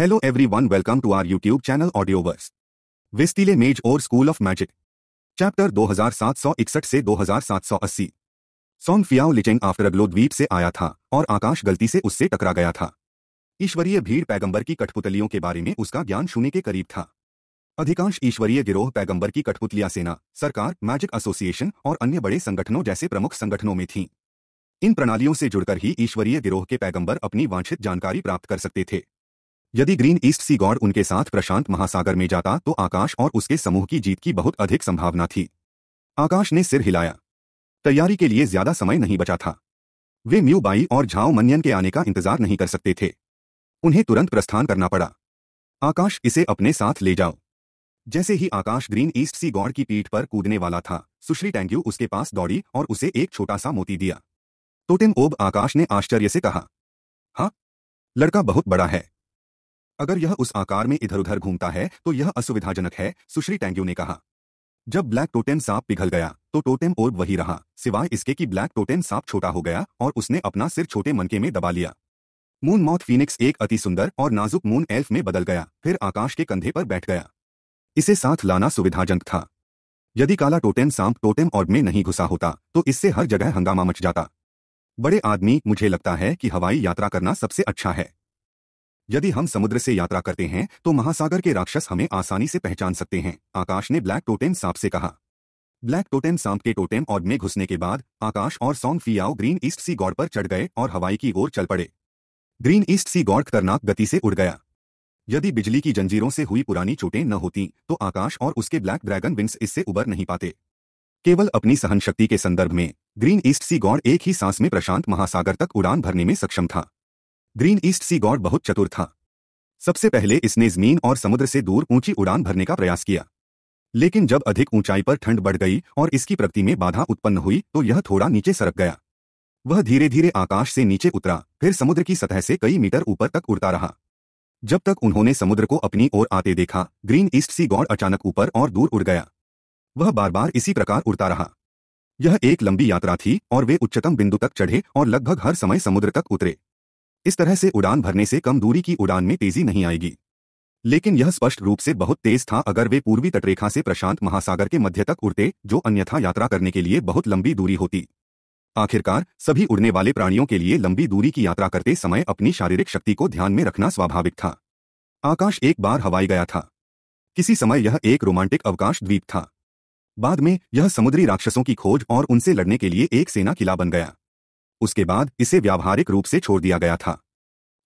Hello everyone welcome to our YouTube channel Audioverse वेस्टिले मेज और school of magic chapter 2761 से 2780 song फियाओ लिचेंग after अगलो द्वीप से आया था और आकाश गलती से उससे टकरा गया था। ईश्वरीय भीड़ पैगंबर की कठपुतलियों के बारे में उसका ज्ञान शून्य के करीब था। अधिकांश ईश्वरीय गिरोह पैगंबर की कठपुतलिया सेना, सरकार मैजिक एसोसिएशन और अन्य बड़े संगठनों जैसे प्रमुख संगठनों में थीं। इन प्रणालियों से जुड़कर ही ईश्वरीय गिरोह के पैगंबर अपनी वांछित जानकारी प्राप्त कर सकते थे। यदि ग्रीन ईस्ट सी गॉड उनके साथ प्रशांत महासागर में जाता तो आकाश और उसके समूह की जीत की बहुत अधिक संभावना थी। आकाश ने सिर हिलाया। तैयारी के लिए ज़्यादा समय नहीं बचा था। वे म्यू बाई और झाओ मनियन के आने का इंतज़ार नहीं कर सकते थे। उन्हें तुरंत प्रस्थान करना पड़ा। आकाश, इसे अपने साथ ले जाओ। जैसे ही आकाश ग्रीन ईस्ट सी गॉड की पीठ पर कूदने वाला था, सुश्री टैंग्यू उसके पास दौड़ी और उसे एक छोटा सा मोती दिया। टोटेम ओब आकाश ने आश्चर्य से कहा हाँ लड़का बहुत बड़ा है। अगर यह उस आकार में इधर उधर घूमता है तो यह असुविधाजनक है, सुश्री टैंग्यू ने कहा। जब ब्लैक टोटेम सांप पिघल गया तो टोटेम ओर्ब वही रहा, सिवाय इसके कि ब्लैक टोटेम सांप छोटा हो गया और उसने अपना सिर छोटे मनके में दबा लिया। मून मॉथ फीनिक्स एक अति सुंदर और नाजुक मून एल्फ में बदल गया, फिर आकाश के कंधे पर बैठ गया। इसे साथ लाना सुविधाजनक था। यदि काला टोटेम सांप टोटेम ऑर्ब में नहीं घुसा होता तो इससे हर जगह हंगामा मच जाता। बड़े आदमी, मुझे लगता है कि हवाई यात्रा करना सबसे अच्छा है। यदि हम समुद्र से यात्रा करते हैं तो महासागर के राक्षस हमें आसानी से पहचान सकते हैं, आकाश ने ब्लैक टोटेम सांप से कहा। ब्लैक टोटेम सांप के टोटेम और में घुसने के बाद, आकाश और Song Feiyao Green East Sea God पर चढ़ गए और हवाई की ओर चल पड़े। ग्रीन ईस्ट सी गॉड खतरनाक गति से उड़ गया। यदि बिजली की जंजीरों से हुई पुरानी चोटें न होती तो आकाश और उसके ब्लैक ड्रैगन विंग्स इससे उबर नहीं पाते। केवल अपनी सहन शक्ति के संदर्भ में, ग्रीन ईस्ट सी गॉड एक ही सांस में प्रशांत महासागर तक उड़ान भरने में सक्षम था। ग्रीन ईस्ट सी गॉड बहुत चतुर था। सबसे पहले इसने ज़मीन और समुद्र से दूर ऊँची उड़ान भरने का प्रयास किया। लेकिन जब अधिक ऊंचाई पर ठंड बढ़ गई और इसकी प्रगति में बाधा उत्पन्न हुई तो यह थोड़ा नीचे सरक गया। वह धीरे धीरे आकाश से नीचे उतरा, फिर समुद्र की सतह से कई मीटर ऊपर तक उड़ता रहा। जब तक उन्होंने समुद्र को अपनी ओर आते देखा, ग्रीन ईस्ट सी गॉड अचानक ऊपर और दूर उड़ गया। वह बार बार इसी प्रकार उड़ता रहा। यह एक लंबी यात्रा थी और वे उच्चतम बिंदु तक चढ़े और लगभग हर समय समुद्र तक उतरे। इस तरह से उड़ान भरने से कम दूरी की उड़ान में तेज़ी नहीं आएगी। लेकिन यह स्पष्ट रूप से बहुत तेज था अगर वे पूर्वी तटरेखा से प्रशांत महासागर के मध्य तक उड़ते, जो अन्यथा यात्रा करने के लिए बहुत लंबी दूरी होती। आखिरकार, सभी उड़ने वाले प्राणियों के लिए लंबी दूरी की यात्रा करते समय अपनी शारीरिक शक्ति को ध्यान में रखना स्वाभाविक था। आकाश एक बार हवाई गया था। किसी समय यह एक रोमांटिक अवकाश द्वीप था। बाद में यह समुद्री राक्षसों की खोज और उनसे लड़ने के लिए एक सेना किला बन गया। उसके बाद इसे व्यावहारिक रूप से छोड़ दिया गया था।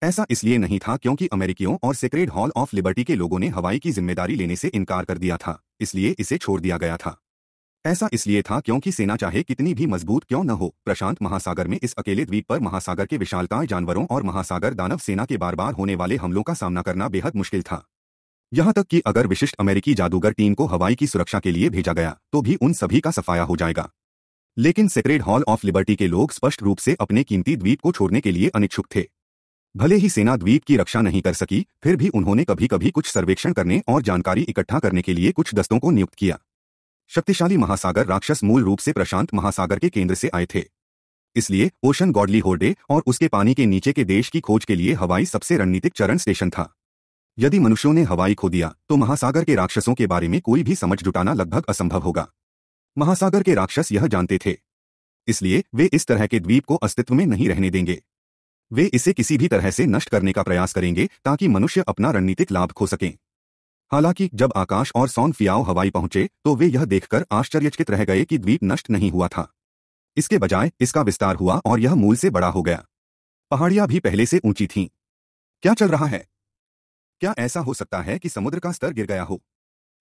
ऐसा इसलिए नहीं था क्योंकि अमेरिकियों और सेक्रेड हॉल ऑफ़ लिबर्टी के लोगों ने हवाई की ज़िम्मेदारी लेने से इनकार कर दिया था, इसलिए इसे छोड़ दिया गया था। ऐसा इसलिए था क्योंकि सेना चाहे कितनी भी मज़बूत क्यों न हो, प्रशांत महासागर में इस अकेले द्वीप पर महासागर के विशालताएँ जानवरों और महासागर दानव सेना के बार बार होने वाले हमलों का सामना करना बेहद मुश्किल था। यहाँ तक कि अगर विशिष्ट अमेरिकी जादूगर टीम को हवाई की सुरक्षा के लिए भेजा गया तो भी उन सभी का सफाया हो जाएगा। लेकिन सेक्रेड हॉल ऑफ़ लिबर्टी के लोग स्पष्ट रूप से अपने कीमती द्वीप को छोड़ने के लिए अनिच्छुक थे। भले ही सेना द्वीप की रक्षा नहीं कर सकी, फिर भी उन्होंने कभी कभी कुछ सर्वेक्षण करने और जानकारी इकट्ठा करने के लिए कुछ दस्तों को नियुक्त किया। शक्तिशाली महासागर राक्षस मूल रूप से प्रशांत महासागर के केंद्र से आए थे। इसलिए ओशन गॉडली होर्डे और उसके पानी के नीचे के देश की खोज के लिए हवाई सबसे रणनीतिक चरण स्टेशन था। यदि मनुष्यों ने हवाई खो दिया तो महासागर के राक्षसों के बारे में कोई भी समझ जुटाना लगभग असंभव होगा। महासागर के राक्षस यह जानते थे। इसलिए वे इस तरह के द्वीप को अस्तित्व में नहीं रहने देंगे। वे इसे किसी भी तरह से नष्ट करने का प्रयास करेंगे ताकि मनुष्य अपना रणनीतिक लाभ खो सकें। हालाँकि जब आकाश और सौन फियाओ हवाई पहुँचे तो वे यह देखकर आश्चर्यचकित रह गए कि द्वीप नष्ट नहीं हुआ था। इसके बजाय इसका विस्तार हुआ और यह मूल से बड़ा हो गया। पहाड़ियाँ भी पहले से ऊँची थीं। क्या चल रहा है? क्या ऐसा हो सकता है कि समुद्र का स्तर गिर गया हो?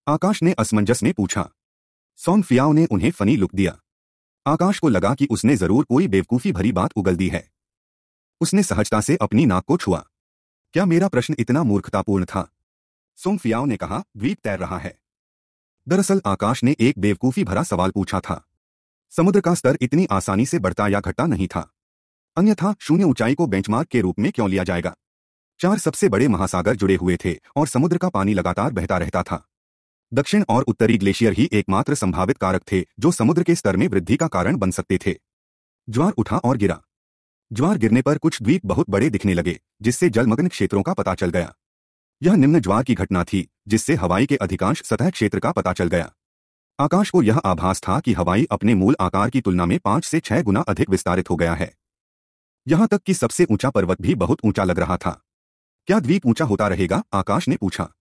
आकाश ने असमंजस में पूछा। सॉन्ग फियाओ ने उन्हें फनी लुक दिया। आकाश को लगा कि उसने ज़रूर कोई बेवकूफ़ी भरी बात उगल दी है। उसने सहजता से अपनी नाक को छुआ। क्या मेरा प्रश्न इतना मूर्खतापूर्ण था? सोंग फियाओ ने कहा, द्वीप तैर रहा है। दरअसल आकाश ने एक बेवकूफ़ी भरा सवाल पूछा था। समुद्र का स्तर इतनी आसानी से बढ़ता या घटता नहीं था। अन्यथा शून्य ऊंचाई को बेंचमार्क के रूप में क्यों लिया जाएगा? चार सबसे बड़े महासागर जुड़े हुए थे और समुद्र का पानी लगातार बहता रहता था। दक्षिण और उत्तरी ग्लेशियर ही एकमात्र संभावित कारक थे, जो समुद्र के स्तर में वृद्धि का कारण बन सकते थे। ज्वार उठा और गिरा। ज्वार गिरने पर कुछ द्वीप बहुत बड़े दिखने लगे, जिससे जलमग्न क्षेत्रों का पता चल गया। यह निम्न ज्वार की घटना थी, जिससे हवाई के अधिकांश सतह क्षेत्र का पता चल गया। आकाश को यह आभास था कि हवाई अपने मूल आकार की तुलना में पाँच से छह गुना अधिक विस्तारित हो गया है। यहाँ तक कि सबसे ऊँचा पर्वत भी बहुत ऊँचा लग रहा था। क्या द्वीप ऊँचा होता रहेगा? आकाश ने पूछा।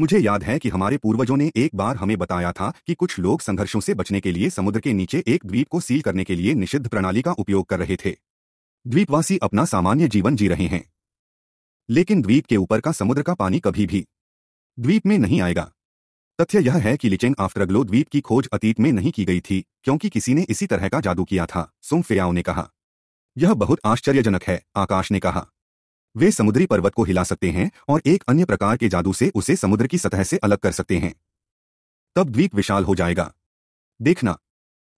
मुझे याद है कि हमारे पूर्वजों ने एक बार हमें बताया था कि कुछ लोग संघर्षों से बचने के लिए समुद्र के नीचे एक द्वीप को सील करने के लिए निषिद्ध प्रणाली का उपयोग कर रहे थे। द्वीपवासी अपना सामान्य जीवन जी रहे हैं। लेकिन द्वीप के ऊपर का समुद्र का पानी कभी भी द्वीप में नहीं आएगा। तथ्य यह है कि लिचेंग आफ्टरग्लो द्वीप की खोज अतीत में नहीं की गई थी, क्योंकि किसी ने इसी तरह का जादू किया था सोमफेयाओ ने कहा। यह बहुत आश्चर्यजनक है, आकाश ने कहा। वे समुद्री पर्वत को हिला सकते हैं और एक अन्य प्रकार के जादू से उसे समुद्र की सतह से अलग कर सकते हैं। तब द्वीप विशाल हो जाएगा। देखना।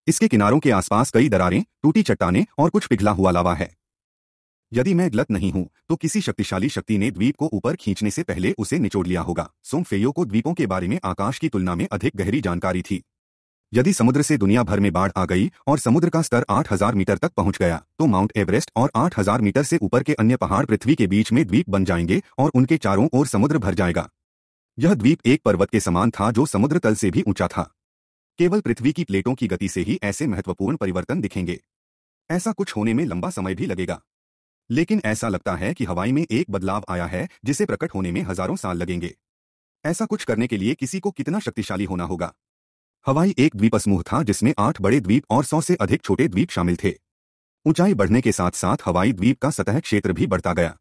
इसके किनारों के आसपास कई दरारें, टूटी चट्टाने और कुछ पिघला हुआ लावा है। यदि मैं गलत नहीं हूँ तो किसी शक्तिशाली शक्ति ने द्वीप को ऊपर खींचने से पहले उसे निचोड़ लिया होगा। सोमफेयो को द्वीपों के बारे में आकाश की तुलना में अधिक गहरी जानकारी थी। यदि समुद्र से दुनिया भर में बाढ़ आ गई और समुद्र का स्तर 8000 मीटर तक पहुँच गया तो माउंट एवरेस्ट और 8000 मीटर से ऊपर के अन्य पहाड़ पृथ्वी के बीच में द्वीप बन जाएँगे और उनके चारों ओर समुद्र भर जाएगा। यह द्वीप एक पर्वत के समान था जो समुद्र तल से भी ऊँचा था। केवल पृथ्वी की प्लेटों की गति से ही ऐसे महत्वपूर्ण परिवर्तन दिखेंगे। ऐसा कुछ होने में लंबा समय भी लगेगा। लेकिन ऐसा लगता है कि हवाई में एक बदलाव आया है, जिसे प्रकट होने में हज़ारों साल लगेंगे। ऐसा कुछ करने के लिए किसी को कितना शक्तिशाली होना होगा? हवाई एक द्वीप समूह था जिसमें आठ बड़े द्वीप और सौ से अधिक छोटे द्वीप शामिल थे। ऊंचाई बढ़ने के साथ साथ हवाई द्वीप का सतह क्षेत्र भी बढ़ता गया।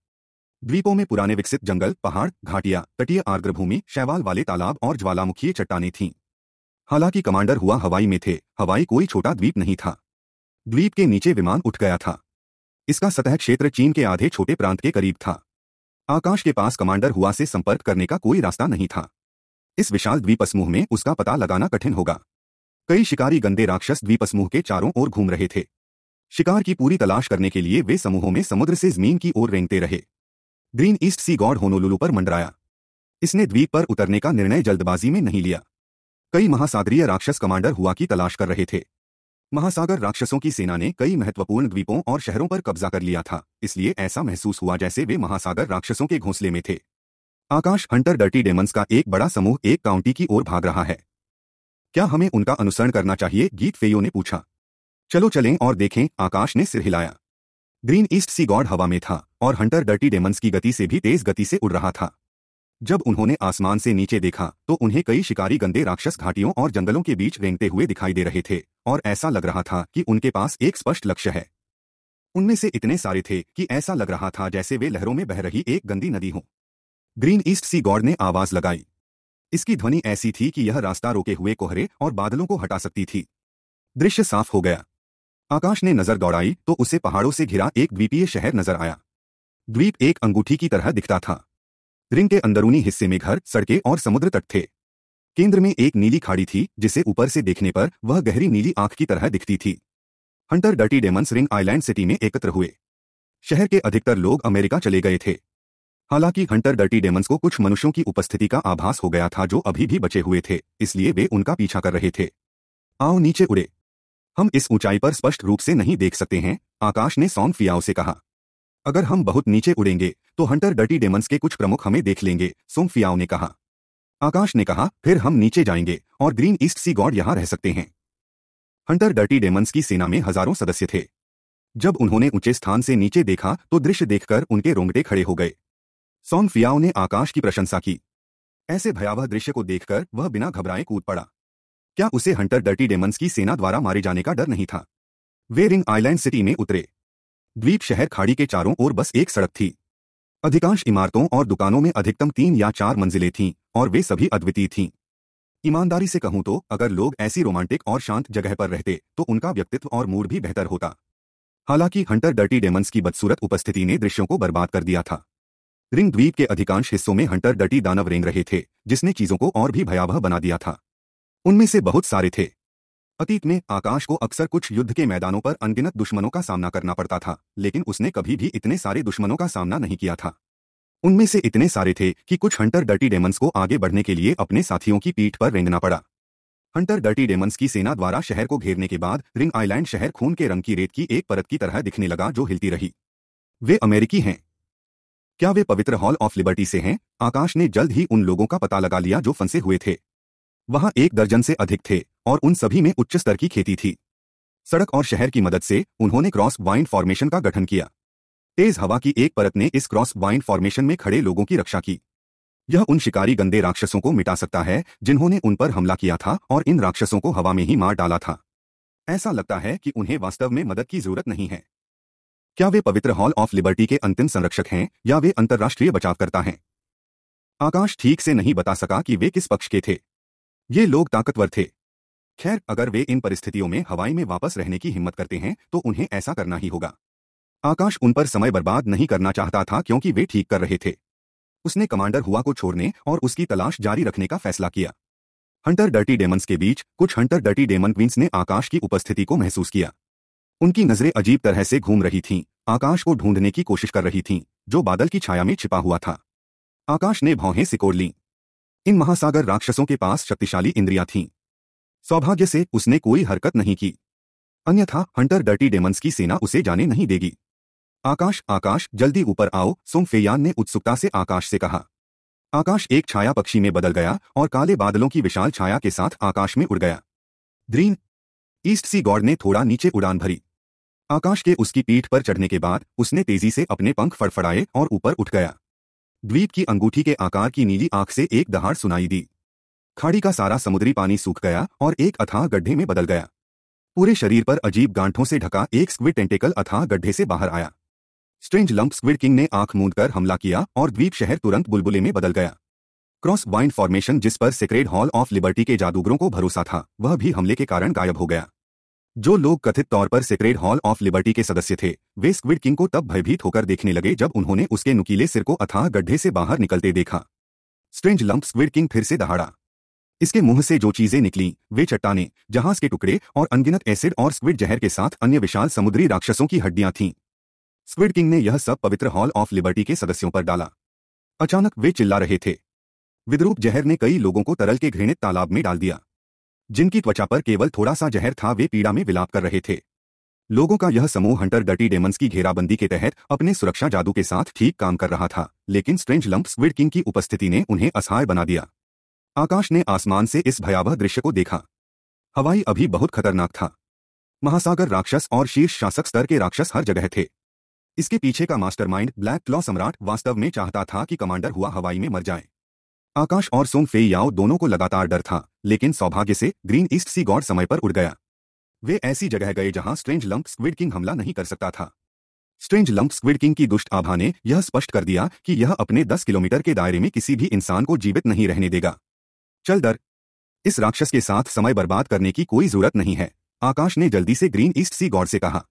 द्वीपों में पुराने विकसित जंगल, पहाड़, घाटिया, तटीय आर्द्रभूमि, शैवाल वाले तालाब और ज्वालामुखीय चट्टाने थीं। हालाँकि कमांडर हुआ हवाई में थे, हवाई कोई छोटा द्वीप नहीं था। द्वीप के नीचे विमान उठ गया था। इसका सतह क्षेत्र चीन के आधे छोटे प्रांत के करीब था। आकाश के पास कमांडर हुआ से संपर्क करने का कोई रास्ता नहीं था। इस विशाल द्वीप समूह में उसका पता लगाना कठिन होगा। कई शिकारी गंदे राक्षस द्वीप समूह के चारों ओर घूम रहे थे। शिकार की पूरी तलाश करने के लिए वे समूहों में समुद्र से ज़मीन की ओर रेंगते रहे। Green East Sea God Honolulu पर मंडराया। इसने द्वीप पर उतरने का निर्णय जल्दबाजी में नहीं लिया। कई महासागरीय राक्षस कमांडर हुआ की तलाश कर रहे थे। महासागर राक्षसों की सेना ने कई महत्वपूर्ण द्वीपों और शहरों पर कब्जा कर लिया था, इसलिए ऐसा महसूस हुआ जैसे वे महासागर राक्षसों के घोंसले में थे। आकाश हंटर डर्टी डेमंस का एक बड़ा समूह एक काउंटी की ओर भाग रहा है। क्या हमें उनका अनुसरण करना चाहिए? गीत फेयो ने पूछा। चलो चलें और देखें, आकाश ने सिर हिलाया। ग्रीन ईस्ट सी गॉड हवा में था, और हंटर डर्टी डेमंस की गति से भी तेज गति से उड़ रहा था। जब उन्होंने आसमान से नीचे देखा तो उन्हें कई शिकारी गंदे राक्षस घाटियों और जंगलों के बीच रेंगते हुए दिखाई दे रहे थे, और ऐसा लग रहा था कि उनके पास एक स्पष्ट लक्ष्य है। उनमें से इतने सारे थे कि ऐसा लग रहा था जैसे वे लहरों में बह रही एक गंदी नदी हो। ग्रीन ईस्ट सी गॉड ने आवाज़ लगाई। इसकी ध्वनि ऐसी थी कि यह रास्ता रोके हुए कोहरे और बादलों को हटा सकती थी। दृश्य साफ़ हो गया। आकाश ने नज़र दौड़ाई तो उसे पहाड़ों से घिरा एक द्वीपीय शहर नज़र आया। द्वीप एक अंगूठी की तरह दिखता था। रिंग के अंदरूनी हिस्से में घर, सड़कें और समुद्र तट थे। केंद्र में एक नीली खाड़ी थी, जिसे ऊपर से देखने पर वह गहरी नीली आँख की तरह दिखती थी। Hunter Dirty Demons Ring Island City में एकत्र हुए। शहर के अधिकतर लोग अमेरिका चले गए थे। हालाँकि हंटर डर्टी डेमंस को कुछ मनुष्यों की उपस्थिति का आभास हो गया था जो अभी भी बचे हुए थे, इसलिए वे उनका पीछा कर रहे थे। आओ नीचे उड़े। हम इस ऊंचाई पर स्पष्ट रूप से नहीं देख सकते हैं, आकाश ने सॉन्ग फियाओ से कहा। अगर हम बहुत नीचे उड़ेंगे तो हंटर डर्टी डेमंस के कुछ प्रमुख हमें देख लेंगे, सोंग फियाओ ने कहा। आकाश ने कहा, फिर हम नीचे जाएँगे, और ग्रीन ईस्ट सी गॉड यहाँ रह सकते हैं। हंटर डर्टी डेमंस की सेना में हज़ारों सदस्य थे। जब उन्होंने ऊँचे स्थान से नीचे देखा तो दृश्य देखकर उनके रोंगटे खड़े हो गए। सॉन्ग फियाओ ने आकाश की प्रशंसा की। ऐसे भयावह दृश्य को देखकर वह बिना घबराए कूद पड़ा। क्या उसे हंटर डर्टी डेमंस की सेना द्वारा मारे जाने का डर नहीं था? वे रिंग आइलैंड सिटी में उतरे। द्वीप शहर खाड़ी के चारों ओर बस एक सड़क थी। अधिकांश इमारतों और दुकानों में अधिकतम तीन या चार मंजिलें थीं और वे सभी अद्वितीय थीं। ईमानदारी से कहूँ तो अगर लोग ऐसी रोमांटिक और शांत जगह पर रहते तो उनका व्यक्तित्व और मूड भी बेहतर होता। हालाँकि हंटर डर्टी डेमंस की बदसूरत उपस्थिति ने दृश्यों को बर्बाद कर दिया था। रिंग द्वीप के अधिकांश हिस्सों में हंटर डटी दानव रेंग रहे थे, जिसने चीज़ों को और भी भयावह बना दिया था। उनमें से बहुत सारे थे। अतीत में आकाश को अक्सर कुछ युद्ध के मैदानों पर अनगिनत दुश्मनों का सामना करना पड़ता था, लेकिन उसने कभी भी इतने सारे दुश्मनों का सामना नहीं किया था। उनमें से इतने सारे थे कि कुछ हंटर डर्टी डेमंस को आगे बढ़ने के लिए अपने साथियों की पीठ पर रेंगना पड़ा। हंटर डर्टी डेमंस की सेना द्वारा शहर को घेरने के बाद रिंग आइलैंड शहर खून के रंग की रेत की एक परत की तरह दिखने लगा जो हिलती रही। वे अमेरिकी हैं। क्या वे पवित्र हॉल ऑफ़ लिबर्टी से हैं? आकाश ने जल्द ही उन लोगों का पता लगा लिया जो फंसे हुए थे। वहाँ एक दर्जन से अधिक थे और उन सभी में उच्च स्तर की खेती थी। सड़क और शहर की मदद से उन्होंने क्रॉस वाइंड फॉर्मेशन का गठन किया। तेज हवा की एक परत ने इस क्रॉस वाइंड फॉर्मेशन में खड़े लोगों की रक्षा की। यह उन शिकारी गंदे राक्षसों को मिटा सकता है, जिन्होंने उन पर हमला किया था और इन राक्षसों को हवा में ही मार डाला था। ऐसा लगता है कि उन्हें वास्तव में मदद की ज़रूरत नहीं है। क्या वे पवित्र हॉल ऑफ़ लिबर्टी के अंतिम संरक्षक हैं, या वे अंतर्राष्ट्रीय बचावकर्ता हैं? आकाश ठीक से नहीं बता सका कि वे किस पक्ष के थे। ये लोग ताकतवर थे। खैर, अगर वे इन परिस्थितियों में हवाई में वापस रहने की हिम्मत करते हैं तो उन्हें ऐसा करना ही होगा। आकाश उन पर समय बर्बाद नहीं करना चाहता था क्योंकि वे ठीक कर रहे थे। उसने कमांडर हुआ को छोड़ने और उसकी तलाश जारी रखने का फैसला किया। हंटर डर्टी डेमंस के बीच कुछ हंटर डर्टी डेमन क्वींस ने आकाश की उपस्थिति को महसूस किया। उनकी नज़रें अजीब तरह से घूम रही थीं, आकाश को ढूँढने की कोशिश कर रही थीं, जो बादल की छाया में छिपा हुआ था। आकाश ने भौहें सिकोड़ ली। इन महासागर राक्षसों के पास शक्तिशाली इंद्रियाँ थीं। सौभाग्य से उसने कोई हरकत नहीं की। अन्यथा हंटर डर्टी डेमंस की सेना उसे जाने नहीं देगी। आकाश आकाश जल्दी ऊपर आओ फेयान ने उत्सुकता से आकाश से कहा। आकाश एक छाया पक्षी में बदल गया और काले बादलों की विशाल छाया के साथ आकाश में उड़ गया। ग्रीन ईस्ट सी गॉड ने थोड़ा नीचे उड़ान भरी। आकाश के उसकी पीठ पर चढ़ने के बाद उसने तेज़ी से अपने पंख फड़फड़ाए और ऊपर उठ गया। द्वीप की अंगूठी के आकार की नीली आँख से एक दहाड़ सुनाई दी। खाड़ी का सारा समुद्री पानी सूख गया और एक अथाह गड्ढे में बदल गया। पूरे शरीर पर अजीब गांठों से ढका एक स्क्विड टेंटेकल अथाह गड्ढे से बाहर आया। स्ट्रेंज लंप स्क्विड किंग ने आँख मूंद कर हमला किया और द्वीप शहर तुरंत बुलबुले में बदल गया। क्रॉस वाइंड फॉर्मेशन जिस पर सेक्रेड हॉल ऑफ़ लिबर्टी के जादूगरों को भरोसा था, वह भी हमले के कारण गायब हो गया। जो लोग कथित तौर पर सेक्रेड हॉल ऑफ़ लिबर्टी के सदस्य थे, वे स्क्विड किंग को तब भयभीत होकर देखने लगे जब उन्होंने उसके नुकीले सिर को अथाह गड्ढे से बाहर निकलते देखा। स्ट्रेंज लंप स्क्विड किंग फिर से दहाड़ा। इसके मुँह से जो चीज़ें निकली, वे चट्टाने, जहाज़ के टुकड़े और अनगिनत एसिड और स्क्विड जहर के साथ अन्य विशाल समुद्री राक्षसों की हड्डियाँ थीं। स्क्विड किंग ने यह सब पवित्र हॉल ऑफ़ लिबर्टी के सदस्यों पर डाला। अचानक वे चिल्ला रहे थे। विद्रूप जहर ने कई लोगों को तरल के घृणित तालाब में डाल दिया। जिनकी त्वचा पर केवल थोड़ा सा जहर था, वे पीड़ा में विलाप कर रहे थे। लोगों का यह समूह हंटर डटी डेमंस की घेराबंदी के तहत अपने सुरक्षा जादू के साथ ठीक काम कर रहा था, लेकिन स्ट्रेंज लंप स्विड किंग की उपस्थिति ने उन्हें असहाय बना दिया। आकाश ने आसमान से इस भयावह दृश्य को देखा। हवाई अभी बहुत खतरनाक था। महासागर राक्षस और शीर्ष शासक स्तर के राक्षस हर जगह थे। इसके पीछे का मास्टरमाइंड ब्लैक क्लॉ सम्राट वास्तव में चाहता था कि कमांडर हुआ हवाई में मर जाए। आकाश और सोंग फे याओ दोनों को लगातार डर था। लेकिन सौभाग्य से ग्रीन ईस्ट सी गॉड समय पर उड़ गया। वे ऐसी जगह गए जहाँ स्ट्रेंज लंप स्क्विड किंग हमला नहीं कर सकता था। स्ट्रेंज लंप स्क्विड किंग की दुष्ट आभा ने यह स्पष्ट कर दिया कि यह अपने दस किलोमीटर के दायरे में किसी भी इंसान को जीवित नहीं रहने देगा। चल दर इस राक्षस के साथ समय बर्बाद करने की कोई ज़रूरत नहीं है, आकाश ने जल्दी से ग्रीन ईस्ट सी गॉड से कहा।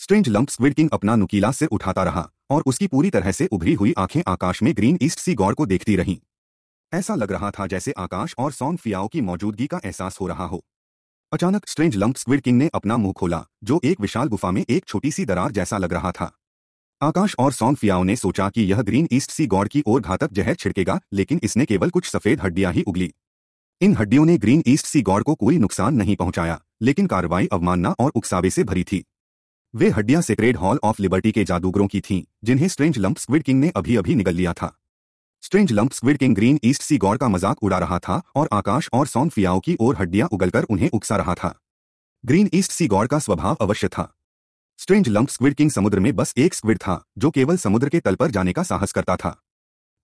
स्ट्रेंज लंप स्क्विड किंग अपना नुकीला सिर उठाता रहा और उसकी पूरी तरह से उभरी हुई आँखें आकाश में ग्रीन ईस्ट सी गॉड को देखती रहीं। ऐसा लग रहा था जैसे आकाश और सॉन फियाओ की मौजूदगी का एहसास हो रहा हो। अचानक स्ट्रेंज लंप स्क्विड किंग ने अपना मुँह खोला, जो एक विशाल गुफा में एक छोटी सी दरार जैसा लग रहा था। आकाश और सॉन फियाओ ने सोचा कि यह ग्रीन ईस्ट सी गॉड की ओर घातक जहर छिड़केगा, लेकिन इसने केवल कुछ सफ़ेद हड्डियाँ ही उगली। इन हड्डियों ने ग्रीन ईस्ट सी गॉड को कोई नुकसान नहीं पहुँचाया, लेकिन कार्रवाई अवमानना और उकसावे से भरी थी। वे हड्डियाँ सेक्रेड हॉल ऑफ़ लिबर्टी के जादूगरों की थीं, जिन्हें स्ट्रेंज लंप स्क्विड किंग ने अभी अभी निगल लिया था। Strange Lump Squid King Green East Sea God का मज़ाक उड़ा रहा था और आकाश और सौन फियाओ की ओर हड्डियाँ उगलकर उन्हें उकसा रहा था। ग्रीन ईस्ट सी गौड़ का स्वभाव अवश्य था। स्ट्रेंज लंप स्क्विड किंग समुद्र में बस एक स्क्विड था, जो केवल समुद्र के तल पर जाने का साहस करता था।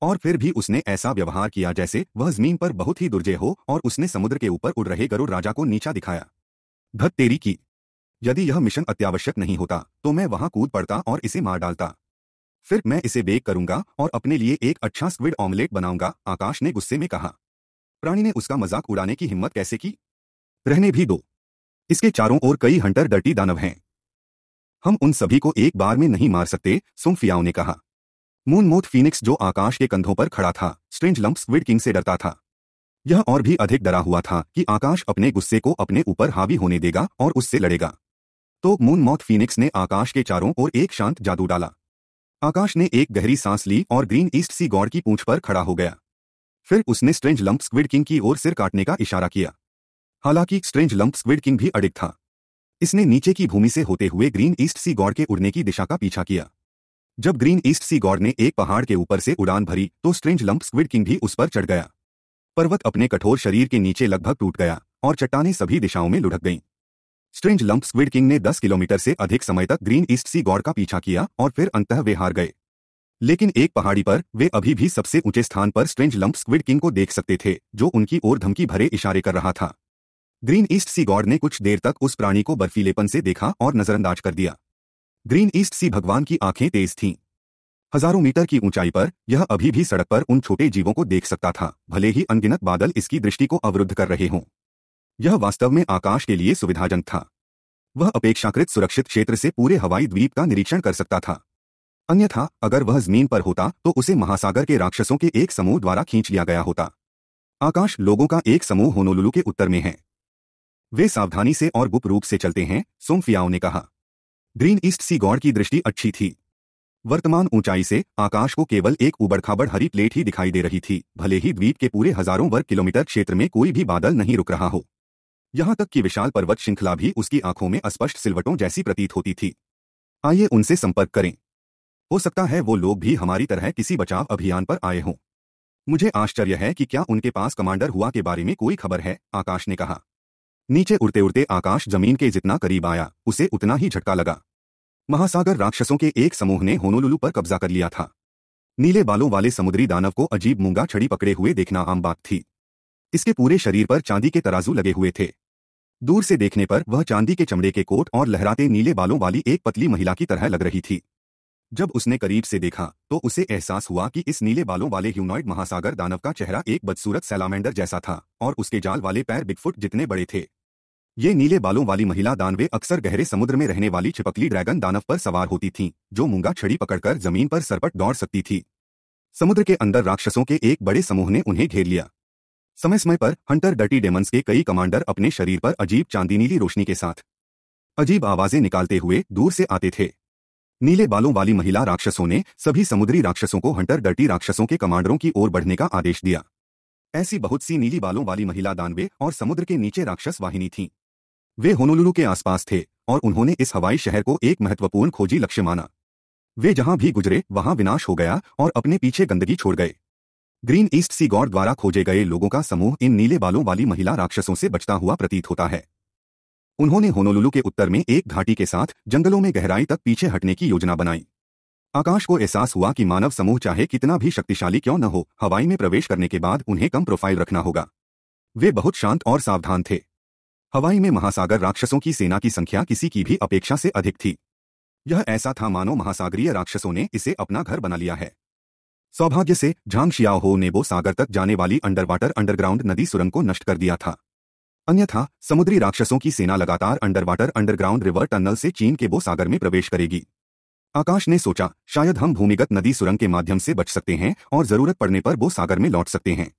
और फिर भी उसने ऐसा व्यवहार किया जैसे वह ज़मीन पर बहुत ही दुर्जय हो और उसने समुद्र के ऊपर उड़ रहे गरुड़ राजा को नीचा दिखाया। धत तेरी की। यदि यह मिशन अत्यावश्यक नहीं होता तो मैं वहाँ कूद पड़ता और इसे मार डालता। फिर मैं इसे बेक करूँगा और अपने लिए एक अच्छा स्क्विड ऑमलेट बनाऊँगा, आकाश ने गुस्से में कहा। प्राणी ने उसका मज़ाक उड़ाने की हिम्मत कैसे की? रहने भी दो। इसके चारों ओर कई हंटर डर्टी दानव हैं। हम उन सभी को एक बार में नहीं मार सकते सुंफियाओ ने कहा। मून मोथ फीनिक्स जो आकाश के कंधों पर खड़ा था, स्ट्रेंज लंप स्क्विड किंग से डरता था। यह और भी अधिक डरा हुआ था कि आकाश अपने गुस्से को अपने ऊपर हावी होने देगा और उससे लड़ेगा। तो मून मौत फीनिक्स ने आकाश के चारों ओर एक शांत जादू डाला। आकाश ने एक गहरी सांस ली और ग्रीन ईस्ट सी गौड़ की पूंछ पर खड़ा हो गया। फिर उसने स्ट्रेंज लंप स्क्विड किंग की ओर सिर काटने का इशारा किया। हालाँकि स्ट्रेंज लंप स्क्विड किंग भी अडिग था। इसने नीचे की भूमि से होते हुए ग्रीन ईस्ट सी गौड़ के उड़ने की दिशा का पीछा किया। जब ग्रीन ईस्ट सी गौड़ ने एक पहाड़ के ऊपर से उड़ान भरी तो स्ट्रेंज लंप स्क्विड किंग भी उस पर चढ़ गया। पर्वत अपने कठोर शरीर के नीचे लगभग टूट गया, और चट्टाने सभी दिशाओं में लुढ़क गईं। स्ट्रेंज लंप स्क्विड किंग ने 10 किलोमीटर से अधिक समय तक ग्रीन ईस्ट सी गॉड का पीछा किया और फिर अंतः वे हार गए। लेकिन एक पहाड़ी पर, वे अभी भी सबसे ऊँचे स्थान पर स्ट्रेंज लंप स्क्विड किंग को देख सकते थे, जो उनकी ओर धमकी भरे इशारे कर रहा था। ग्रीन ईस्ट सी गॉड ने कुछ देर तक उस प्राणी को बर्फीलेपन से देखा और नजरअंदाज कर दिया। ग्रीन ईस्ट सी भगवान की आँखें तेज थीं। हज़ारों मीटर की ऊंचाई पर, यह अभी भी सड़क पर उन छोटे जीवों को देख सकता था, भले ही अनगिनत बादल इसकी दृष्टि को अवरुद्ध कर रहे हों। यह वास्तव में आकाश के लिए सुविधाजनक था। वह अपेक्षाकृत सुरक्षित क्षेत्र से पूरे हवाई द्वीप का निरीक्षण कर सकता था। अन्यथा, अगर वह ज़मीन पर होता तो उसे महासागर के राक्षसों के एक समूह द्वारा खींच लिया गया होता। आकाश लोगों का एक समूह होनोलुलु के उत्तर में है। वे सावधानी से और गुप्त रूप से चलते हैं, सोमफियाओ ने कहा। ग्रीन ईस्ट सी गौड़ की दृष्टि अच्छी थी। वर्तमान ऊंचाई से आकाश को केवल एक उबड़खाबड़ हरी प्लेट ही दिखाई दे रही थी, भले ही द्वीप के पूरे हज़ारों वर्ग किलोमीटर क्षेत्र में कोई भी बादल नहीं रुक रहा हो। यहाँ तक कि विशाल पर्वत श्रृंखला भी उसकी आँखों में अस्पष्ट सिलवटों जैसी प्रतीत होती थी। आइए उनसे संपर्क करें। हो सकता है वो लोग भी हमारी तरह किसी बचाव अभियान पर आए हों। मुझे आश्चर्य है कि क्या उनके पास कमांडर हुआ के बारे में कोई खबर है, आकाश ने कहा। नीचे उड़ते उड़ते आकाश ज़मीन के जितना करीब आया, उसे उतना ही झटका लगा। महासागर राक्षसों के एक समूह ने होनोलुलु पर कब्जा कर लिया था। नीले बालों वाले समुद्री दानव को अजीब मूँगा छड़ी पकड़े हुए देखना आम बात थी। इसके पूरे शरीर पर चांदी के तराजू लगे हुए थे। दूर से देखने पर वह चांदी के चमड़े के कोट और लहराते नीले बालों वाली एक पतली महिला की तरह लग रही थी। जब उसने करीब से देखा तो उसे एहसास हुआ कि इस नीले बालों वाले ह्यूनॉइड महासागर दानव का चेहरा एक बदसूरत सैलामेंडर जैसा था और उसके जाल वाले पैर बिगफुट जितने बड़े थे। ये नीले बालों वाली महिला दानवे अक्सर गहरे समुद्र में रहने वाली छिपकली ड्रैगन दानव पर सवार होती थीं, जो मूँगा छड़ी पकड़कर ज़मीन पर सरपट दौड़ सकती थी। समुद्र के अंदर राक्षसों के एक बड़े समूह ने उन्हें घेर लिया। समय समय पर हंटर डटी डेमंस के कई कमांडर अपने शरीर पर अजीब चांदी नीली रोशनी के साथ अजीब आवाज़ें निकालते हुए दूर से आते थे। नीले बालों वाली महिला राक्षसों ने सभी समुद्री राक्षसों को हंटर डटी राक्षसों के कमांडरों की ओर बढ़ने का आदेश दिया। ऐसी बहुत सी नीली बालों वाली महिला दानवे और समुद्र के नीचे राक्षस वाहिनी थीं। वे होनोलुलु के आसपास थे और उन्होंने इस हवाई शहर को एक महत्वपूर्ण खोजी लक्ष्य माना। वे जहाँ भी गुजरे, वहाँ विनाश हो गया और अपने पीछे गंदगी छोड़ गए। ग्रीन ईस्ट सी गॉड द्वारा खोजे गए लोगों का समूह इन नीले बालों वाली महिला राक्षसों से बचता हुआ प्रतीत होता है। उन्होंने होनोलुलु के उत्तर में एक घाटी के साथ जंगलों में गहराई तक पीछे हटने की योजना बनाई। आकाश को एहसास हुआ कि मानव समूह चाहे कितना भी शक्तिशाली क्यों न हो, हवाई में प्रवेश करने के बाद उन्हें कम प्रोफ़ाइल रखना होगा। वे बहुत शांत और सावधान थे। हवाई में महासागर राक्षसों की सेना की संख्या किसी की भी अपेक्षा से अधिक थी। यह ऐसा था मानो महासागरीय राक्षसों ने इसे अपना घर बना लिया है। सौभाग्य से झांग शियाओ ने वो सागर तक जाने वाली अंडरवाटर अंडरग्राउंड नदी सुरंग को नष्ट कर दिया था। अन्यथा, समुद्री राक्षसों की सेना लगातार अंडरवाटर अंडरग्राउंड रिवर टनल से चीन के बो सागर में प्रवेश करेगी। आकाश ने सोचा, शायद हम भूमिगत नदी सुरंग के माध्यम से बच सकते हैं और ज़रूरत पड़ने पर वो सागर में लौट सकते हैं।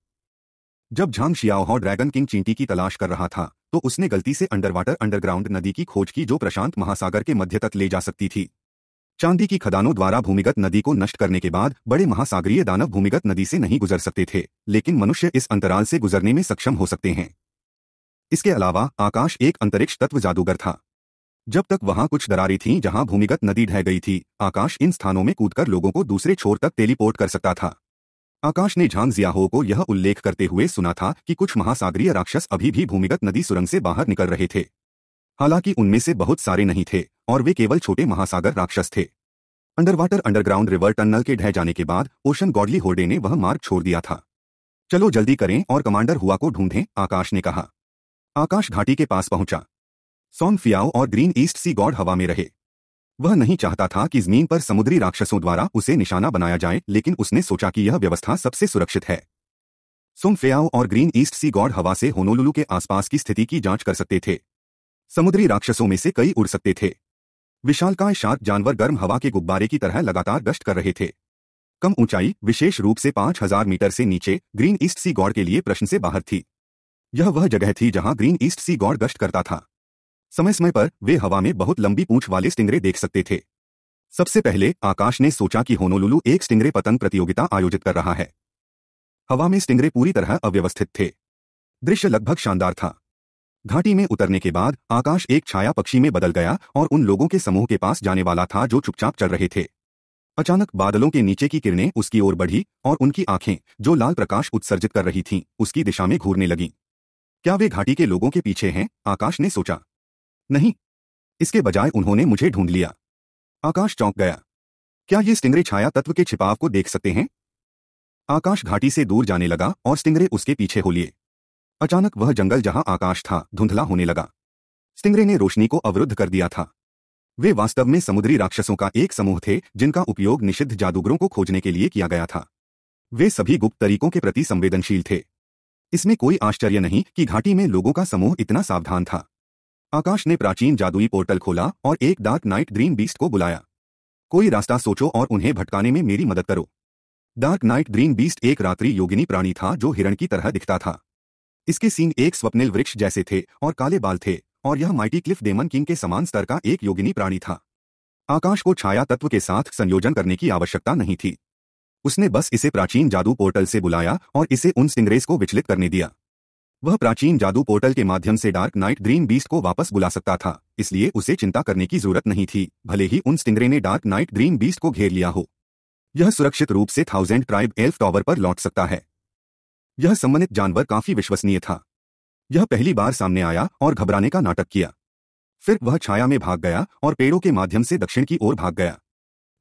जब झांग शियाओ ड्रैगन किंग चींटी की तलाश कर रहा था तो उसने गलती से अंडरवाटर अंडरग्राउंड नदी की खोज की जो प्रशांत महासागर के मध्य तक ले जा सकती थी। चांदी की खदानों द्वारा भूमिगत नदी को नष्ट करने के बाद बड़े महासागरीय दानव भूमिगत नदी से नहीं गुजर सकते थे, लेकिन मनुष्य इस अंतराल से गुजरने में सक्षम हो सकते हैं। इसके अलावा, आकाश एक अंतरिक्ष तत्व जादूगर था। जब तक वहाँ कुछ दरारी थीं जहाँ भूमिगत नदी ढह गई थी, आकाश इन स्थानों में कूदकर लोगों को दूसरे छोर तक टेलीपोर्ट कर सकता था। आकाश ने झांग जियाहो को यह उल्लेख करते हुए सुना था कि कुछ महासागरीय राक्षस अभी भी भूमिगत नदी सुरंग से बाहर निकल रहे थे। हालाँकि उनमें से बहुत सारे नहीं थे। और वे केवल छोटे महासागर राक्षस थे। अंडरवाटर अंडरग्राउंड रिवर टनल के ढह जाने के बाद ओशन गॉडली होर्डे ने वह मार्ग छोड़ दिया था। चलो जल्दी करें और कमांडर हुआ को ढूंढें, आकाश ने कहा। आकाश घाटी के पास पहुँचा। सोन फियाओ और ग्रीन ईस्ट सी गॉड हवा में रहे। वह नहीं चाहता था कि ज़मीन पर समुद्री राक्षसों द्वारा उसे निशाना बनाया जाए, लेकिन उसने सोचा कि यह व्यवस्था सबसे सुरक्षित है। फेयाओ और ग्रीन ईस्ट सी गॉड हवा से होनोलुलु के आसपास की स्थिति की जाँच कर सकते थे। समुद्री राक्षसों में से कई उड़ सकते थे। विशालकाय शार्क जानवर गर्म हवा के गुब्बारे की तरह लगातार गश्त कर रहे थे। कम ऊंचाई, विशेष रूप से पाँच हज़ार मीटर से नीचे, ग्रीन ईस्ट सी गॉड के लिए प्रश्न से बाहर थी। यह वह जगह थी जहाँ ग्रीन ईस्ट सी गॉड गश्त करता था। समय समय पर वे हवा में बहुत लंबी पूंछ वाले स्टिंगरे देख सकते थे। सबसे पहले आकाश ने सोचा कि होनोलुलु एक स्टिंगरे पतंग प्रतियोगिता आयोजित कर रहा है। हवा में स्टिंगरे पूरी तरह अव्यवस्थित थे। दृश्य लगभग शानदार था। घाटी में उतरने के बाद आकाश एक छाया पक्षी में बदल गया और उन लोगों के समूह के पास जाने वाला था जो चुपचाप चल रहे थे। अचानक बादलों के नीचे की किरणें उसकी ओर बढ़ी और उनकी आँखें, जो लाल प्रकाश उत्सर्जित कर रही थीं, उसकी दिशा में घूरने लगीं। क्या वे घाटी के लोगों के पीछे हैं? आकाश ने सोचा। नहीं। इसके बजाय उन्होंने मुझे ढूंढ लिया। आकाश चौंक गया। क्या ये स्टिंगरे छाया तत्व के छिपाव को देख सकते हैं? आकाश घाटी से दूर जाने लगा और स्टिंगरे उसके पीछे हो लिए। अचानक वह जंगल जहाँ आकाश था, धुंधला होने लगा। स्टिंगरे ने रोशनी को अवरुद्ध कर दिया था। वे वास्तव में समुद्री राक्षसों का एक समूह थे, जिनका उपयोग निषिद्ध जादूगरों को खोजने के लिए किया गया था। वे सभी गुप्त तरीकों के प्रति संवेदनशील थे। इसमें कोई आश्चर्य नहीं कि घाटी में लोगों का समूह इतना सावधान था। आकाश ने प्राचीन जादुई पोर्टल खोला और एक डार्क नाइट ग्रीन बीस्ट को बुलाया। कोई रास्ता सोचो और उन्हें भटकाने में मेरी मदद करो। डार्क नाइट ग्रीन बीस्ट एक रात्रि योगिनी प्राणी था जो हिरण की तरह दिखता था। इसके सींग एक स्वप्निल वृक्ष जैसे थे और काले बाल थे, और यह माइटी क्लिफ डेमन किंग के समान स्तर का एक योगिनी प्राणी था। आकाश को छाया तत्व के साथ संयोजन करने की आवश्यकता नहीं थी। उसने बस इसे प्राचीन जादू पोर्टल से बुलाया और इसे उन स्टिंग्रेस को विचलित करने दिया। वह प्राचीन जादू पोर्टल के माध्यम से डार्क नाइट ग्रीन बीस्ट को वापस बुला सकता था, इसलिए उसे चिंता करने की ज़रूरत नहीं थी, भले ही उन स्टिंगरे ने डार्क नाइट ग्रीन बीस्ट को घेर लिया हो। यह सुरक्षित रूप से थाउज़ेंड ट्राइब एल्फ टॉवर पर लौट सकता है। यह सम्मानित जानवर काफ़ी विश्वसनीय था। यह पहली बार सामने आया और घबराने का नाटक किया। फिर वह छाया में भाग गया और पेड़ों के माध्यम से दक्षिण की ओर भाग गया।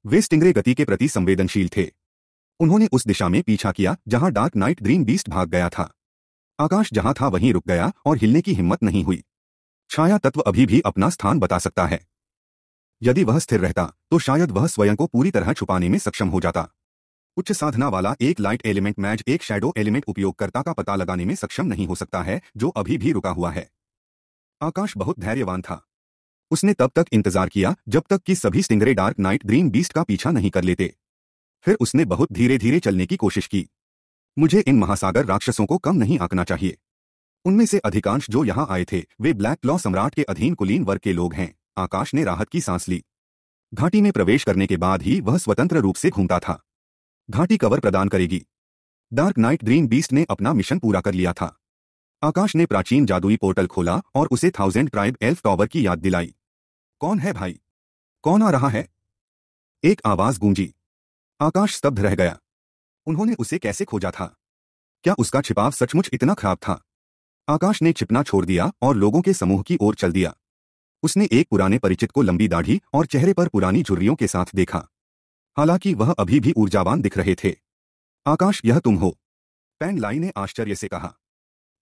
वे स्टिंगरे गति के प्रति संवेदनशील थे। उन्होंने उस दिशा में पीछा किया जहाँ डार्क नाइट ग्रीन बीस्ट भाग गया था। आकाश जहाँ था वहीं रुक गया और हिलने की हिम्मत नहीं हुई। छाया तत्व अभी भी अपना स्थान बता सकता है। यदि वह स्थिर रहता तो शायद वह स्वयं को पूरी तरह छुपाने में सक्षम हो जाता। उच्च साधना वाला एक लाइट एलिमेंट मैच एक शैडो एलिमेंट उपयोगकर्ता का पता लगाने में सक्षम नहीं हो सकता है, जो अभी भी रुका हुआ है। आकाश बहुत धैर्यवान था। उसने तब तक इंतज़ार किया, जब तक कि सभी Stingray Dark Knight Green Beast का पीछा नहीं कर लेते। फिर उसने बहुत धीरे धीरे चलने की कोशिश की। मुझे इन महासागर राक्षसों को कम नहीं आंकना चाहिए। उनमें से अधिकांश जो यहाँ आए थे, वे ब्लैक लॉ सम्राट के अधीन कुलीन वर्ग के लोग हैं। आकाश ने राहत की सांस ली। घाटी में प्रवेश करने के बाद ही वह स्वतंत्र रूप से घूमता था। घाटी कवर प्रदान करेगी। डार्क नाइट ग्रीन बीस्ट ने अपना मिशन पूरा कर लिया था। आकाश ने प्राचीन जादुई पोर्टल खोला और उसे थाउज़ेंड ट्राइब एल्फ टॉवर की याद दिलाई। कौन है भाई? कौन आ रहा है? एक आवाज़ गूंजी। आकाश स्तब्ध रह गया। उन्होंने उसे कैसे खोजा था? क्या उसका छिपाव सचमुच इतना खराब था? आकाश ने छिपना छोड़ दिया और लोगों के समूह की ओर चल दिया। उसने एक पुराने परिचित को लंबी दाढ़ी और चेहरे पर पुरानी झुर्रियों के साथ देखा। हालाँकि वह अभी भी ऊर्जावान दिख रहे थे। आकाश, यह तुम हो। पैन लाई ने आश्चर्य से कहा।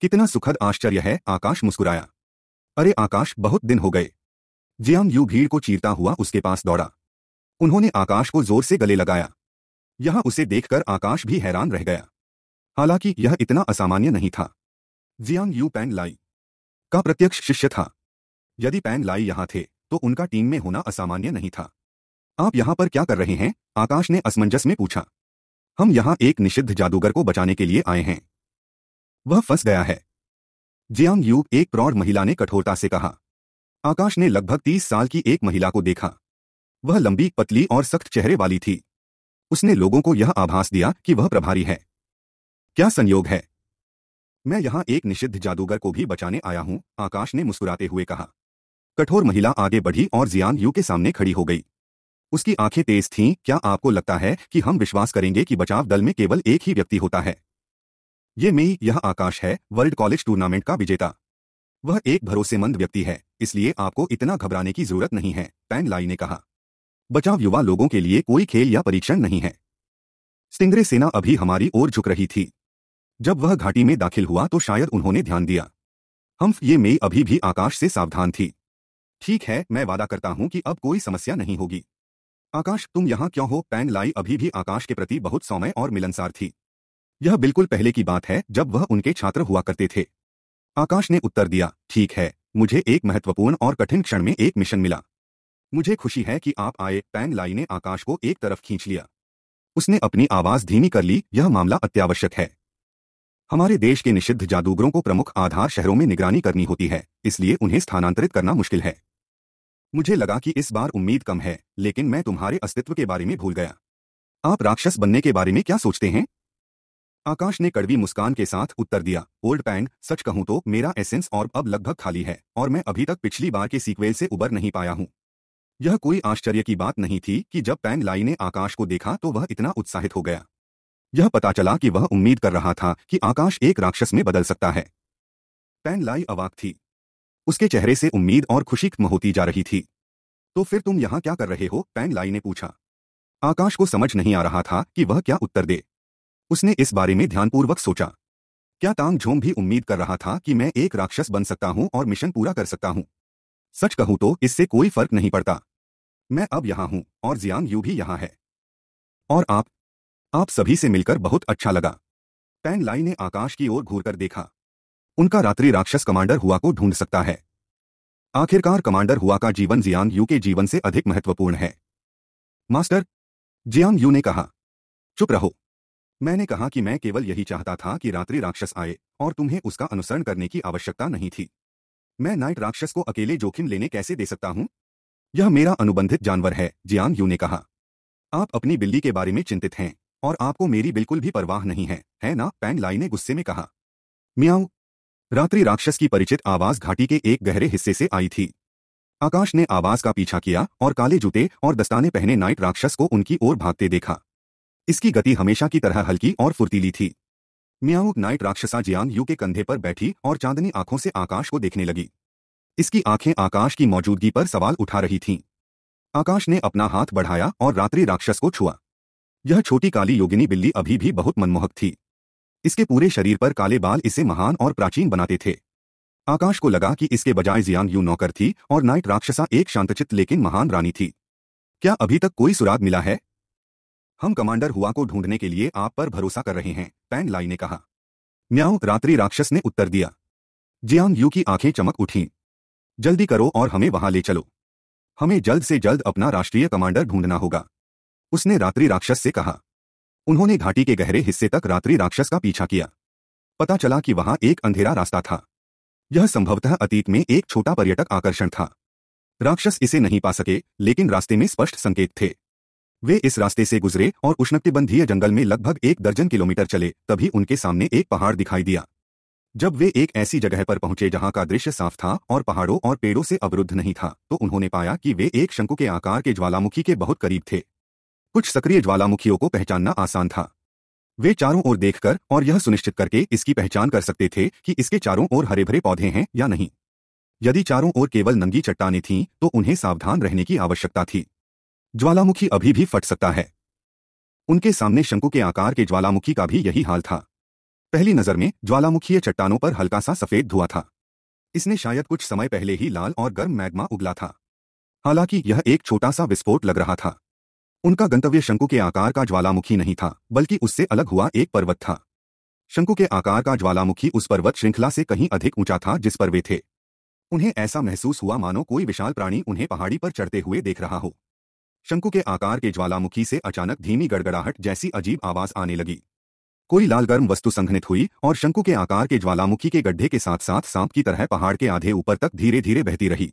कितना सुखद आश्चर्य है, आकाश मुस्कुराया। अरे आकाश, बहुत दिन हो गए। जियांग यू भीड़ को चीरता हुआ उसके पास दौड़ा। उन्होंने आकाश को ज़ोर से गले लगाया। यहाँ उसे देखकर आकाश भी हैरान रह गया। हालाँकि यह इतना असामान्य नहीं था। Jiang Yu Pan Lai. का प्रत्यक्ष शिष्य था। यदि पैन लाई यहाँ थे तो उनका टीम में होना असामान्य नहीं था। आप यहाँ पर क्या कर रहे हैं? आकाश ने असमंजस में पूछा। हम यहाँ एक निषिद्ध जादूगर को बचाने के लिए आए हैं। वह फंस गया है। जियांग यू, एक प्रौढ़ महिला ने कठोरता से कहा। आकाश ने लगभग तीस साल की एक महिला को देखा। वह लंबी, पतली और सख्त चेहरे वाली थी। उसने लोगों को यह आभास दिया कि वह प्रभारी है। क्या संयोग है? मैं यहाँ एक निषिद्ध जादूगर को भी बचाने आया हूँ, आकाश ने मुस्कुराते हुए कहा। कठोर महिला आगे बढ़ी और जियान यू के सामने खड़ी हो गई। उसकी आँखें तेज थीं, क्या आपको लगता है कि हम विश्वास करेंगे कि बचाव दल में केवल एक ही व्यक्ति होता है? ये मई, यह आकाश है, वर्ल्ड कॉलेज टूर्नामेंट का विजेता। वह एक भरोसेमंद व्यक्ति है, इसलिए आपको इतना घबराने की ज़रूरत नहीं है, पैन लाई ने कहा। बचाव युवा लोगों के लिए कोई खेल या परीक्षण नहीं है। स्टिंगरे सेना अभी हमारी ओर झुक रही थी। जब वह घाटी में दाखिल हुआ तो शायद उन्होंने ध्यान दिया। हम ये मई अभी भी आकाश से सावधान थी। ठीक है, मैं वादा करता हूँ कि अब कोई समस्या नहीं होगी। आकाश, तुम यहाँ क्यों हो? पैंग लाई, अभी भी आकाश के प्रति बहुत सौम्य और मिलनसार थी। यह बिल्कुल पहले की बात है, जब वह उनके छात्र हुआ करते थे। आकाश ने उत्तर दिया, ठीक है, मुझे एक महत्वपूर्ण और कठिन क्षण में एक मिशन मिला। मुझे खुशी है कि आप आए पैंग लाई ने आकाश को एक तरफ़ खींच लिया। उसने अपनी आवाज़ धीमी कर ली, यह मामला अत्यावश्यक है। हमारे देश के निषिद्ध जादूगरों को प्रमुख आधार शहरों में निगरानी करनी होती है, इसलिए उन्हें स्थानांतरित करना मुश्किल है। मुझे लगा कि इस बार उम्मीद कम है, लेकिन मैं तुम्हारे अस्तित्व के बारे में भूल गया। आप राक्षस बनने के बारे में क्या सोचते हैं? आकाश ने कड़वी मुस्कान के साथ उत्तर दिया, ओल्ड पैंग सच कहूँ तो मेरा एसेंस और अब लगभग खाली है, और मैं अभी तक पिछली बार के सीक्वेल से उबर नहीं पाया हूँ। यह कोई आश्चर्य की बात नहीं थी कि जब पैन लाई ने आकाश को देखा तो वह इतना उत्साहित हो गया। यह पता चला कि वह उम्मीद कर रहा था कि आकाश एक राक्षस में बदल सकता है। पैन लाई अवाक थी। उसके चेहरे से उम्मीद और खुशी खत्म होती जा रही थी। तो फिर तुम यहाँ क्या कर रहे हो? पैन लाई ने पूछा। आकाश को समझ नहीं आ रहा था कि वह क्या उत्तर दे। उसने इस बारे में ध्यानपूर्वक सोचा। क्या तांग झोम भी उम्मीद कर रहा था कि मैं एक राक्षस बन सकता हूँ और मिशन पूरा कर सकता हूँ? सच कहूँ तो इससे कोई फ़र्क नहीं पड़ता। मैं अब यहाँ हूँ और जियांग यू भी यहाँ है। और आप? आप सभी से मिलकर बहुत अच्छा लगा। पैन लाई ने आकाश की ओर घूरकर देखा। उनका रात्रि राक्षस कमांडर हुआ को ढूंढ सकता है। आखिरकार कमांडर हुआ का जीवन जियांग यू के जीवन से अधिक महत्वपूर्ण है। मास्टर, जियांग यू ने कहा, चुप रहो। मैंने कहा कि मैं केवल यही चाहता था कि रात्रि राक्षस आए और तुम्हें उसका अनुसरण करने की आवश्यकता नहीं थी। मैं नाइट राक्षस को अकेले जोखिम लेने कैसे दे सकता हूँ? यह मेरा अनुबंधित जानवर है, जियांग यू ने कहा। आप अपनी बिल्ली के बारे में चिंतित हैं और आपको मेरी बिल्कुल भी परवाह नहीं है है ना? पैन लाई ने गुस्से में कहा। मियाऊ रात्रि राक्षस की परिचित आवाज़ घाटी के एक गहरे हिस्से से आई थी। आकाश ने आवाज़ का पीछा किया और काले जूते और दस्ताने पहने नाइट राक्षस को उनकी ओर भागते देखा। इसकी गति हमेशा की तरह हल्की और फुर्तीली थी। मियाऊ नाइट राक्षसा जियांग यू के कंधे पर बैठी और चांदनी आँखों से आकाश को देखने लगी। इसकी आँखें आकाश की मौजूदगी पर सवाल उठा रही थीं। आकाश ने अपना हाथ बढ़ाया और रात्रि राक्षस को छुआ। यह छोटी काली योगिनी बिल्ली अभी भी बहुत मनमोहक थी। इसके पूरे शरीर पर काले बाल इसे महान और प्राचीन बनाते थे। आकाश को लगा कि इसके बजाय जियांग यू नौकर थी और नाइट राक्षसा एक शांतचित लेकिन महान रानी थी। क्या अभी तक कोई सुराग मिला है? हम कमांडर हुआ को ढूँढने के लिए आप पर भरोसा कर रहे हैं, पैन लाई ने कहा। म्याओ रात्रि राक्षस ने उत्तर दिया। जियांग यू की आँखें चमक उठी। जल्दी करो और हमें वहाँ ले चलो। हमें जल्द से जल्द अपना राष्ट्रीय कमांडर ढूंढना होगा। उसने रात्रि राक्षस से कहा। उन्होंने घाटी के गहरे हिस्से तक रात्रि राक्षस का पीछा किया। पता चला कि वहाँ एक अंधेरा रास्ता था। यह संभवतः अतीत में एक छोटा पर्यटक आकर्षण था। राक्षस इसे नहीं पा सके, लेकिन रास्ते में स्पष्ट संकेत थे। वे इस रास्ते से गुजरे और उष्णकटिबंधीय जंगल में लगभग एक दर्जन किलोमीटर चले, तभी उनके सामने एक पहाड़ दिखाई दिया। जब वे एक ऐसी जगह पर पहुँचे जहाँ का दृश्य साफ़ था और पहाड़ों और पेड़ों से अवरुद्ध नहीं था तो उन्होंने पाया कि वे एक शंकु के आकार के ज्वालामुखी के बहुत करीब थे। कुछ सक्रिय ज्वालामुखियों को पहचानना आसान था। वे चारों ओर देखकर और यह सुनिश्चित करके इसकी पहचान कर सकते थे कि इसके चारों ओर हरे भरे पौधे हैं या नहीं। यदि चारों ओर केवल नंगी चट्टाने थीं तो उन्हें सावधान रहने की आवश्यकता थी। ज्वालामुखी अभी भी फट सकता है। उनके सामने शंकु के आकार के ज्वालामुखी का भी यही हाल था। पहली नज़र में ज्वालामुखीय चट्टानों पर हल्का सा सफ़ेद धुआँ था। इसने शायद कुछ समय पहले ही लाल और गर्म मैग्मा उगला था। हालाँकि यह एक छोटा सा विस्फोट लग रहा था। उनका गंतव्य शंकु के आकार का ज्वालामुखी नहीं था, बल्कि उससे अलग हुआ एक पर्वत था। शंकु के आकार का ज्वालामुखी उस पर्वत श्रृंखला से कहीं अधिक ऊँचा था जिस पर वे थे। उन्हें ऐसा महसूस हुआ मानो कोई विशाल प्राणी उन्हें पहाड़ी पर चढ़ते हुए देख रहा हो। शंकु के आकार के ज्वालामुखी से अचानक धीमी गड़गड़ाहट जैसी अजीब आवाज़ आने लगी। कोई लाल गर्म वस्तु संघनित हुई और शंकु के आकार के ज्वालामुखी के गड्ढे के साथ साथ सांप की तरह पहाड़ के आधे ऊपर तक धीरे धीरे बहती रही।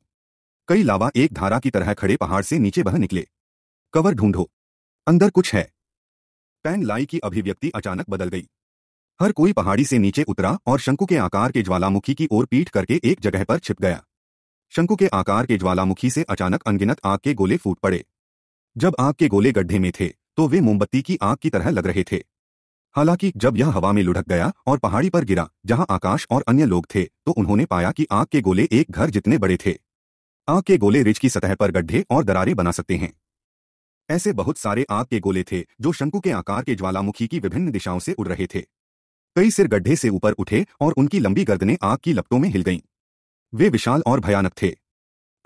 कई लावा एक धारा की तरह खड़े पहाड़ से नीचे बह निकले। कवर ढूंढो। अंदर कुछ है। पैन लाई की अभिव्यक्ति अचानक बदल गई। हर कोई पहाड़ी से नीचे उतरा और शंकु के आकार के ज्वालामुखी की ओर पीठ करके एक जगह पर छिप गया। शंकु के आकार के ज्वालामुखी से अचानक अनगिनत आग के गोले फूट पड़े। जब आग के गोले गड्ढे में थे तो वे मोमबत्ती की आग की तरह लग रहे थे। हालाँकि जब यह हवा में लुढ़क गया और पहाड़ी पर गिरा, जहाँ आकाश और अन्य लोग थे तो उन्होंने पाया कि आग के गोले एक घर जितने बड़े थे। आग के गोले रिज की सतह पर गड्ढे और दरारें बना सकते हैं। ऐसे बहुत सारे आग के गोले थे, जो शंकु के आकार के ज्वालामुखी की विभिन्न दिशाओं से उड़ रहे थे। कई सिर गड्ढे से ऊपर उठे और उनकी लंबी गर्दनें आग की लपटों में हिल गईं। वे विशाल और भयानक थे।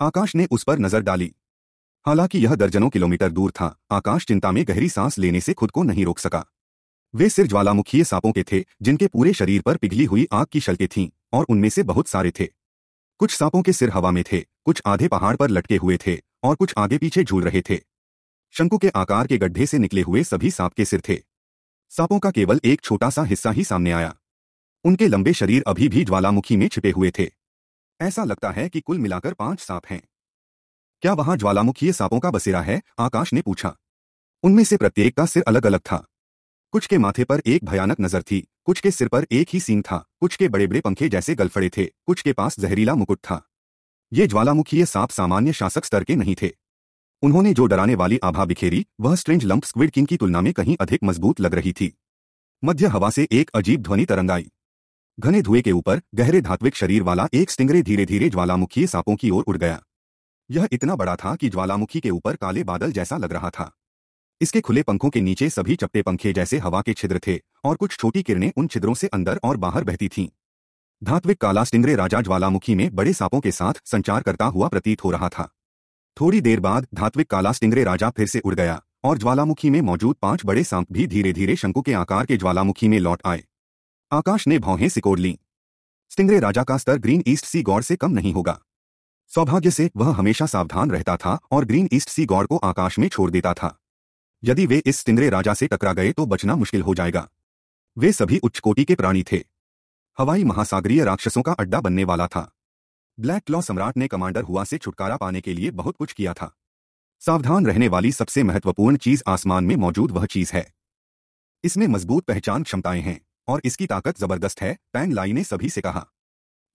आकाश ने उस पर नज़र डाली। हालाँकि यह दर्जनों किलोमीटर दूर था, आकाश चिंता में गहरी सांस लेने से खुद को नहीं रोक सका। वे सिर ज्वालामुखीय सांपों के थे, जिनके पूरे शरीर पर पिघली हुई आग की शलके थीं, और उनमें से बहुत सारे थे। कुछ सांपों के सिर हवा में थे, कुछ आधे पहाड़ पर लटके हुए थे, और कुछ आगे पीछे झूल रहे थे। शंकु के आकार के गड्ढे से निकले हुए सभी सांप के सिर थे। सांपों का केवल एक छोटा सा हिस्सा ही सामने आया। उनके लंबे शरीर अभी भी ज्वालामुखी में छिपे हुए थे। ऐसा लगता है कि कुल मिलाकर पाँच सांप हैं। क्या वहाँ ज्वालामुखी सांपों का बसेरा है? आकाश ने पूछा। उनमें से प्रत्येक का सिर अलग अलग था। कुछ के माथे पर एक भयानक नज़र थी, कुछ के सिर पर एक ही सींग था, कुछ के बड़े बड़े पंखे जैसे गलफड़े थे, कुछ के पास जहरीला मुकुट था। ये ज्वालामुखीय सांप सामान्य शासक स्तर के नहीं थे। उन्होंने जो डराने वाली आभा बिखेरी, वह स्ट्रेंज लंप स्क्विड किंग की तुलना में कहीं अधिक मज़बूत लग रही थी। मध्य हवा से एक अजीब ध्वनि तरंग आई घने धुएँ के ऊपर, गहरे धात्विक शरीर वाला एक स्टिंगरे धीरे धीरे ज्वालामुखी सांपों की ओर उड़ गया। यह इतना बड़ा था कि ज्वालामुखी के ऊपर काले बादल जैसा लग रहा था। इसके खुले पंखों के नीचे सभी चपटे पंखे जैसे हवा के छिद्र थे, और कुछ छोटी किरणें उन छिद्रों से अंदर और बाहर बहती थीं। धात्विक काला स्टिंगरे राजा ज्वालामुखी में बड़े सांपों के साथ संचार करता हुआ प्रतीत हो रहा था। थोड़ी देर बाद धात्विक काला स्टिंगरे राजा फिर से उड़ गया और ज्वालामुखी में मौजूद पाँच बड़े सांप भी धीरे धीरे शंकु के आकार के ज्वालामुखी में लौट आए। आकाश ने भौहें सिकोड़ ली। स्टिंगरे राजा का स्तर ग्रीन ईस्ट सी गौड़ से कम नहीं होगा। सौभाग्य से वह हमेशा सावधान रहता था और ग्रीन ईस्ट सी गौड़ को आकाश में छोड़ देता था। यदि वे इस स्टिंगरे राजा से टकरा गए तो बचना मुश्किल हो जाएगा। वे सभी उच्च कोटि के प्राणी थे। हवाई महासागरीय राक्षसों का अड्डा बनने वाला था। ब्लैक क्लॉ सम्राट ने कमांडर हुआ से छुटकारा पाने के लिए बहुत कुछ किया था। सावधान रहने वाली सबसे महत्वपूर्ण चीज़ आसमान में मौजूद वह चीज़ है। इसमें मज़बूत पहचान क्षमताएँ हैं, और इसकी ताकत ज़बरदस्त है, पैन लाई ने सभी से कहा।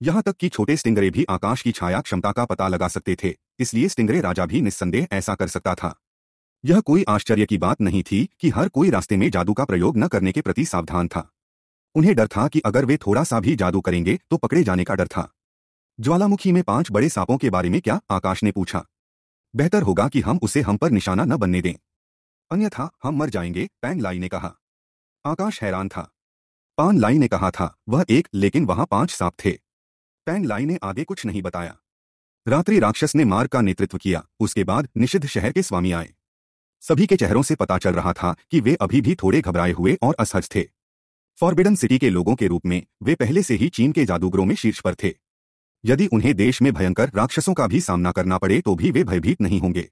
यहाँ तक कि छोटे स्टिंगरे भी आकाश की छाया क्षमता का पता लगा सकते थे, इसलिए स्टिंगरे राजा भी निस्संदेह ऐसा कर सकता था। यह कोई आश्चर्य की बात नहीं थी कि हर कोई रास्ते में जादू का प्रयोग न करने के प्रति सावधान था। उन्हें डर था कि अगर वे थोड़ा सा भी जादू करेंगे तो पकड़े जाने का डर था। ज्वालामुखी में पाँच बड़े सांपों के बारे में क्या आकाश ने पूछा? बेहतर होगा कि हम उसे हम पर निशाना न बनने दें। अन्यथा, हम मर जाएँगे पैंग लाई ने कहा। आकाश हैरान था। पान लाई ने कहा था, वह एक, लेकिन वहाँ पाँच सांप थे। पैंग लाई ने आगे कुछ नहीं बताया। रात्रि राक्षस ने मार्ग का नेतृत्व किया, उसके बाद निषिद्ध शहर के स्वामी आए। सभी के चेहरों से पता चल रहा था कि वे अभी भी थोड़े घबराए हुए और असहज थे। फॉरबिडन सिटी के लोगों के रूप में, वे पहले से ही चीन के जादूगरों में शीर्ष पर थे। यदि उन्हें देश में भयंकर राक्षसों का भी सामना करना पड़े तो भी वे भयभीत नहीं होंगे।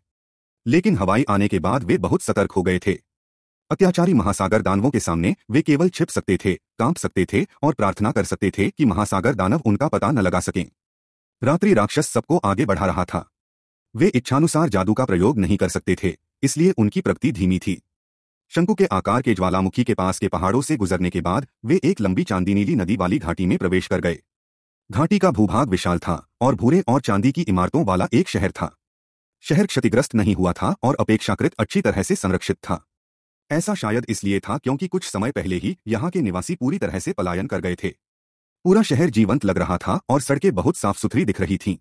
लेकिन हवाई आने के बाद वे बहुत सतर्क हो गए थे। अत्याचारी महासागर दानवों के सामने वे केवल छिप सकते थे, काँप सकते थे और प्रार्थना कर सकते थे कि महासागर दानव उनका पता न लगा सकें। रात्रि राक्षस सबको आगे बढ़ा रहा था। वे इच्छानुसार जादू का प्रयोग नहीं कर सकते थे, इसलिए उनकी प्रगति धीमी थी। शंकु के आकार के ज्वालामुखी के पास के पहाड़ों से गुजरने के बाद वे एक लंबी चांदी नीली नदी वाली घाटी में प्रवेश कर गए। घाटी का भूभाग विशाल था और भूरे और चांदी की इमारतों वाला एक शहर था। शहर क्षतिग्रस्त नहीं हुआ था और अपेक्षाकृत अच्छी तरह से संरक्षित था। ऐसा शायद इसलिए था क्योंकि कुछ समय पहले ही यहाँ के निवासी पूरी तरह से पलायन कर गए थे। पूरा शहर जीवंत लग रहा था और सड़कें बहुत साफ़ सुथरी दिख रही थीं।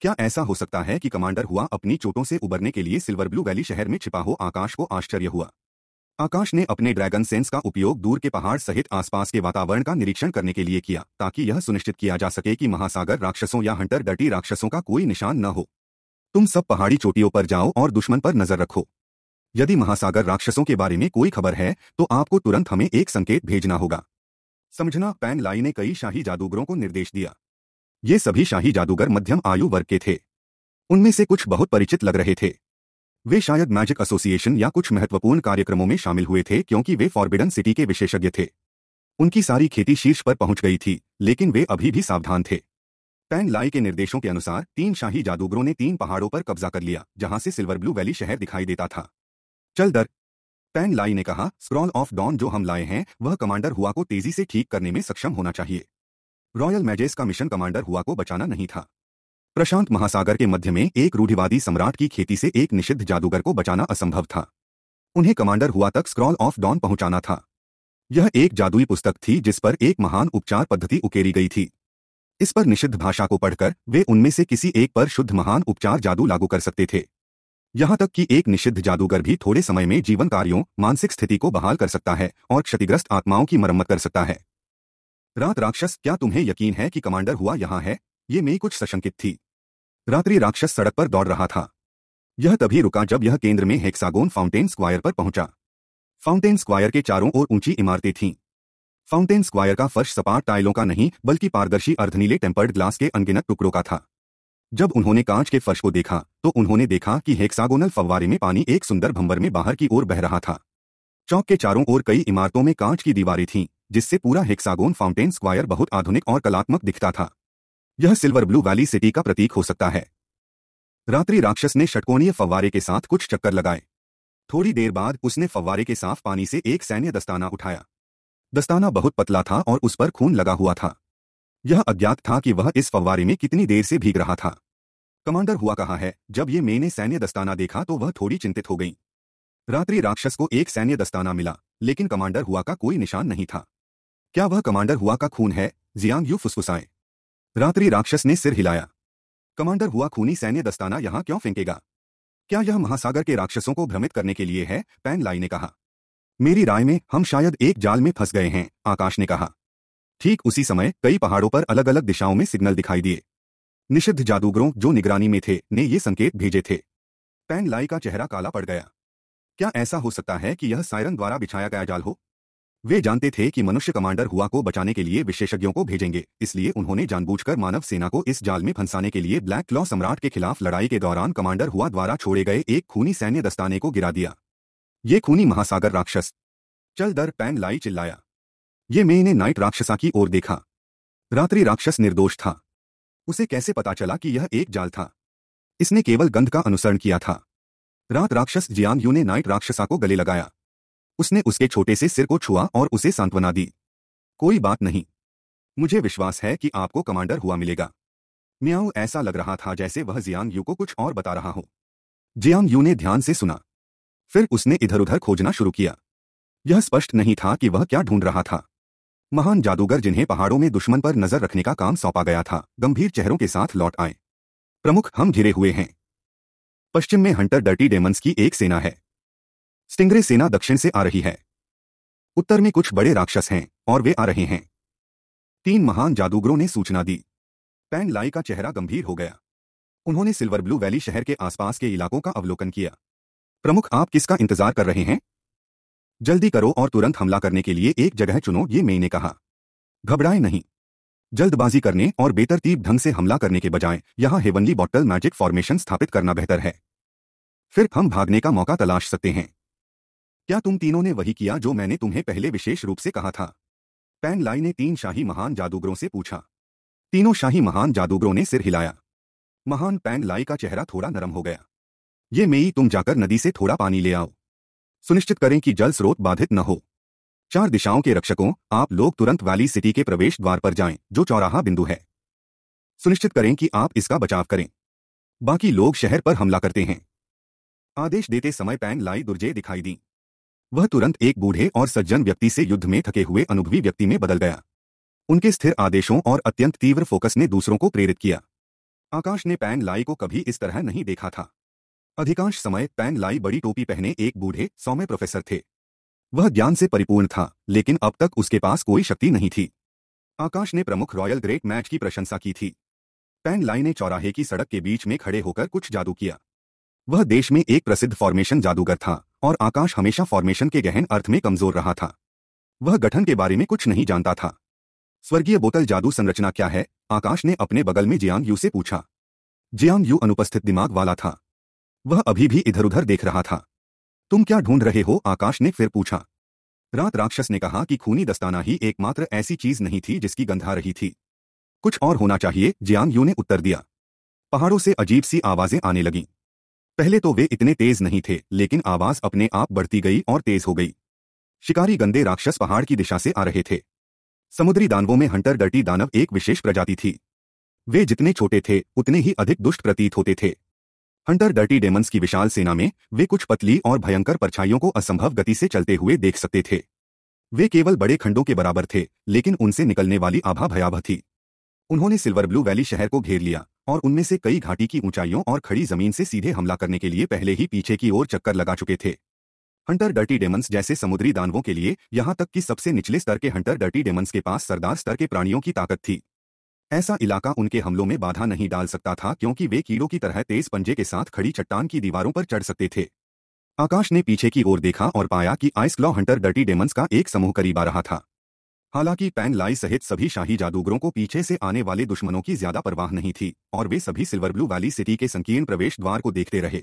क्या ऐसा हो सकता है कि कमांडर हुआ अपनी चोटों से उबरने के लिए सिल्वर ब्लू वैली शहर में छिपा हो आकाश को आश्चर्य हुआ? आकाश ने अपने ड्रैगन सेंस का उपयोग दूर के पहाड़ सहित आसपास के वातावरण का निरीक्षण करने के लिए किया, ताकि यह सुनिश्चित किया जा सके कि महासागर राक्षसों या हंटर डटी राक्षसों का कोई निशान न हो। तुम सब पहाड़ी चोटियों पर जाओ और दुश्मन पर नज़र रखो। यदि महासागर राक्षसों के बारे में कोई खबर है तो आपको तुरंत हमें एक संकेत भेजना होगा। समझना, पैन लाई ने कई शाही जादूगरों को निर्देश दिया। ये सभी शाही जादूगर मध्यम आयु वर्ग के थे। उनमें से कुछ बहुत परिचित लग रहे थे। वे शायद मैजिक एसोसिएशन या कुछ महत्वपूर्ण कार्यक्रमों में शामिल हुए थे क्योंकि वे फॉरबिडन सिटी के विशेषज्ञ थे। उनकी सारी खेती शीर्ष पर पहुँच गई थी, लेकिन वे अभी भी सावधान थे। पैंग लाई के निर्देशों के अनुसार तीन शाही जादूगरों ने तीन पहाड़ों पर कब्जा कर लिया, जहाँ से सिल्वर ब्लू वैली शहर दिखाई देता था। चल दर। पैंग लाई ने कहा स्क्रॉल ऑफ़ डॉन जो हम लाए हैं, वह कमांडर हुआ को तेज़ी से ठीक करने में सक्षम होना चाहिए। रॉयल मैजेस का मिशन कमांडर हुआ को बचाना नहीं था। प्रशांत महासागर के मध्य में एक रूढ़िवादी सम्राट की खेती से एक निषिद्ध जादूगर को बचाना असंभव था। उन्हें कमांडर हुआ तक स्क्रॉल ऑफ़ डॉन पहुंचाना था। यह एक जादुई पुस्तक थी जिस पर एक महान उपचार पद्धति उकेरी गई थी। इस पर निषिद्ध भाषा को पढ़कर वे उनमें से किसी एक पर शुद्ध महान उपचार जादू लागू कर सकते थे। यहाँ तक कि एक निषिद्ध जादूगर भी थोड़े समय में जीवन कार्यों मानसिक स्थिति को बहाल कर सकता है और क्षतिग्रस्त आत्माओं की मरम्मत कर सकता है। रात राक्षस, क्या तुम्हें यकीन है कि कमांडर हुआ यहाँ है? ये मैं कुछ सशंकित थी। रात्रि राक्षस सड़क पर दौड़ रहा था। यह तभी रुका जब यह केंद्र में हेक्सागोन फाउंटेन स्क्वायर पर पहुँचा। फाउंटेन स्क्वायर के चारों ओर ऊँची इमारतें थीं। फाउंटेन स्क्वायर का फर्श सपाट टाइलों का नहीं, बल्कि पारदर्शी अर्धनीले टेम्पर्ड ग्लास के अनगिनत टुकड़ों का था। जब उन्होंने कांच के फर्श को देखा तो उन्होंने देखा कि हेक्सागोनल फव्वारे में पानी एक सुंदर भंबर में बाहर की ओर बह रहा था। चौक के चारों ओर कई इमारतों में कांच की दीवारें थीं, जिससे पूरा हेक्सागोन फाउंटेन स्क्वायर बहुत आधुनिक और कलात्मक दिखता था। यह सिल्वर ब्लू वैली सिटी का प्रतीक हो सकता है। रात्रि राक्षस ने षटकोणीय फव्वारे के साथ कुछ चक्कर लगाए। थोड़ी देर बाद उसने फव्वारे के साफ़ पानी से एक सैन्य दस्ताना उठाया। दस्ताना बहुत पतला था और उस पर खून लगा हुआ था। यह अज्ञात था कि वह इस फव्वारे में कितनी देर से भीग रहा था। कमांडर हुआ कहा है? जब ये मैंने सैन्य दस्ताना देखा तो वह थोड़ी चिंतित हो गई। रात्रि राक्षस को एक सैन्य दस्ताना मिला, लेकिन कमांडर हुआ का कोई निशान नहीं था। क्या वह कमांडर हुआ का खून है? जियांग यू फुसफुसाए। रात्रि राक्षस ने सिर हिलाया। कमांडर हुआ खूनी सैन्य दस्ताना यहाँ क्यों फेंकेगा? क्या यह महासागर के राक्षसों को भ्रमित करने के लिए है? पैन लाई ने कहा। मेरी राय में हम शायद एक जाल में फंस गए हैं, आकाश ने कहा। ठीक उसी समय कई पहाड़ों पर अलग अलग दिशाओं में सिग्नल दिखाई दिए। निषिद्ध जादूगरों जो निगरानी में थे, ने ये संकेत भेजे थे। पैन लाई का चेहरा काला पड़ गया। क्या ऐसा हो सकता है कि यह सायरन द्वारा बिछाया गया जाल हो? वे जानते थे कि मनुष्य कमांडर हुआ को बचाने के लिए विशेषज्ञों को भेजेंगे, इसलिए उन्होंने जानबूझकर मानव सेना को इस जाल में फंसाने के लिए ब्लैक क्लॉ सम्राट के खिलाफ लड़ाई के दौरान कमांडर हुआ द्वारा छोड़े गए एक खूनी सैन्य दस्ताने को गिरा दिया। ये खूनी महासागर राक्षस। चल दर पैन लाई चिल्लाया। ये मैंने नाइट राक्षसा की ओर देखा। रात्रि राक्षस निर्दोष था। उसे कैसे पता चला कि यह एक जाल था? इसने केवल गंध का अनुसरण किया था। रात राक्षस जियांग यू ने नाइट राक्षसा को गले लगाया। उसने उसके छोटे से सिर को छुआ और उसे सांत्वना दी। कोई बात नहीं। मुझे विश्वास है कि आपको कमांडर हुआ मिलेगा। म्याऊ ऐसा लग रहा था जैसे वह जियांग यू को कुछ और बता रहा हो। जियांग यू ने ध्यान से सुना। फिर उसने इधर उधर खोजना शुरू किया। यह स्पष्ट नहीं था कि वह क्या ढूंढ रहा था। महान जादूगर जिन्हें पहाड़ों में दुश्मन पर नज़र रखने का काम सौंपा गया था, गंभीर चेहरों के साथ लौट आए। प्रमुख हम घिरे हुए हैं। पश्चिम में हंटर डर्टी डेमंस की एक सेना है। स्टिंगरे सेना दक्षिण से आ रही है। उत्तर में कुछ बड़े राक्षस हैं और वे आ रहे हैं। तीन महान जादूगरों ने सूचना दी। पैन लाई का चेहरा गंभीर हो गया। उन्होंने सिल्वर ब्लू वैली शहर के आसपास के इलाकों का अवलोकन किया। प्रमुख, आप किसका इंतज़ार कर रहे हैं? जल्दी करो और तुरंत हमला करने के लिए एक जगह चुनो, ये मैंने कहा। घबराए नहीं। जल्दबाजी करने और बेतरतीब ढंग से हमला करने के बजाय, यहाँ हेवनली बॉटल मैजिक फॉर्मेशन स्थापित करना बेहतर है। फिर हम भागने का मौका तलाश सकते हैं। क्या तुम तीनों ने वही किया जो मैंने तुम्हें पहले विशेष रूप से कहा था? पैन लाई ने तीन शाही महान जादूगरों से पूछा। तीनों शाही महान जादूगरों ने सिर हिलाया। महान पैन लाई का चेहरा थोड़ा नरम हो गया। ये मेई तुम जाकर नदी से थोड़ा पानी ले आओ। सुनिश्चित करें कि जल स्रोत बाधित न हो। चार दिशाओं के रक्षकों आप लोग तुरंत वैली सिटी के प्रवेश द्वार पर जाएँ, जो चौराहा बिंदु है। सुनिश्चित करें कि आप इसका बचाव करें। बाकी लोग शहर पर हमला करते हैं। आदेश देते समय पैन लाई दुर्जय दिखाई दी। वह तुरंत एक बूढ़े और सज्जन व्यक्ति से युद्ध में थके हुए अनुभवी व्यक्ति में बदल गया। उनके स्थिर आदेशों और अत्यंत तीव्र फोकस ने दूसरों को प्रेरित किया। आकाश ने पैन लाई को कभी इस तरह नहीं देखा था। अधिकांश समय पैन लाई बड़ी टोपी पहने एक बूढ़े, सौम्य प्रोफेसर थे। वह ज्ञान से परिपूर्ण था, लेकिन अब तक उसके पास कोई शक्ति नहीं थी। आकाश ने प्रमुख रॉयल ग्रेट मैच की प्रशंसा की थी। पैन लाई ने चौराहे की सड़क के बीच में खड़े होकर कुछ जादू किया। वह देश में एक प्रसिद्ध फॉर्मेशन जादूगर था और आकाश हमेशा फॉर्मेशन के गहन अर्थ में कमज़ोर रहा था। वह गठन के बारे में कुछ नहीं जानता था। स्वर्गीय बोतल जादू संरचना क्या है? आकाश ने अपने बगल में जियांग यू से पूछा। जियांग यू अनुपस्थित दिमाग वाला था। वह अभी भी इधर उधर देख रहा था। तुम क्या ढूंढ रहे हो? आकाश ने फिर पूछा। रात राक्षस ने कहा कि खूनी दस्ताना ही एकमात्र ऐसी चीज़ नहीं थी जिसकी गंधा रही थी। कुछ और होना चाहिए? जियांग यू ने उत्तर दिया। पहाड़ों से अजीब सी आवाज़ें आने लगीं। पहले तो वे इतने तेज नहीं थे, लेकिन आवाज़ अपने आप बढ़ती गई और तेज हो गई। शिकारी गंदे राक्षस पहाड़ की दिशा से आ रहे थे। समुद्री दानवों में हंटर डर्टी दानव एक विशेष प्रजाति थी। वे जितने छोटे थे, उतने ही अधिक दुष्ट प्रतीत होते थे। हंटर डर्टी डेमंस की विशाल सेना में, वे कुछ पतली और भयंकर परछाइयों को असंभव गति से चलते हुए देख सकते थे। वे केवल बड़े खंडों के बराबर थे, लेकिन उनसे निकलने वाली आभा भयावह थी। उन्होंने सिल्वर ब्लू वैली शहर को घेर लिया। और उनमें से कई घाटी की ऊंचाइयों और खड़ी ज़मीन से सीधे हमला करने के लिए पहले ही पीछे की ओर चक्कर लगा चुके थे। हंटर डर्टी डेमंस जैसे समुद्री दानवों के लिए यहाँ तक कि सबसे निचले स्तर के हंटर डर्टी डेमंस के पास सरदार स्तर के प्राणियों की ताकत थी। ऐसा इलाका उनके हमलों में बाधा नहीं डाल सकता था क्योंकि वे कीड़ों की तरह तेज पंजे के साथ खड़ी चट्टान की दीवारों पर चढ़ सकते थे। आकाश ने पीछे की ओर देखा और पाया कि Ice Claw Hunter Dirty Demons का एक समूह करीब आ रहा था। हालाँकि पैन लाई सहित सभी शाही जादूगरों को पीछे से आने वाले दुश्मनों की ज़्यादा परवाह नहीं थी, और वे सभी सिल्वर ब्लू वैली सिटी के संकीर्ण प्रवेश द्वार को देखते रहे।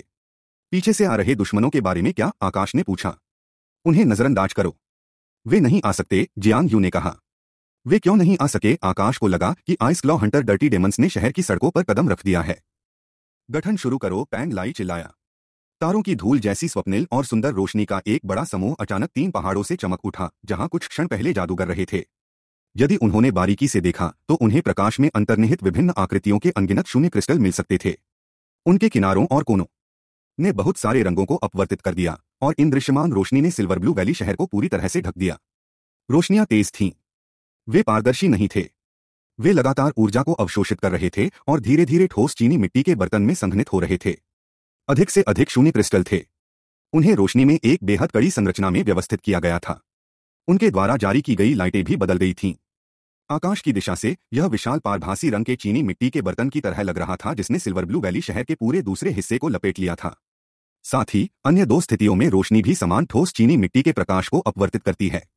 पीछे से आ रहे दुश्मनों के बारे में क्या आकाश ने पूछा? उन्हें नजरअंदाज करो। वे नहीं आ सकते, जियांग यू ने कहा। वे क्यों नहीं आ सके? आकाश को लगा कि Ice Claw Hunter Dirty Demons ने शहर की सड़कों पर कदम रख दिया है। गठन शुरू करो पैंग लाई चिल्लाया। तारों की धूल जैसी स्वप्निल और सुंदर रोशनी का एक बड़ा समूह अचानक तीन पहाड़ों से चमक उठा, जहाँ कुछ क्षण पहले जादूगर रहे थे। यदि उन्होंने बारीकी से देखा तो उन्हें प्रकाश में अंतर्निहित विभिन्न आकृतियों के अनगिनत शून्य क्रिस्टल मिल सकते थे। उनके किनारों और कोनों ने बहुत सारे रंगों को अपवर्तित कर दिया और इन दृश्यमान रोशनी ने सिल्वर ब्लू वैली शहर को पूरी तरह से ढक दिया। रोशनियाँ तेज थीं। वे पारदर्शी नहीं थे। वे लगातार ऊर्जा को अवशोषित कर रहे थे और धीरे धीरे ठोस चीनी मिट्टी के बर्तन में संघनित हो रहे थे। अधिक से अधिक शून्य क्रिस्टल थे। उन्हें रोशनी में एक बेहद कड़ी संरचना में व्यवस्थित किया गया था। उनके द्वारा जारी की गई लाइटें भी बदल गई थीं। आकाश की दिशा से यह विशाल पारभासी रंग के चीनी मिट्टी के बर्तन की तरह लग रहा था, जिसने सिल्वर ब्लू वैली शहर के पूरे दूसरे हिस्से को लपेट लिया था। साथ ही अन्य दो स्थितियों में रोशनी भी समान ठोस चीनी मिट्टी के प्रकाश को अपवर्तित करती है।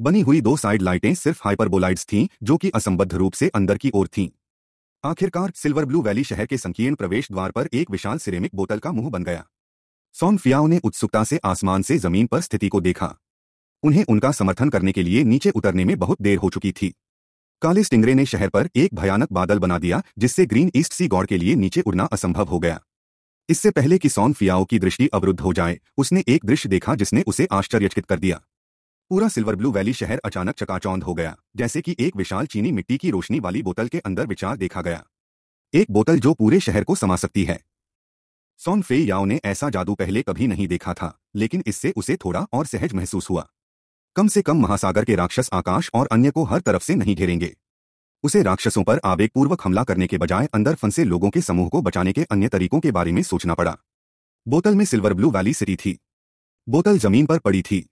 बनी हुई दो साइड लाइटें सिर्फ़ हाइपरबोलाइड्स थीं, जो कि असंबद्ध रूप से अंदर की ओर थीं। आखिरकार सिल्वर ब्लू वैली शहर के संकीर्ण प्रवेश द्वार पर एक विशाल सिरेमिक बोतल का मुँह बन गया। सोन फियाओ ने उत्सुकता से आसमान से ज़मीन पर स्थिति को देखा। उन्हें उनका समर्थन करने के लिए नीचे उतरने में बहुत देर हो चुकी थी। काले स्टिंगरे ने शहर पर एक भयानक बादल बना दिया, जिससे ग्रीन ईस्ट सी गौड़ के लिए नीचे उड़ना असंभव हो गया। इससे पहले कि सोन फियाओ की दृष्टि अवरुद्ध हो जाए, उसने एक दृश्य देखा जिसने उसे आश्चर्यचकित कर दिया। पूरा सिल्वर ब्लू वैली शहर अचानक चकाचौंध हो गया, जैसे कि एक विशाल चीनी मिट्टी की रोशनी वाली बोतल के अंदर विचार देखा गया। एक बोतल जो पूरे शहर को समा सकती है। सोन फे याओ ने ऐसा जादू पहले कभी नहीं देखा था, लेकिन इससे उसे थोड़ा और सहज महसूस हुआ। कम से कम महासागर के राक्षस आकाश और अन्य को हर तरफ़ से नहीं घेरेंगे। उसे राक्षसों पर आवेगपूर्वक हमला करने के बजाय अंदर फंसे लोगों के समूह को बचाने के अन्य तरीकों के बारे में सोचना पड़ा। बोतल में सिल्वर ब्लू वैली सिटी थी। बोतल ज़मीन पर पड़ी थी।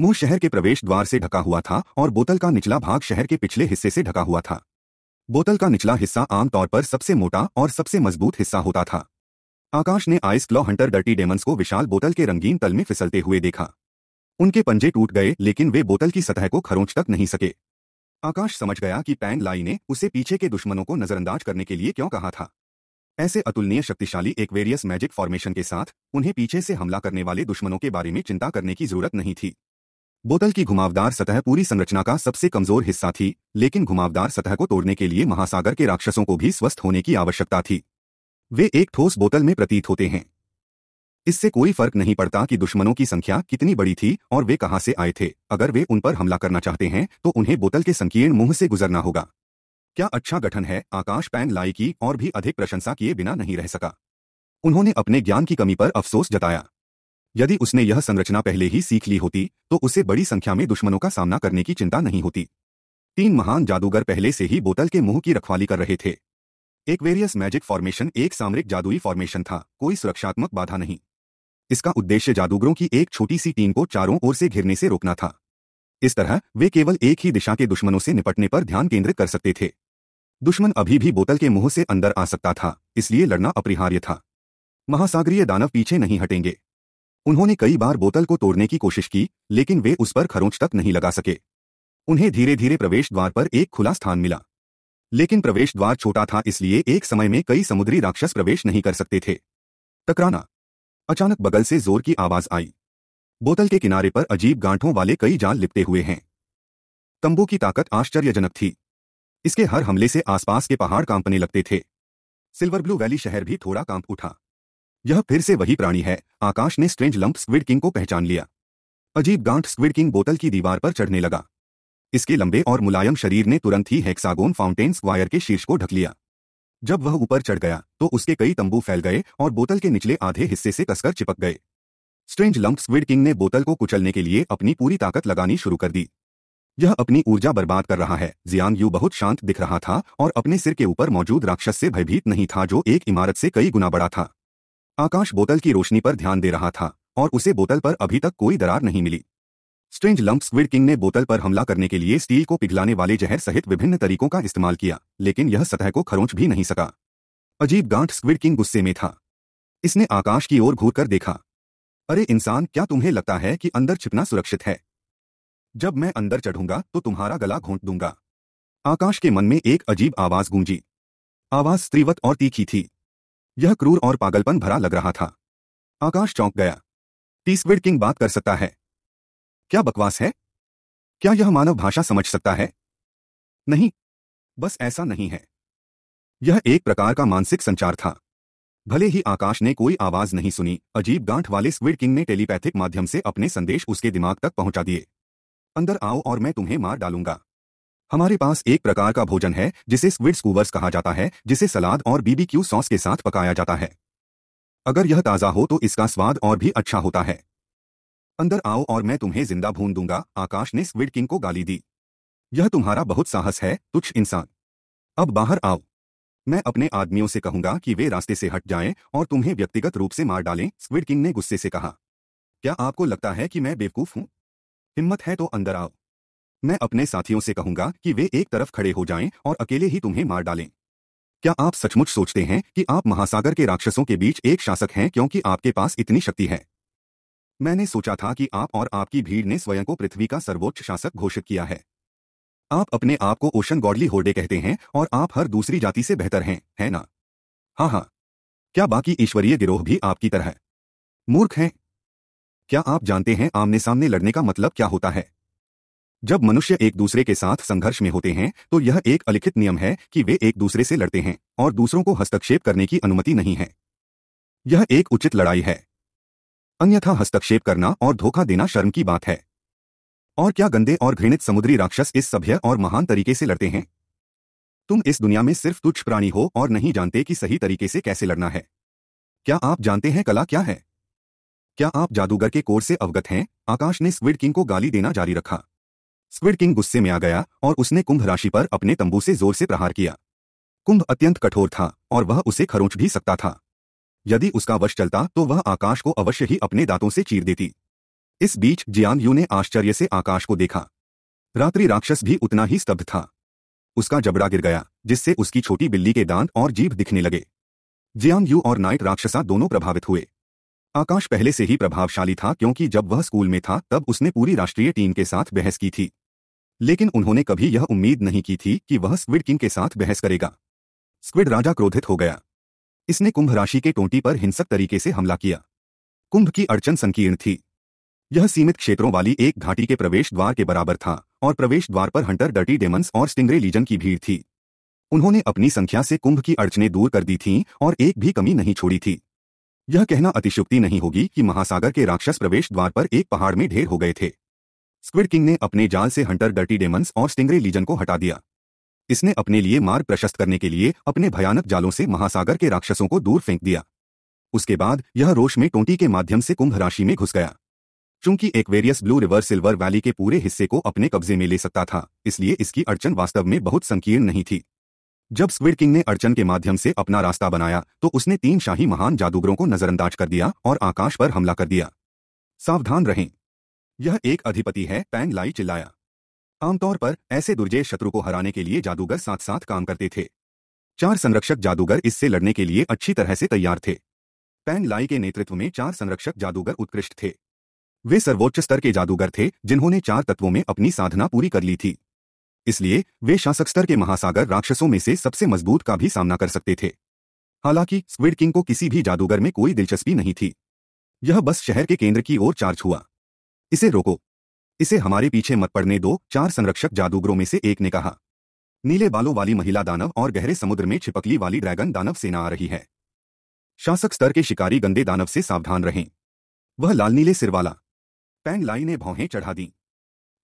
मुँह शहर के प्रवेश द्वार से ढका हुआ था और बोतल का निचला भाग शहर के पिछले हिस्से से ढका हुआ था। बोतल का निचला हिस्सा आमतौर पर सबसे मोटा और सबसे मज़बूत हिस्सा होता था। आकाश ने Ice Claw Hunter Dirty Demons को विशाल बोतल के रंगीन तल में फिसलते हुए देखा। उनके पंजे टूट गए, लेकिन वे बोतल की सतह को खरोंच तक नहीं सके। आकाश समझ गया कि पैंग लाई ने उसे पीछे के दुश्मनों को नजरअंदाज करने के लिए क्यों कहा था। ऐसे अतुलनीय शक्तिशाली एकवेरियस मैजिक फॉर्मेशन के साथ, उन्हें पीछे से हमला करने वाले दुश्मनों के बारे में चिंता करने की ज़रूरत नहीं थी। बोतल की घुमावदार सतह पूरी संरचना का सबसे कमज़ोर हिस्सा थी, लेकिन घुमावदार सतह को तोड़ने के लिए महासागर के राक्षसों को भी स्वस्थ होने की आवश्यकता थी। वे एक ठोस बोतल में प्रतीत होते हैं। इससे कोई फ़र्क नहीं पड़ता कि दुश्मनों की संख्या कितनी बड़ी थी और वे कहाँ से आए थे। अगर वे उन पर हमला करना चाहते हैं तो उन्हें बोतल के संकीर्ण मुँह से गुजरना होगा। क्या अच्छा गठन है, आकाश पैंग लाई की और भी अधिक प्रशंसा किए बिना नहीं रह सका। उन्होंने अपने ज्ञान की कमी पर अफसोस जताया। यदि उसने यह संरचना पहले ही सीख ली होती तो उसे बड़ी संख्या में दुश्मनों का सामना करने की चिंता नहीं होती। तीन महान जादूगर पहले से ही बोतल के मुँह की रखवाली कर रहे थे। एक वेरियस मैजिक फॉर्मेशन एक सामरिक जादुई फॉर्मेशन था, कोई सुरक्षात्मक बाधा नहीं। इसका उद्देश्य जादूगरों की एक छोटी सी टीम को चारों ओर से घिरने से रोकना था। इस तरह, वे केवल एक ही दिशा के दुश्मनों से निपटने पर ध्यान केंद्रित कर सकते थे। दुश्मन अभी भी बोतल के मुँह से अंदर आ सकता था, इसलिए लड़ना अपरिहार्य था। महासागरीय दानव पीछे नहीं हटेंगे। उन्होंने कई बार बोतल को तोड़ने की कोशिश की, लेकिन वे उस पर खरोंच तक नहीं लगा सके। उन्हें धीरे धीरे प्रवेश द्वार पर एक खुला स्थान मिला। लेकिन प्रवेश द्वार छोटा था, इसलिए एक समय में कई समुद्री राक्षस प्रवेश नहीं कर सकते थे। टकराना। अचानक बगल से ज़ोर की आवाज़ आई। बोतल के किनारे पर अजीब गांठों वाले कई जाल लिपटे हुए हैं। तंबू की ताकत आश्चर्यजनक थी। इसके हर हमले से आसपास के पहाड़ कांपने लगते थे। सिल्वर ब्लू वैली शहर भी थोड़ा काँप उठा। यह फिर से वही प्राणी है। आकाश ने स्ट्रेंज लंप स्क्विड किंग को पहचान लिया। अजीब गांठ स्क्विड किंग बोतल की दीवार पर चढ़ने लगा। इसके लंबे और मुलायम शरीर ने तुरंत ही हेक्सागोन फाउंटेन स्क्वायर के शीर्ष को ढक लिया। जब वह ऊपर चढ़ गया तो उसके कई तंबू फैल गए और बोतल के निचले आधे हिस्से से कसकर चिपक गए। स्ट्रेंज लंप स्क्विड किंग ने बोतल को कुचलने के लिए अपनी पूरी ताकत लगानी शुरू कर दी। यह अपनी ऊर्जा बर्बाद कर रहा है। जियांग यू बहुत शांत दिख रहा था और अपने सिर के ऊपर मौजूद राक्षस से भयभीत नहीं था जो एक इमारत से कई गुना बड़ा था। आकाश बोतल की रोशनी पर ध्यान दे रहा था, और उसे बोतल पर अभी तक कोई दरार नहीं मिली। स्ट्रेंज लंप स्क्विड किंग ने बोतल पर हमला करने के लिए स्टील को पिघलाने वाले जहर सहित विभिन्न तरीकों का इस्तेमाल किया, लेकिन यह सतह को खरोंच भी नहीं सका। अजीब गांठ स्क्विड किंग गुस्से में था। इसने आकाश की ओर घूरकर देखा। अरे इंसान, क्या तुम्हें लगता है कि अंदर छिपना सुरक्षित है? जब मैं अंदर चढ़ूँगा तो तुम्हारा गला घोंट दूँगा। आकाश के मन में एक अजीब आवाज़ गूंजी। आवाज़ स्त्रीवत और तीखी थी। यह क्रूर और पागलपन भरा लग रहा था। आकाश चौंक गया। टीस्विड किंग बात कर सकता है। क्या बकवास है? क्या यह मानव भाषा समझ सकता है? नहीं। बस ऐसा नहीं है। यह एक प्रकार का मानसिक संचार था। भले ही आकाश ने कोई आवाज़ नहीं सुनी, अजीब गांठ वाले स्विड किंग ने टेलीपैथिक माध्यम से अपने संदेश उसके दिमाग तक पहुँचा दिए। अंदर आओ और मैं तुम्हें मार डालूँगा। हमारे पास एक प्रकार का भोजन है, जिसे स्क्विड स्कूवर्स कहा जाता है, जिसे सलाद और बीबीक्यू सॉस के साथ पकाया जाता है। अगर यह ताज़ा हो तो इसका स्वाद और भी अच्छा होता है। अंदर आओ और मैं तुम्हें ज़िंदा भून दूँगा, आकाश ने स्क्विड किंग को गाली दी। यह तुम्हारा बहुत साहस है, तुच्छ इंसान। अब बाहर आओ। मैं अपने आदमियों से कहूँगा कि वे रास्ते से हट जाएँ और तुम्हें व्यक्तिगत रूप से मार डालें स्क्विड किंग ने गुस्से से कहा। क्या आपको लगता है कि मैं बेवकूफ़ हूँ? हिम्मत है तो अंदर आओ। मैं अपने साथियों से कहूँगा कि वे एक तरफ़ खड़े हो जाएँ और अकेले ही तुम्हें मार डालें। क्या आप सचमुच सोचते हैं कि आप महासागर के राक्षसों के बीच एक शासक हैं क्योंकि आपके पास इतनी शक्ति है? मैंने सोचा था कि आप और आपकी भीड़ ने स्वयं को पृथ्वी का सर्वोच्च शासक घोषित किया है। आप अपने आप को ओशन गॉडली होर्डे कहते हैं और आप हर दूसरी जाति से बेहतर हैं, है ना? हाँ हाँ। क्या बाकी ईश्वरीय गिरोह भी आपकी तरह मूर्ख हैं। क्या आप जानते हैं आमने सामने लड़ने का मतलब क्या होता है? जब मनुष्य एक दूसरे के साथ संघर्ष में होते हैं तो यह एक अलिखित नियम है कि वे एक दूसरे से लड़ते हैं, और दूसरों को हस्तक्षेप करने की अनुमति नहीं है। यह एक उचित लड़ाई है। अन्यथा हस्तक्षेप करना और धोखा देना शर्म की बात है। और क्या गंदे और घृणित समुद्री राक्षस इस सभ्य और महान तरीके से लड़ते हैं? तुम इस दुनिया में सिर्फ़ तुच्छ प्राणी हो और नहीं जानते कि सही तरीके से कैसे लड़ना है। क्या आप जानते हैं कला क्या है? क्या आप जादूगर के कोर से अवगत हैं? आकाश ने स्विड किंग को गाली देना जारी रखा। स्विड किंग गुस्से में आ गया और उसने कुंभ राशि पर अपने तंबू से ज़ोर से प्रहार किया। कुंभ अत्यंत कठोर था और वह उसे खरोंच भी सकता था। यदि उसका वश चलता तो वह आकाश को अवश्य ही अपने दांतों से चीर देती। इस बीच जियान यू ने आश्चर्य से आकाश को देखा। रात्रि राक्षस भी उतना ही स्तब्ध था। उसका जबड़ा गिर गया, जिससे उसकी छोटी बिल्ली के दांत और जीभ दिखने लगे। जियान यू और नाइट राक्षसा दोनों प्रभावित हुए। आकाश पहले से ही प्रभावशाली था क्योंकि जब वह स्कूल में था तब उसने पूरी राष्ट्रीय टीम के साथ बहस की थी। लेकिन उन्होंने कभी यह उम्मीद नहीं की थी कि वह स्क्विड किंग के साथ बहस करेगा। स्क्विड राजा क्रोधित हो गया। इसने कुंभ राशि के टोंटी पर हिंसक तरीके से हमला किया। कुंभ की अड़चन संकीर्ण थी। यह सीमित क्षेत्रों वाली एक घाटी के प्रवेश द्वार के बराबर था और प्रवेश द्वार पर हंटर, डर्टी, डेमंस और स्टिंगरे लीजन की भीड़ थी। उन्होंने अपनी संख्या से कुंभ की अड़चने दूर कर दी थीं और एक भी कमी नहीं छोड़ी थी। यह कहना अतिशुक्ति नहीं होगी कि महासागर के राक्षस प्रवेश द्वार पर एक पहाड़ में ढेर हो गए थे। स्क्विड किंग ने अपने जाल से हंटर डर्टी डेमंस और स्टिंगरे लीजन को हटा दिया। इसने अपने लिए मार्ग प्रशस्त करने के लिए अपने भयानक जालों से महासागर के राक्षसों को दूर फेंक दिया। उसके बाद यह रोश में टोंटी के माध्यम से कुंभ राशि में घुस गया। चूँकि Aquarius Blue River Silver Valley के पूरे हिस्से को अपने कब्जे में ले सकता था, इसलिए इसकी अड़चन वास्तव में बहुत संकीर्ण नहीं थी। जब स्क्विड किंग ने अड़चन के माध्यम से अपना रास्ता बनाया तो उसने तीन शाही महान जादूगरों को नजरअंदाज कर दिया और आकाश पर हमला कर दिया। सावधान रहें। यह एक अधिपति है, पैंग लाई चिल्लाया। आमतौर पर, ऐसे दुर्जय शत्रु को हराने के लिए जादूगर साथ साथ काम करते थे। चार संरक्षक जादूगर इससे लड़ने के लिए अच्छी तरह से तैयार थे। पैंग लाई के नेतृत्व में चार संरक्षक जादूगर उत्कृष्ट थे। वे सर्वोच्च स्तर के जादूगर थे, जिन्होंने चार तत्वों में अपनी साधना पूरी कर ली थी। इसलिए, वे शासक स्तर के महासागर राक्षसों में से सबसे मज़बूत का भी सामना कर सकते थे। हालाँकि स्क्विड किंग को किसी भी जादूगर में कोई दिलचस्पी नहीं थी। यह बस शहर के केंद्र की ओर चार्ज हुआ। इसे रोको। इसे हमारे पीछे मत पड़ने दो, चार संरक्षक जादूगरों में से एक ने कहा। नीले बालों वाली महिला दानव और गहरे समुद्र में छिपकली वाली ड्रैगन दानव सेना आ रही है। शासक स्तर के शिकारी गंदे दानव से सावधान रहें। वह लाल नीले सिर वाला। पैंग लाई ने भौहें चढ़ा दी।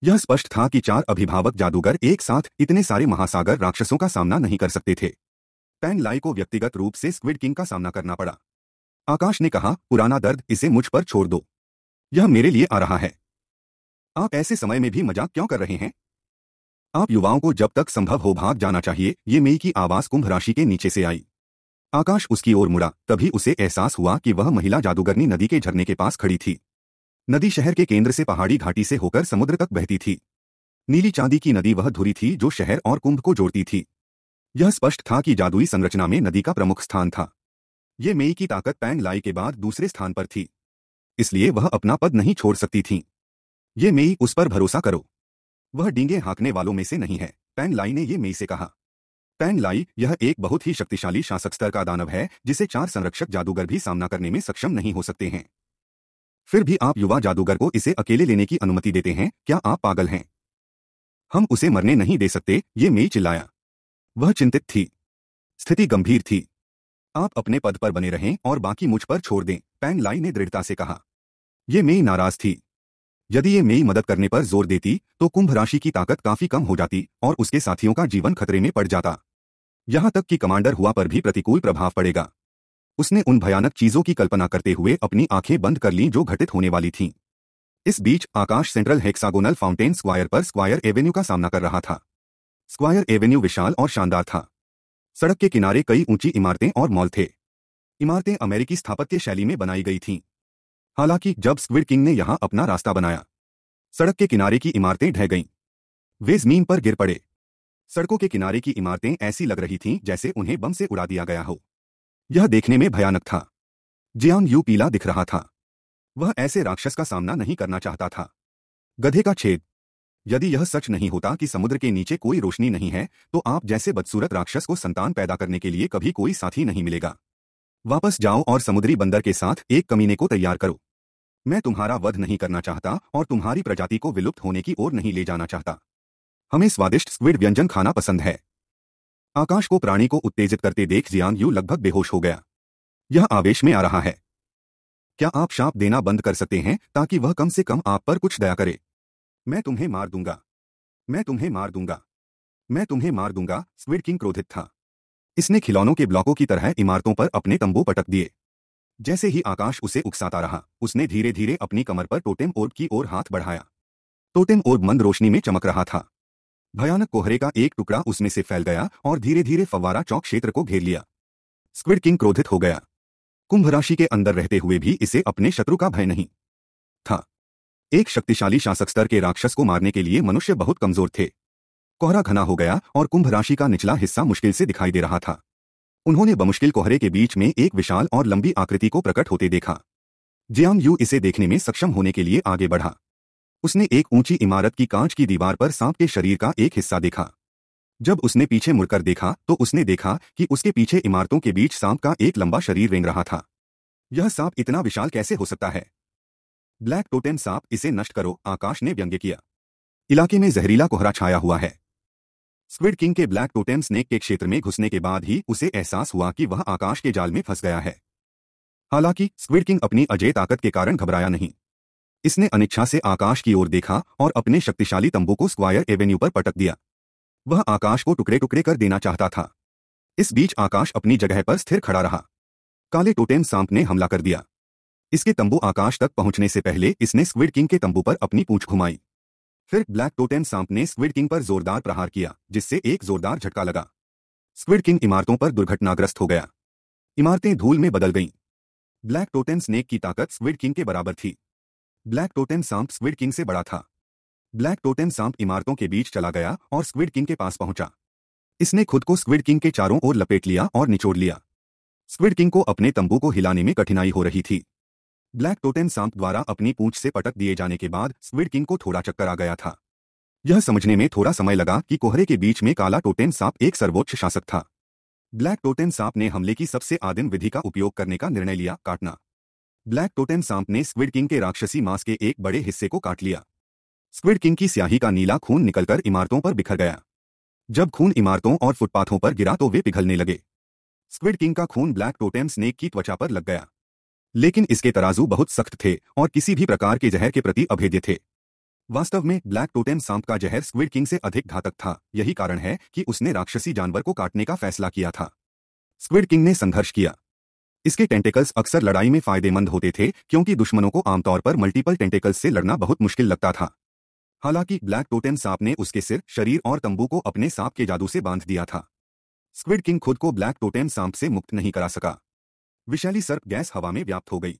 यह स्पष्ट था कि चार अभिभावक जादूगर एक साथ इतने सारे महासागर राक्षसों का सामना नहीं कर सकते थे। पैंग लाई को व्यक्तिगत रूप से स्क्विड किंग का सामना करना पड़ा। आकाश ने कहा, पुराना दर्द इसे मुझ पर छोड़ दो। यह मेरे लिए आ रहा है। आप ऐसे समय में भी मज़ाक क्यों कर रहे हैं? आप युवाओं को जब तक संभव हो भाग जाना चाहिए। ये मई की आवाज़ कुंभ राशि के नीचे से आई। आकाश उसकी ओर मुड़ा। तभी उसे एहसास हुआ कि वह महिला जादूगरनी नदी के झरने के पास खड़ी थी। नदी शहर के केंद्र से पहाड़ी घाटी से होकर समुद्र तक बहती थी। नीली चांदी की नदी वह धुरी थी जो शहर और कुंभ को जोड़ती थी। यह स्पष्ट था कि जादुई संरचना में नदी का प्रमुख स्थान था। ये मेई की ताकत पैंग लाई के बाद दूसरे स्थान पर थी। इसलिए वह अपना पद नहीं छोड़ सकती थी। ये मेई उस पर भरोसा करो। वह डींगे हाँकने वालों में से नहीं है पैंग लाई ने ये मेई से कहा। पैंग लाई यह एक बहुत ही शक्तिशाली शासक स्तर का दानव है, जिसे चार संरक्षक जादूगर भी सामना करने में सक्षम नहीं हो सकते हैं। फिर भी आप युवा जादूगर को इसे अकेले लेने की अनुमति देते हैं, क्या आप पागल हैं? हम उसे मरने नहीं दे सकते, ये मेई चिल्लाया। वह चिंतित थी। स्थिति गंभीर थी। आप अपने पद पर बने रहें और बाकी मुझ पर छोड़ दें पैंग लाई ने दृढ़ता से कहा। ये मेई नाराज़ थी। यदि ये मेरी मदद करने पर ज़ोर देती तो कुंभ राशि की ताकत काफ़ी कम हो जाती और उसके साथियों का जीवन खतरे में पड़ जाता। यहाँ तक कि कमांडर हुआ पर भी प्रतिकूल प्रभाव पड़ेगा। उसने उन भयानक चीज़ों की कल्पना करते हुए अपनी आँखें बंद कर लीं जो घटित होने वाली थीं। इस बीच Aakash Central Hexagonal Fountain Square पर स्क्वायर एवेन्यू का सामना कर रहा था। स्क्वायर एवेन्यू विशाल और शानदार था। सड़क के किनारे कई ऊँची इमारतें और मॉल थे। इमारतें अमेरिकी स्थापत्य शैली में बनाई गई थीं। हालाँकि, जब स्क्विड किंग ने यहाँ अपना रास्ता बनाया, सड़क के किनारे की इमारतें ढह गईं। वे ज़मीन पर गिर पड़े। सड़कों के किनारे की इमारतें ऐसी लग रही थीं जैसे उन्हें बम से उड़ा दिया गया हो। यह देखने में भयानक था। जियान यू पीला दिख रहा था। वह ऐसे राक्षस का सामना नहीं करना चाहता था। गधे का छेद। यदि यह सच नहीं होता कि समुद्र के नीचे कोई रोशनी नहीं है तो आप जैसे बदसूरत राक्षस को संतान पैदा करने के लिए कभी कोई साथी नहीं मिलेगा। वापस जाओ और समुद्री बंदर के साथ एक कमीने को तैयार करो। मैं तुम्हारा वध नहीं करना चाहता और तुम्हारी प्रजाति को विलुप्त होने की ओर नहीं ले जाना चाहता। हमें स्वादिष्ट स्क्विड व्यंजन खाना पसंद है। आकाश को प्राणी को उत्तेजित करते देख जियान यू लगभग बेहोश हो गया। यह आवेश में आ रहा है। क्या आप शाप देना बंद कर सकते हैं ताकि वह कम से कम आप पर कुछ दया करे? मैं तुम्हें मार दूँगा। मैं तुम्हें मार दूँगा। मैं तुम्हें मार दूँगा स्क्विड किंग क्रोधित था। इसने खिलौनों के ब्लॉकों की तरह इमारतों पर अपने तंबू पटक दिए। जैसे ही आकाश उसे उकसाता रहा, उसने धीरे धीरे अपनी कमर पर टोटेम ओर्ब की ओर हाथ बढ़ाया। टोटेम ओर्ब मंद रोशनी में चमक रहा था। भयानक कोहरे का एक टुकड़ा उसमें से फैल गया और धीरे धीरे फवारा चौक क्षेत्र को घेर लिया। स्क्विड किंग क्रोधित हो गया। कुंभ राशि के अंदर रहते हुए भी इसे अपने शत्रु का भय नहीं था। एक शक्तिशाली शासक स्तर के राक्षस को मारने के लिए मनुष्य बहुत कमज़ोर थे। कोहरा घना हो गया और कुंभ राशि का निचला हिस्सा मुश्किल से दिखाई दे रहा था। उन्होंने बमुश्किल कोहरे के बीच में एक विशाल और लंबी आकृति को प्रकट होते देखा। जियांग यू इसे देखने में सक्षम होने के लिए आगे बढ़ा। उसने एक ऊँची इमारत की कांच की दीवार पर सांप के शरीर का एक हिस्सा देखा। जब उसने पीछे मुड़कर देखा तो उसने देखा कि उसके पीछे इमारतों के बीच सांप का एक लंबा शरीर रेंग रहा था। यह सांप इतना विशाल कैसे हो सकता है? ब्लैक टोटेम सांप इसे नष्ट करो, आकाश ने व्यंग्य किया। इलाके में जहरीला कोहरा छाया हुआ है। स्क्विड किंग के ब्लैक टोटेम स्नेक के क्षेत्र में घुसने के बाद ही उसे एहसास हुआ कि वह आकाश के जाल में फंस गया है। हालाँकि, स्क्विड किंग अपनी अजय ताकत के कारण घबराया नहीं। इसने अनिच्छा से आकाश की ओर देखा और अपने शक्तिशाली तंबू को स्क्वायर एवेन्यू पर पटक दिया। वह आकाश को टुकड़े टुकड़े कर देना चाहता था। इस बीच आकाश अपनी जगह पर स्थिर खड़ा रहा। काले टोटेम सांप ने हमला कर दिया। इसके तंबू आकाश तक पहुँचने से पहले इसने स्क्विड किंग के तंबू पर अपनी पूंछ घुमाई। फिर ब्लैक टोटेम सांप ने स्क्विड किंग पर जोरदार प्रहार किया, जिससे एक जोरदार झटका लगा। स्क्विड किंग इमारतों पर दुर्घटनाग्रस्त हो गया। इमारतें धूल में बदल गईं। ब्लैक टोटेम स्नेक की ताकत स्क्विड किंग के बराबर थी। ब्लैक टोटेम सांप स्क्विड किंग से बड़ा था। ब्लैक टोटेम सांप इमारतों के बीच चला गया और स्क्विड किंग के पास पहुँचा। इसने खुद को स्क्विड किंग के चारों ओर लपेट लिया और निचोड़ लिया। स्क्विड किंग को अपने तंबू को हिलाने में कठिनाई हो रही थी। ब्लैक टोटेन सांप द्वारा अपनी पूंछ से पटक दिए जाने के बाद स्विड किंग को थोड़ा चक्कर आ गया था। यह समझने में थोड़ा समय लगा कि कोहरे के बीच में काला टोटेन सांप एक सर्वोच्च शासक था। ब्लैक टोटेन सांप ने हमले की सबसे आदिम विधि का उपयोग करने का निर्णय लिया, काटना। ब्लैक टोटेन सांप ने स्क्विड किंग के राक्षसी मांस के एक बड़े हिस्से को काट लिया। स्क्विड किंग की स्याही का नीला खून निकलकर इमारतों पर बिखर गया। जब खून इमारतों और फुटपाथों पर गिरा तो वे पिघलने लगे। स्क्विड किंग का खून ब्लैक टोटेम स्नेक की त्वचा पर लग गया। लेकिन इसके तराजू बहुत सख्त थे और किसी भी प्रकार के जहर के प्रति अभेद्य थे। वास्तव में ब्लैक टोटेम सांप का जहर स्क्विड किंग से अधिक घातक था। यही कारण है कि उसने राक्षसी जानवर को काटने का फैसला किया था। स्क्विड किंग ने संघर्ष किया। इसके टेंटेकल्स अक्सर लड़ाई में फ़ायदेमंद होते थे, क्योंकि दुश्मनों को आमतौर पर मल्टीपल टेंटेकल्स से लड़ना बहुत मुश्किल लगता था। हालाँकि ब्लैक टोटेम सांप ने उसके सिर, शरीर और तंबू को अपने सांप के जादू से बाँध दिया था। स्क्विड किंग खुद को ब्लैक टोटेम सांप से मुक्त नहीं करा सका। विशैली सर्प गैस हवा में व्याप्त हो गई।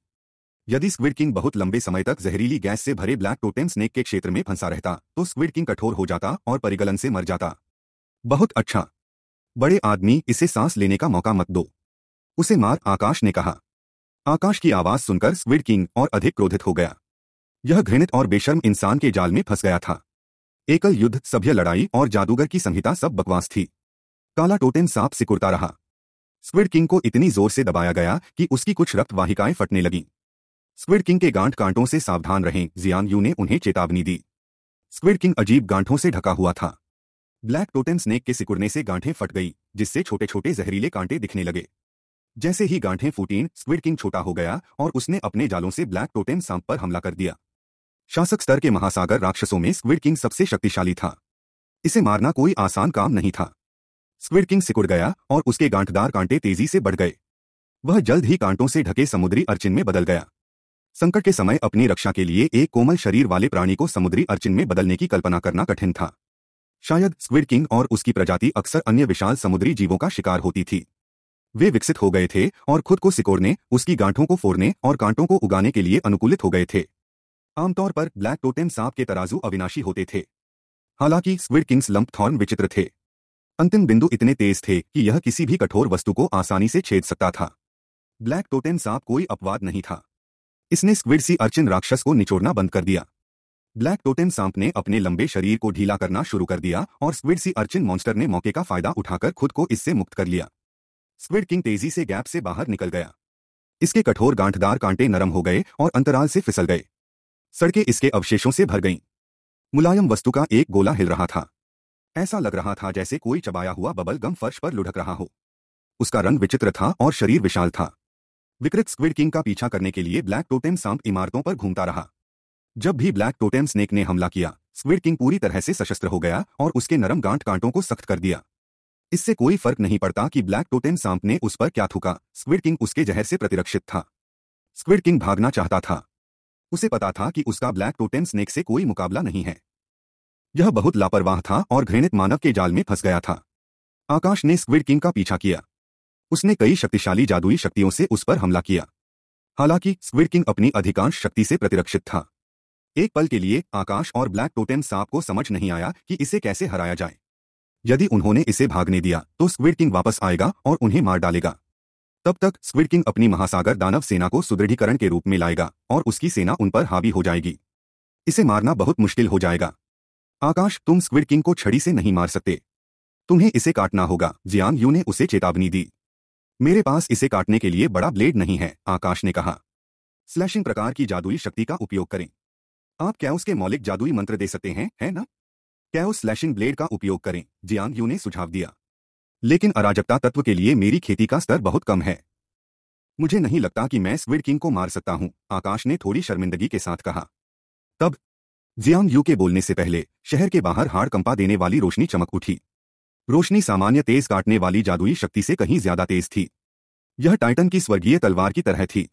यदि स्क्विड किंग बहुत लंबे समय तक जहरीली गैस से भरे ब्लैक टोटेम स्नेक के क्षेत्र में फंसा रहता तो स्क्विड किंग कठोर हो जाता और परिगलन से मर जाता। बहुत अच्छा। बड़े आदमी, इसे सांस लेने का मौका मत दो। उसे मार, आकाश ने कहा। आकाश की आवाज़ सुनकर स्क्विड किंग और अधिक क्रोधित हो गया। यह घृणित और बेशर्म इंसान के जाल में फंस गया था। एकल युद्ध, सभ्य लड़ाई और जादूगर की संहिता सब बकवास थी। काला टोटेन सांप सिकुड़ता रहा। स्क्विड किंग को इतनी ज़ोर से दबाया गया कि उसकी कुछ रक्त वाहिकाएँ फटने लगीं। स्क्विड किंग के गांठ कांटों से सावधान रहें जियान यू ने उन्हें चेतावनी दी। स्क्विड किंग अजीब गांठों से ढका हुआ था। ब्लैक टोटेम स्नेक के सिकुड़ने से गांठें फट गई, जिससे छोटे छोटे जहरीले कांटे दिखने लगे। जैसे ही गांठें फूटीं, स्क्विड किंग छोटा हो गया और उसने अपने जालों से ब्लैक टोटेम सांप पर हमला कर दिया। शासक स्तर के महासागर राक्षसों में स्क्विड किंग सबसे शक्तिशाली था। इसे मारना कोई आसान काम नहीं था। स्क्विड किंग सिकुड़ गया और उसके गांठदार कांटे तेज़ी से बढ़ गए। वह जल्द ही कांटों से ढके समुद्री अर्चिन में बदल गया। संकट के समय अपनी रक्षा के लिए एक कोमल शरीर वाले प्राणी को समुद्री अर्चिन में बदलने की कल्पना करना कठिन था। शायद स्क्विड किंग और उसकी प्रजाति अक्सर अन्य विशाल समुद्री जीवों का शिकार होती थी। वे विकसित हो गए थे और खुद को सिकोड़ने, उसकी गांठों को फोड़ने और कांटों को उगाने के लिए अनुकूलित हो गए थे। आमतौर पर ब्लैक टोटेम सांप के तराजू अविनाशी होते थे। हालाँकि स्क्विड किंग्स लंप थॉर्न विचित्र थे। अंतिम बिंदु इतने तेज थे कि यह किसी भी कठोर वस्तु को आसानी से छेद सकता था। ब्लैक टोटेम सांप कोई अपवाद नहीं था। इसने स्क्विड सी अर्चिन राक्षस को निचोड़ना बंद कर दिया। ब्लैक टोटेम सांप ने अपने लंबे शरीर को ढीला करना शुरू कर दिया और स्क्विड सी अर्चिन मॉन्स्टर ने मौके का फ़ायदा उठाकर खुद को इससे मुक्त कर लिया। स्क्विड किंग तेज़ी से गैप से बाहर निकल गया। इसके कठोर गांठदार कांटे नरम हो गए और अंतराल से फिसल गए। सड़कें इसके अवशेषों से भर गईं। मुलायम वस्तु का एक गोला हिल रहा था। ऐसा लग रहा था जैसे कोई चबाया हुआ बबल गम फर्श पर लुढ़क रहा हो। उसका रंग विचित्र था और शरीर विशाल था। विकृत स्क्विड किंग का पीछा करने के लिए ब्लैक टोटेम सांप इमारतों पर घूमता रहा। जब भी ब्लैक टोटेम स्नेक ने हमला किया, स्क्विड किंग पूरी तरह से सशस्त्र हो गया और उसके नरम गांठ कांटों को सख्त कर दिया। इससे कोई फ़र्क नहीं पड़ता कि ब्लैक टोटेम सांप ने उस पर क्या थूका। स्क्विड किंग उसके जहर से प्रतिरक्षित था। स्क्विड किंग भागना चाहता था। उसे पता था कि उसका ब्लैक टोटेम स्नेक से कोई मुकाबला नहीं है। यह बहुत लापरवाह था और घृणित मानव के जाल में फंस गया था। आकाश ने स्क्विड किंग का पीछा किया। उसने कई शक्तिशाली जादुई शक्तियों से उस पर हमला किया। हालाँकि, स्क्विड किंग अपनी अधिकांश शक्ति से प्रतिरक्षित था। एक पल के लिए, आकाश और ब्लैक टोटेम सांप को समझ नहीं आया कि इसे कैसे हराया जाए। यदि उन्होंने इसे भागने दिया तो स्क्विड किंग वापस आएगा और उन्हें मार डालेगा। तब तक, स्क्विड किंग अपनी महासागर दानव सेना को सुदृढ़ीकरण के रूप में लाएगा और उसकी सेना उन पर हावी हो जाएगी। इसे मारना बहुत मुश्किल हो जाएगा। आकाश तुम स्क्विड किंग को छड़ी से नहीं मार सकते। तुम्हें इसे काटना होगा। जियांग यू ने उसे चेतावनी दी। मेरे पास इसे काटने के लिए बड़ा ब्लेड नहीं है, आकाश ने कहा। स्लैशिंग प्रकार की जादुई शक्ति का उपयोग करें। आप क्या उसके मौलिक जादुई मंत्र दे सकते हैं, है ना? क्या उस स्लैशिंग ब्लेड का उपयोग करें? जियांग यू ने सुझाव दिया। लेकिन अराजकता तत्व के लिए मेरी खेती का स्तर बहुत कम है। मुझे नहीं लगता कि मैं स्विड किंग को मार सकता हूँ, आकाश ने थोड़ी शर्मिंदगी के साथ कहा। तब जियांग यू के बोलने से पहले, शहर के बाहर हाड़ कंपा देने वाली रोशनी चमक उठी। रोशनी सामान्य तेज काटने वाली जादुई शक्ति से कहीं ज़्यादा तेज थी। यह टाइटन की स्वर्गीय तलवार की तरह थी।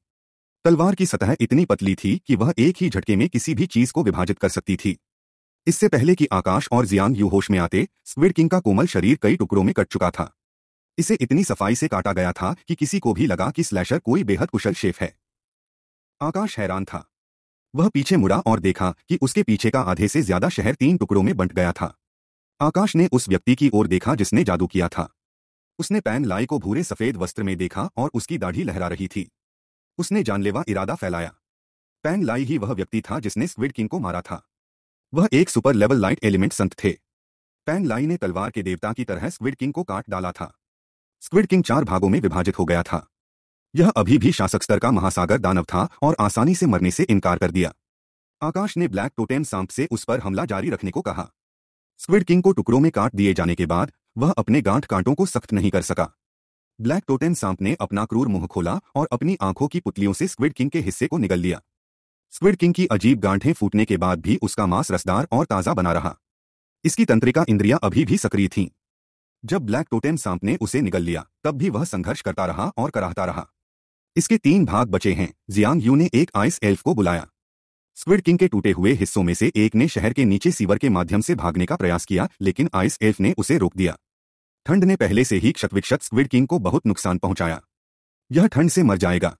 तलवार की सतह इतनी पतली थी कि वह एक ही झटके में किसी भी चीज़ को विभाजित कर सकती थी। इससे पहले कि आकाश और जियांग यू होश में आते स्क्विड किंग का कोमल शरीर कई टुकड़ों में कट चुका था। इसे इतनी सफ़ाई से काटा गया था कि किसी को भी लगा कि स्लैशर कोई बेहद कुशल शेफ है। आकाश हैरान था। वह पीछे मुड़ा और देखा कि उसके पीछे का आधे से ज़्यादा शहर तीन टुकड़ों में बंट गया था। आकाश ने उस व्यक्ति की ओर देखा जिसने जादू किया था। उसने पैन लाई को भूरे सफ़ेद वस्त्र में देखा और उसकी दाढ़ी लहरा रही थी। उसने जानलेवा इरादा फैलाया। पैन लाई ही वह व्यक्ति था जिसने स्क्विड किंग को मारा था। वह एक सुपर लेवल लाइट एलिमेंट संत थे। पैन लाई ने तलवार के देवता की तरह स्क्विड किंग को काट डाला था। स्क्विड किंग चार भागों में विभाजित हो गया था। यह अभी भी शासक स्तर का महासागर दानव था और आसानी से मरने से इनकार कर दिया। आकाश ने ब्लैक टोटेम सांप से उस पर हमला जारी रखने को कहा। स्क्विड किंग को टुकड़ों में काट दिए जाने के बाद, वह अपने गांठ कांटों को सख्त नहीं कर सका। ब्लैक टोटेम सांप ने अपना क्रूर मुँह खोला और अपनी आँखों की पुतलियों से स्क्विड किंग के हिस्से को निगल लिया। स्क्विड किंग की अजीब गांठें फूटने के बाद भी उसका मांस रसदार और ताज़ा बना रहा। इसकी तंत्रिका इंद्रियाँ अभी भी सक्रिय थीं। जब ब्लैक टोटेम सांप ने उसे निगल लिया, तब भी वह संघर्ष करता रहा और कराहता रहा। इसके तीन भाग बचे हैं। जियांग यू ने एक आइस एल्फ को बुलाया। स्क्विड किंग के टूटे हुए हिस्सों में से एक ने शहर के नीचे सीवर के माध्यम से भागने का प्रयास किया, लेकिन आइस एल्फ ने उसे रोक दिया। ठंड ने पहले से ही क्षतविक्षत स्क्विड किंग को बहुत नुकसान पहुँचाया। यह ठंड से मर जाएगा।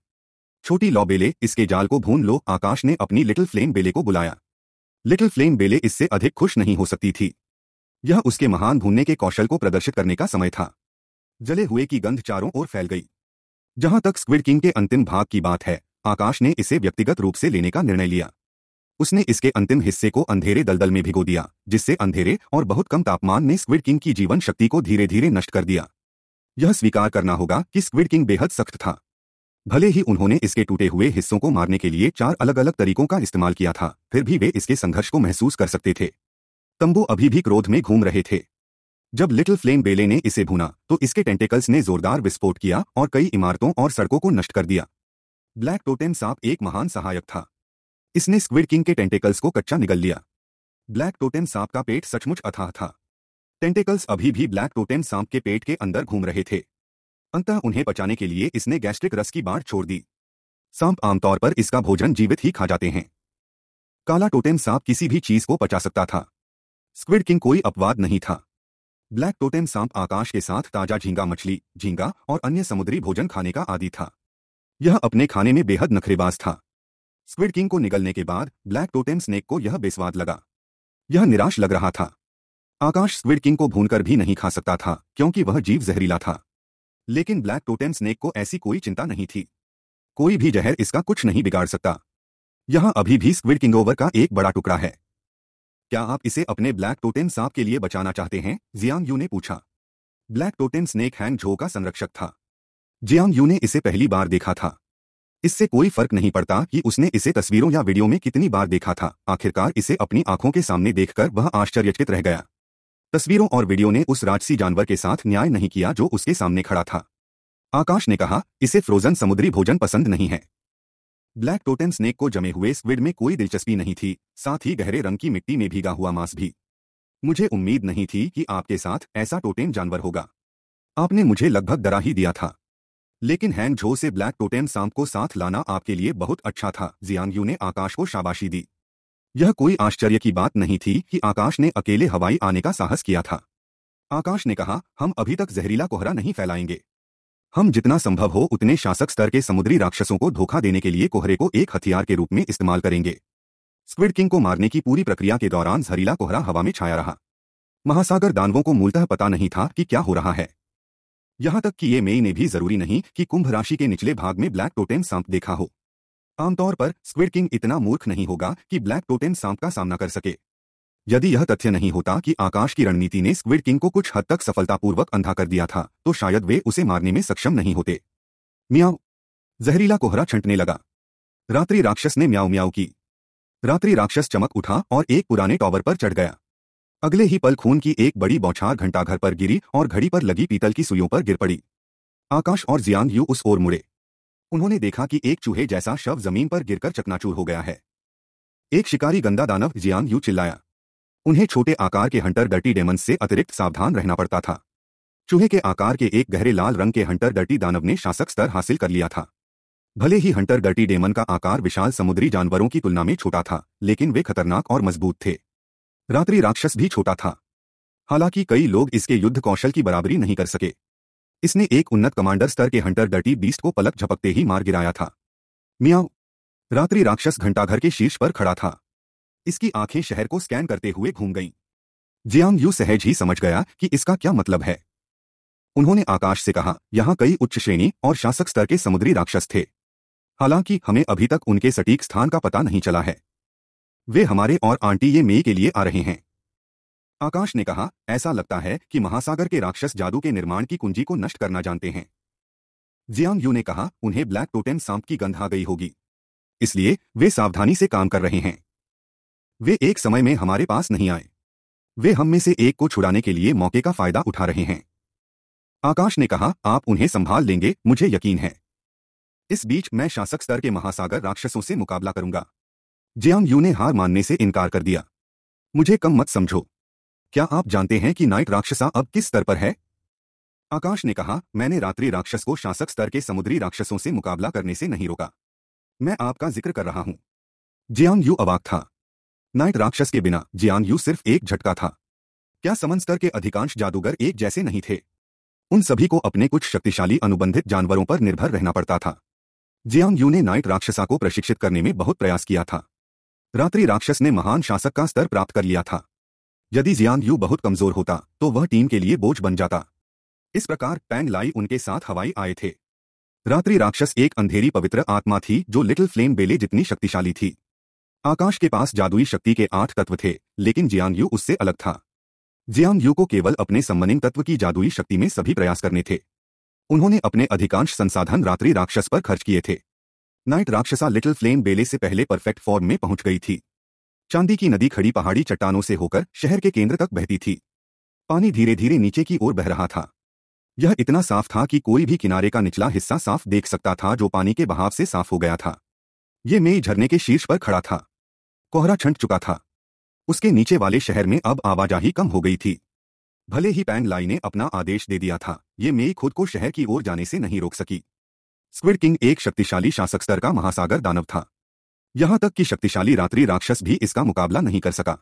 छोटी लॉ बेले, इसके जाल को भून लो, आकाश ने अपनी लिटिल फ्लेम बेले को बुलाया। लिटिल फ्लेम बेले इससे अधिक खुश नहीं हो सकती थी। यह उसके महान भूनने के कौशल को प्रदर्शित करने का समय था। जले हुए की गंध चारों ओर फैल गई। जहाँ तक स्क्विड किंग के अंतिम भाग की बात है, आकाश ने इसे व्यक्तिगत रूप से लेने का निर्णय लिया। उसने इसके अंतिम हिस्से को अंधेरे दलदल में भिगो दिया, जिससे अंधेरे और बहुत कम तापमान ने स्क्विड किंग की जीवन शक्ति को धीरे धीरे नष्ट कर दिया। यह स्वीकार करना होगा कि स्क्विड किंग बेहद सख्त था। भले ही उन्होंने इसके टूटे हुए हिस्सों को मारने के लिए चार अलग अलग तरीकों का इस्तेमाल किया था, फिर भी वे इसके संघर्ष को महसूस कर सकते थे। तंबू अभी भी क्रोध में घूम रहे थे। जब लिटिल फ्लेम बेले ने इसे भूना तो इसके टेंटेकल्स ने जोरदार विस्फोट किया और कई इमारतों और सड़कों को नष्ट कर दिया। ब्लैक टोटेम सांप एक महान सहायक था। इसने स्क्विड किंग के टेंटेकल्स को कच्चा निगल लिया। ब्लैक टोटेम सांप का पेट सचमुच अथाह था। टेंटेकल्स अभी भी ब्लैक टोटेम सांप के पेट के अंदर घूम रहे थे। अंतः उन्हें पचाने के लिए इसने गैस्ट्रिक रस की बाढ़ छोड़ दी। सांप आमतौर पर इसका भोजन जीवित ही खा जाते हैं। काला टोटेम सांप किसी भी चीज़ को पचा सकता था। स्क्विड किंग कोई अपवाद नहीं था। ब्लैक टोटेम सांप आकाश के साथ ताज़ा झींगा मछली, झींगा और अन्य समुद्री भोजन खाने का आदि था। यह अपने खाने में बेहद नखरेबाज था। स्क्विड किंग को निगलने के बाद ब्लैक टोटेम स्नेक को यह बेस्वाद लगा। यह निराश लग रहा था। आकाश स्क्विड किंग को भूनकर भी नहीं खा सकता था, क्योंकि वह जीव जहरीला था। लेकिन ब्लैक टोटेम स्नेक को ऐसी कोई चिंता नहीं थी। कोई भी जहर इसका कुछ नहीं बिगाड़ सकता। यहाँ अभी भी स्क्विड किंगोवर का एक बड़ा टुकड़ा है। क्या आप इसे अपने ब्लैक टोटेन सांप के लिए बचाना चाहते हैं? जियांग यू ने पूछा। ब्लैक टोटेन स्नेक हैंग झो का संरक्षक था। जियांग यू ने इसे पहली बार देखा था। इससे कोई फ़र्क नहीं पड़ता कि उसने इसे तस्वीरों या वीडियो में कितनी बार देखा था। आखिरकार इसे अपनी आँखों के सामने देखकर वह आश्चर्यचकित रह गया। तस्वीरों और वीडियो ने उस राजसी जानवर के साथ न्याय नहीं किया जो उसके सामने खड़ा था। आकाश ने कहा, इसे फ्रोजन समुद्री भोजन पसंद नहीं है। ब्लैक टोटेन स्नेक को जमे हुए स्क्विड में कोई दिलचस्पी नहीं थी, साथ ही गहरे रंग की मिट्टी में भीगा हुआ मांस भी। मुझे उम्मीद नहीं थी कि आपके साथ ऐसा टोटेम जानवर होगा। आपने मुझे लगभग डरा ही दिया था। लेकिन हैंग झो से ब्लैक टोटेम सांप को साथ लाना आपके लिए बहुत अच्छा था, जियांग यू ने आकाश को शाबाशी दी। यह कोई आश्चर्य की बात नहीं थी कि आकाश ने अकेले हवाई आने का साहस किया था। आकाश ने कहा, हम अभी तक जहरीला कोहरा नहीं फैलाएँगे। हम जितना संभव हो उतने शासक स्तर के समुद्री राक्षसों को धोखा देने के लिए कोहरे को एक हथियार के रूप में इस्तेमाल करेंगे। स्क्विड किंग को मारने की पूरी प्रक्रिया के दौरान जहरीला कोहरा हवा में छाया रहा। महासागर दानवों को मूलतः पता नहीं था कि क्या हो रहा है। यहाँ तक कि ये मेई ने भी ज़रूरी नहीं कि कुंभ राशि के निचले भाग में ब्लैक टोटेम सांप देखा हो। आमतौर पर स्क्विड किंग इतना मूर्ख नहीं होगा कि ब्लैक टोटेम सांप का सामना कर सके। यदि यह तथ्य नहीं होता कि आकाश की रणनीति ने स्क्विड किंग को कुछ हद तक सफलतापूर्वक अंधा कर दिया था तो शायद वे उसे मारने में सक्षम नहीं होते। म्याऊ। जहरीला कोहरा छंटने लगा। रात्रि राक्षस ने म्याऊ म्याऊ की। रात्रि राक्षस चमक उठा और एक पुराने टॉवर पर चढ़ गया। अगले ही पल खून की एक बड़ी बौछार घंटा घर पर गिरी और घड़ी पर लगी पीतल की सुइयों पर गिर पड़ी। आकाश और जियांग यू उस ओर मुड़े। उन्होंने देखा कि एक चूहे जैसा शव ज़मीन पर गिरकर चकनाचूर हो गया है। एक शिकारी गंदा दानव जियांग यू चिल्लाया। उन्हें छोटे आकार के हंटर डर्टी डेमन से अतिरिक्त सावधान रहना पड़ता था। चूहे के आकार के एक गहरे लाल रंग के हंटर डर्टी दानव ने शासक स्तर हासिल कर लिया था। भले ही हंटर डर्टी डेमन का आकार विशाल समुद्री जानवरों की तुलना में छोटा था, लेकिन वे खतरनाक और मज़बूत थे। रात्रि राक्षस भी छोटा था। हालाँकि कई लोग इसके युद्ध कौशल की बराबरी नहीं कर सके। इसने एक उन्नत कमांडर स्तर के हंटर डर्टी बीस्ट को पलक झपकते ही मार गिराया था। मियाओ रात्रि राक्षस घंटाघर के शीर्ष पर खड़ा था। इसकी आँखें शहर को स्कैन करते हुए घूम गईं। जियांग यू सहज ही समझ गया कि इसका क्या मतलब है। उन्होंने आकाश से कहा, यहाँ कई उच्च श्रेणी और शासक स्तर के समुद्री राक्षस थे। हालाँकि हमें अभी तक उनके सटीक स्थान का पता नहीं चला है। वे हमारे और आंटी ये मे के लिए आ रहे हैं। आकाश ने कहा, ऐसा लगता है कि महासागर के राक्षस जादू के निर्माण की कुंजी को नष्ट करना जानते हैं। जियांग यू ने कहा, उन्हें ब्लैक टोटेम सांप की गंध आ गई होगी। इसलिए वे सावधानी से काम कर रहे हैं। वे एक समय में हमारे पास नहीं आए। वे हम में से एक को छुड़ाने के लिए मौके का फ़ायदा उठा रहे हैं। आकाश ने कहा, आप उन्हें संभाल लेंगे, मुझे यकीन है। इस बीच मैं शासक स्तर के महासागर राक्षसों से मुकाबला करूँगा। जियांग यू ने हार मानने से इनकार कर दिया। मुझे कम मत समझो। क्या आप जानते हैं कि नाइट राक्षसा अब किस स्तर पर है? आकाश ने कहा, मैंने रात्रि राक्षस को शासक स्तर के समुद्री राक्षसों से मुकाबला करने से नहीं रोका। मैं आपका ज़िक्र कर रहा हूँ। जियांग यू अवाक था। नाइट राक्षस के बिना जियांग यू सिर्फ़ एक झटका था। क्या समन स्तर के अधिकांश जादूगर एक जैसे नहीं थे? उन सभी को अपने कुछ शक्तिशाली अनुबंधित जानवरों पर निर्भर रहना पड़ता था। जियांग यू ने नाइट राक्षसा को प्रशिक्षित करने में बहुत प्रयास किया था। रात्रि राक्षस ने महान शासक का स्तर प्राप्त कर लिया था। यदि जियांग यू बहुत कमज़ोर होता तो वह टीम के लिए बोझ बन जाता। इस प्रकार पैंग लाई उनके साथ हवाई आए थे। रात्रि राक्षस एक अंधेरी पवित्र आत्मा थी, जो लिटिल फ्लेम बेले जितनी शक्तिशाली थी। आकाश के पास जादुई शक्ति के आठ तत्व थे, लेकिन जियांग यू उससे अलग था। जियांग यू को केवल अपने सम्मनिंग तत्व की जादुई शक्ति में सभी प्रयास करने थे। उन्होंने अपने अधिकांश संसाधन रात्रि राक्षस पर खर्च किए थे। नाइट राक्षसा लिटिल फ्लेम बेले से पहले परफेक्ट फॉर्म में पहुँच गई थी। चांदी की नदी खड़ी पहाड़ी चट्टानों से होकर शहर के केंद्र तक बहती थी। पानी धीरे धीरे नीचे की ओर बह रहा था। यह इतना साफ़ था कि कोई भी किनारे का निचला हिस्सा साफ़ देख सकता था जो पानी के बहाव से साफ़ हो गया था। ये मेई झरने के शीर्ष पर खड़ा था। कोहरा छंट चुका था। उसके नीचे वाले शहर में अब आवाजाही कम हो गई थी। भले ही पैंग लाई ने अपना आदेश दे दिया था, ये मेई खुद को शहर की ओर जाने से नहीं रोक सकी। स्क्विड किंग एक शक्तिशाली शासक स्तर का महासागर दानव था। यहाँ तक कि शक्तिशाली रात्रि राक्षस भी इसका मुकाबला नहीं कर सका।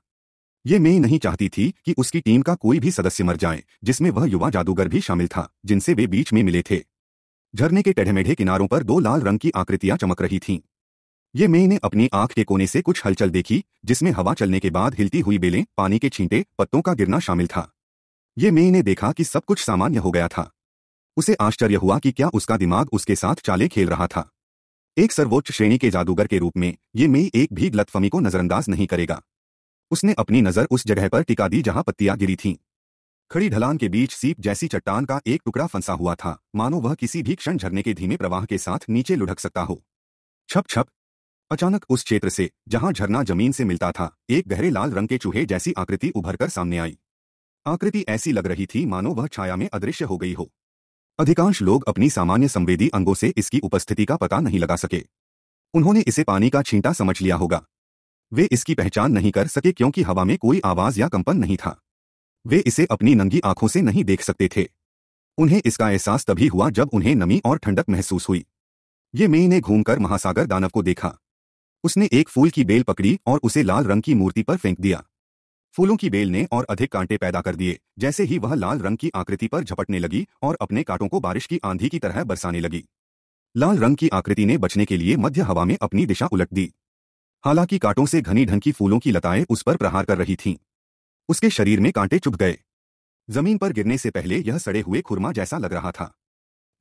ये मेई नहीं चाहती थी कि उसकी टीम का कोई भी सदस्य मर जाए, जिसमें वह युवा जादूगर भी शामिल था, जिनसे वे बीच में मिले थे। झरने के टेढ़मेढ़े किनारों पर दो लाल रंग की आकृतियाँ चमक रही थीं। ये मेई ने अपनी आँख के कोने से कुछ हलचल देखी, जिसमें हवा चलने के बाद हिलती हुई बेलें, पानी के छींटे, पत्तों का गिरना शामिल था। ये मेई ने देखा कि सब कुछ सामान्य हो गया था। उसे आश्चर्य हुआ कि क्या उसका दिमाग उसके साथ चाले खेल रहा था। एक सर्वोच्च श्रेणी के जादूगर के रूप में, ये मेई एक भी गलतफमी को नजरअंदाज नहीं करेगा। उसने अपनी नज़र उस जगह पर टिका दी जहाँ पत्तियाँ गिरी थीं। खड़ी ढलान के बीच सीप जैसी चट्टान का एक टुकड़ा फंसा हुआ था। मानो वह किसी भी क्षण झरने के धीमे प्रवाह के साथ नीचे लुढ़क सकता हो। छप छप अचानक उस क्षेत्र से, जहाँ झरना ज़मीन से मिलता था, एक गहरे लाल रंग के चूहे जैसी आकृति उभरकर सामने आई। आकृति ऐसी लग रही थी मानो वह छाया में अदृश्य हो गई हो। अधिकांश लोग अपनी सामान्य संवेदी अंगों से इसकी उपस्थिति का पता नहीं लगा सके। उन्होंने इसे पानी का छींटा समझ लिया होगा। वे इसकी पहचान नहीं कर सके क्योंकि हवा में कोई आवाज़ या कंपन नहीं था। वे इसे अपनी नंगी आँखों से नहीं देख सकते थे। उन्हें इसका एहसास तभी हुआ जब उन्हें नमी और ठंडक महसूस हुई। ये मेई ने घूमकर महासागर दानव को देखा। उसने एक फूल की बेल पकड़ी और उसे लाल रंग की मूर्ति पर फेंक दिया। फूलों की बेल ने और अधिक कांटे पैदा कर दिए, जैसे ही वह लाल रंग की आकृति पर झपटने लगी और अपने कांटों को बारिश की आंधी की तरह बरसाने लगी। लाल रंग की आकृति ने बचने के लिए मध्य हवा में अपनी दिशा उलट दी। हालाँकि कांटों से घनी ढंग की फूलों की लताएँ उस पर प्रहार कर रही थीं। उसके शरीर में कांटे चुभ गए। ज़मीन पर गिरने से पहले यह सड़े हुए खुरमा जैसा लग रहा था।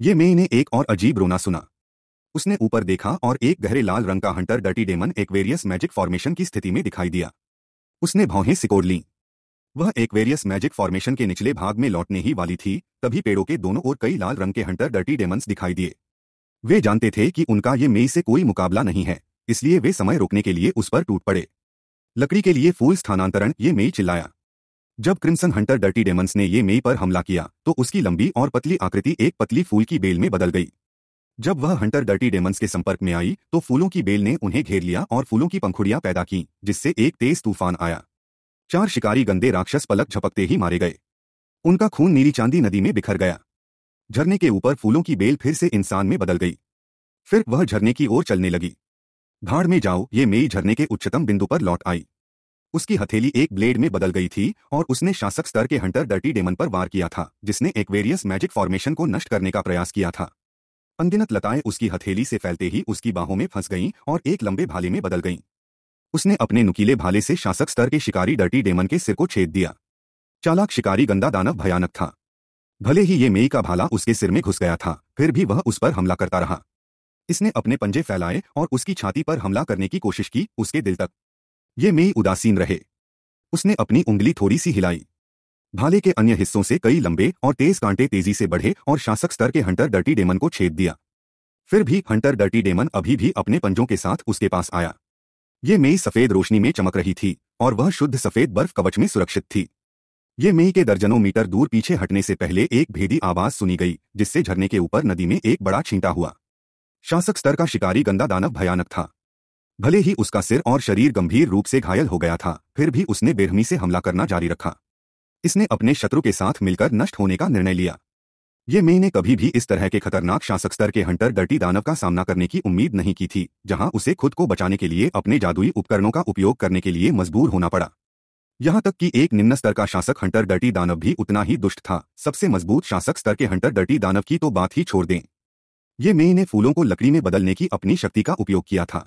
ये मेई ने एक और अजीब रोना सुना। उसने ऊपर देखा और एक गहरे लाल रंग का Hunter Dirty Demon Aquarius Magic Formation की स्थिति में दिखाई दिया। उसने भौहें सिकोड़ लीं। वह एक्वेरियस मैजिक फॉर्मेशन के निचले भाग में लौटने ही वाली थी, तभी पेड़ों के दोनों ओर कई लाल रंग के हंटर डर्टी डेमन्स दिखाई दिए। वे जानते थे कि उनका ये मेई से कोई मुकाबला नहीं है, इसलिए वे समय रोकने के लिए उस पर टूट पड़े। लकड़ी के लिए फूल स्थानांतरण, ये मेई चिल्लाया। जब क्रिम्सन हंटर डर्टी डेमंस ने ये मेई पर हमला किया तो उसकी लंबी और पतली आकृति एक पतली फूल की बेल में बदल गई। जब वह हंटर डर्टी डेमंस के संपर्क में आई तो फूलों की बेल ने उन्हें घेर लिया और फूलों की पंखुड़ियाँ पैदा की, जिससे एक तेज तूफ़ान आया। चार शिकारी गंदे राक्षस पलक झपकते ही मारे गए। उनका खून नीली चांदी नदी में बिखर गया। झरने के ऊपर फूलों की बेल फिर से इंसान में बदल गई। फिर वह झरने की ओर चलने लगी। भाड़ में जाओ, ये मेई झरने के उच्चतम बिंदु पर लौट आई। उसकी हथेली एक ब्लेड में बदल गई थी और उसने शासक स्तर के हंटर डर्टी डेमन पर वार किया था, जिसने एक्वेरियस मैजिक फॉर्मेशन को नष्ट करने का प्रयास किया था। अनगिनत लताएँ उसकी हथेली से फैलते ही उसकी बाहों में फंस गईं और एक लंबे भाले में बदल गईं। उसने अपने नुकीले भाले से शासक स्तर के शिकारी डर्टी डेमन के सिर को छेद दिया। चालाक शिकारी गंदा दानव भयानक था। भले ही ये मेई का भाला उसके सिर में घुस गया था, फिर भी वह उस पर हमला करता रहा। इसने अपने पंजे फैलाए और उसकी छाती पर हमला करने की कोशिश की उसके दिल तक। ये मेई उदासीन रहे। उसने अपनी उंगली थोड़ी सी हिलाई। भाले के अन्य हिस्सों से कई लंबे और तेज कांटे तेज़ी से बढ़े और शासक स्तर के हंटर डर्टी डेमन को छेद दिया। फिर भी हंटर डर्टी डेमन अभी भी अपने पंजों के साथ उसके पास आया। ये मेई सफ़ेद रोशनी में चमक रही थी और वह शुद्ध सफ़ेद बर्फ़ कवच में सुरक्षित थी। ये मेई के दर्जनों मीटर दूर पीछे हटने से पहले एक भेदी आवाज़ सुनी गई, जिससे झरने के ऊपर नदी में एक बड़ा छींटा हुआ। शासक स्तर का शिकारी गंदा दानव भयानक था। भले ही उसका सिर और शरीर गंभीर रूप से घायल हो गया था, फिर भी उसने बेरहमी से हमला करना जारी रखा। इसने अपने शत्रु के साथ मिलकर नष्ट होने का निर्णय लिया। ये मेई ने कभी भी इस तरह के खतरनाक शासक स्तर के हंटर डर्टी दानव का सामना करने की उम्मीद नहीं की थी, जहाँ उसे खुद को बचाने के लिए अपने जादुई उपकरणों का उपयोग करने के लिए मजबूर होना पड़ा। यहाँ तक कि एक निम्न स्तर का शासक हंटर डर्टी दानव भी उतना ही दुष्ट था। सबसे मज़बूत शासक स्तर के हंटर डर्टी दानव की तो बात ही छोड़ दें। ये मेई ने फूलों को लकड़ी में बदलने की अपनी शक्ति का उपयोग किया था।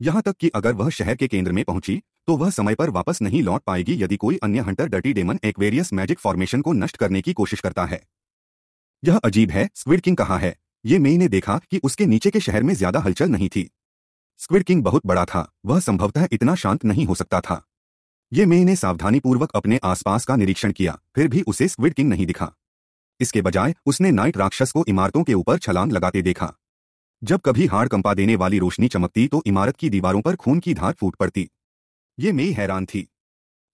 यहाँ तक कि अगर वह शहर के केंद्र में पहुँची तो वह समय पर वापस नहीं लौट पाएगी यदि कोई अन्य Hunter Dirty Demon Aquarius Magic Formation को नष्ट करने की कोशिश करता है। यह अजीब है। स्क्विड किंग कहा है? ये मेई ने देखा कि उसके नीचे के शहर में ज़्यादा हलचल नहीं थी। स्क्विड किंग बहुत बड़ा था। वह संभवतः इतना शांत नहीं हो सकता था। ये मेई ने सावधानीपूर्वक अपने आसपास का निरीक्षण किया, फिर भी उसे स्क्विड किंग नहीं दिखा। इसके बजाय उसने नाइट राक्षस को इमारतों के ऊपर छलांग लगाते देखा। जब कभी हाड़ कंपा देने वाली रोशनी चमकती तो इमारत की दीवारों पर खून की धार फूट पड़ती। ये मई हैरान थी।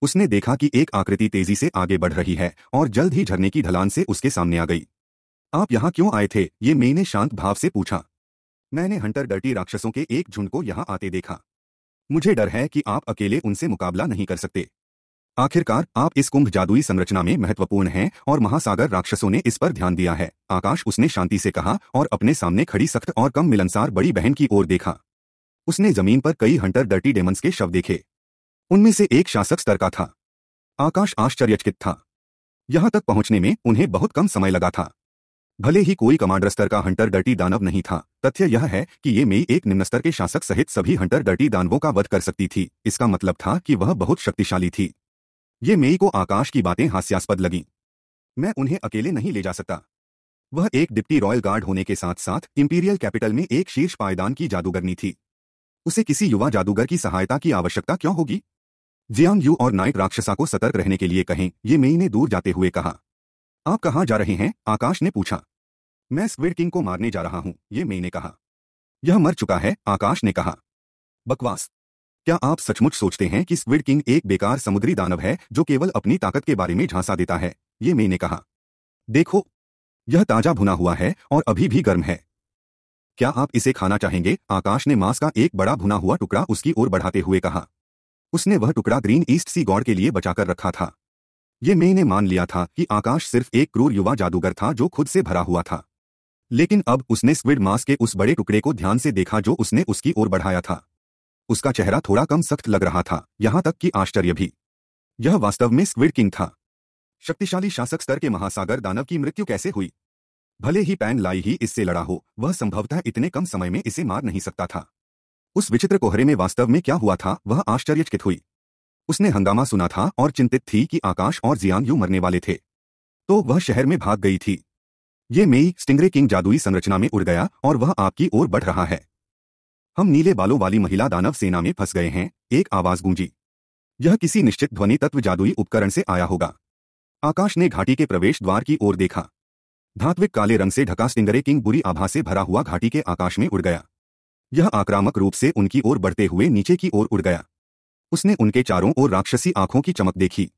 उसने देखा कि एक आकृति तेज़ी से आगे बढ़ रही है और जल्द ही झरने की ढलान से उसके सामने आ गई। आप यहाँ क्यों आए थे? ये मई ने शांत भाव से पूछा। मैंने हंटर डर्टी राक्षसों के एक झुंड को यहाँ आते देखा। मुझे डर है कि आप अकेले उनसे मुकाबला नहीं कर सकते। आखिरकार, आप इस कुंभ जादुई संरचना में महत्वपूर्ण हैं और महासागर राक्षसों ने इस पर ध्यान दिया है। आकाश उसने शांति से कहा और अपने सामने खड़ी सख्त और कम मिलनसार बड़ी बहन की ओर देखा। उसने ज़मीन पर कई हंटर डर्टी डेमंस के शव देखे। उनमें से एक शासक स्तर का था। आकाश आश्चर्यचकित था। यहाँ तक पहुँचने में उन्हें बहुत कम समय लगा था। भले ही कोई कमांडर स्तर का हंटर डर्टी दानव नहीं था, तथ्य यह है कि ये मेई एक निम्न स्तर के शासक सहित सभी हंटर डर्टी दानवों का वध कर सकती थी। इसका मतलब था कि वह बहुत शक्तिशाली थी। ये मेई को आकाश की बातें हास्यास्पद लगी। मैं उन्हें अकेले नहीं ले जा सकता। वह एक डिप्टी रॉयल गार्ड होने के साथ साथ इंपीरियल कैपिटल में एक शीर्ष पायदान की जादूगरनी थी। उसे किसी युवा जादूगर की सहायता की आवश्यकता क्यों होगी? जियांग यू और नाइट राक्षसा को सतर्क रहने के लिए कहें, ये मेई ने दूर जाते हुए कहा। आप कहाँ जा रहे हैं? आकाश ने पूछा। मैं स्क्विड किंग को मारने जा रहा हूँ, ये मेई ने कहा। यह मर चुका है, आकाश ने कहा। बकवास। क्या आप सचमुच सोचते हैं कि स्क्विड किंग एक बेकार समुद्री दानव है, जो केवल अपनी ताकत के बारे में झांसा देता है? ये मेई ने कहा। देखो, यह ताज़ा भुना हुआ है और अभी भी गर्म है। क्या आप इसे खाना चाहेंगे? आकाश ने मांस का एक बड़ा भुना हुआ टुकड़ा उसकी ओर बढ़ाते हुए कहा। उसने वह टुकड़ा ग्रीन ईस्ट सी गॉड के लिए बचाकर रखा था। ये मे ने मान लिया था कि आकाश सिर्फ़ एक क्रूर युवा जादूगर था जो खुद से भरा हुआ था। लेकिन अब उसने स्विड मास के उस बड़े टुकड़े को ध्यान से देखा जो उसने उसकी ओर बढ़ाया था। उसका चेहरा थोड़ा कम सख्त लग रहा था, यहाँ तक कि आश्चर्य भी। यह वास्तव में स्क्विड किंग था। शक्तिशाली शासक स्तर के महासागर दानव की मृत्यु कैसे हुई? भले ही पैन लाई ही इससे लड़ा हो, वह संभवतः इतने कम समय में इसे मार नहीं सकता था। उस विचित्र कोहरे में वास्तव में क्या हुआ था, वह आश्चर्यचकित हुई। उसने हंगामा सुना था और चिंतित थी कि आकाश और जियांग यू मरने वाले थे। तो वह शहर में भाग गई थी। ये मेई स्टिंगरे किंग जादुई संरचना में उड़ गया और वह आपकी ओर बढ़ रहा है। हम नीले बालों वाली महिला दानव सेना में फंस गए हैं, एक आवाज़ गूंजी। यह किसी निश्चित ध्वनि तत्व जादुई उपकरण से आया होगा। आकाश ने घाटी के प्रवेश द्वार की ओर देखा। धात्विक काले रंग से ढका स्टिंगरे किंग बुरी आभा से भरा हुआ घाटी के आकाश में उड़ गया। यह आक्रामक रूप से उनकी ओर बढ़ते हुए नीचे की ओर उड़ गया। उसने उनके चारों ओर राक्षसी आँखों की चमक देखी।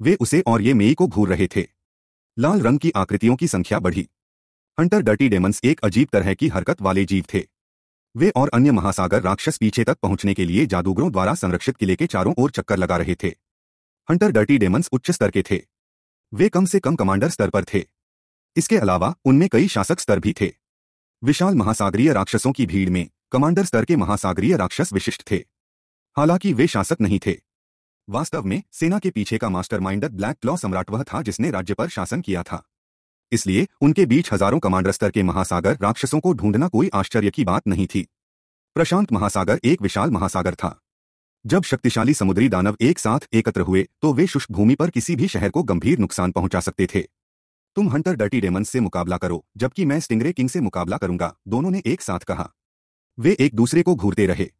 वे उसे और ये मेई को घूर रहे थे। लाल रंग की आकृतियों की संख्या बढ़ी। हंटर डर्टी डेमंस एक अजीब तरह की हरकत वाले जीव थे। वे और अन्य महासागर राक्षस पीछे तक पहुँचने के लिए जादूगरों द्वारा संरक्षित किले के चारों ओर चक्कर लगा रहे थे। हंटर डर्टी डेमंस उच्च स्तर के थे। वे कम से कम कमांडर स्तर पर थे। इसके अलावा उनमें कई शासक स्तर भी थे। विशाल महासागरीय राक्षसों की भीड़ में कमांडर स्तर के महासागरीय राक्षस विशिष्ट थे। हालाँकि वे शासक नहीं थे। वास्तव में, सेना के पीछे का मास्टरमाइंडर ब्लैक क्लॉ सम्राट वह था जिसने राज्य पर शासन किया था। इसलिए, उनके बीच हज़ारों कमांडर स्तर के महासागर राक्षसों को ढूंढना कोई आश्चर्य की बात नहीं थी। प्रशांत महासागर एक विशाल महासागर था। जब शक्तिशाली समुद्री दानव एक साथ एकत्र हुए तो वे शुष्क भूमि पर किसी भी शहर को गंभीर नुकसान पहुँचा सकते थे। तुम हंटर डर्टी डेमन से मुकाबला करो, जबकि मैं स्टिंगरे किंग से मुकाबला करूँगा, दोनों ने एक साथ कहा। वे एक दूसरे को घूरते रहे।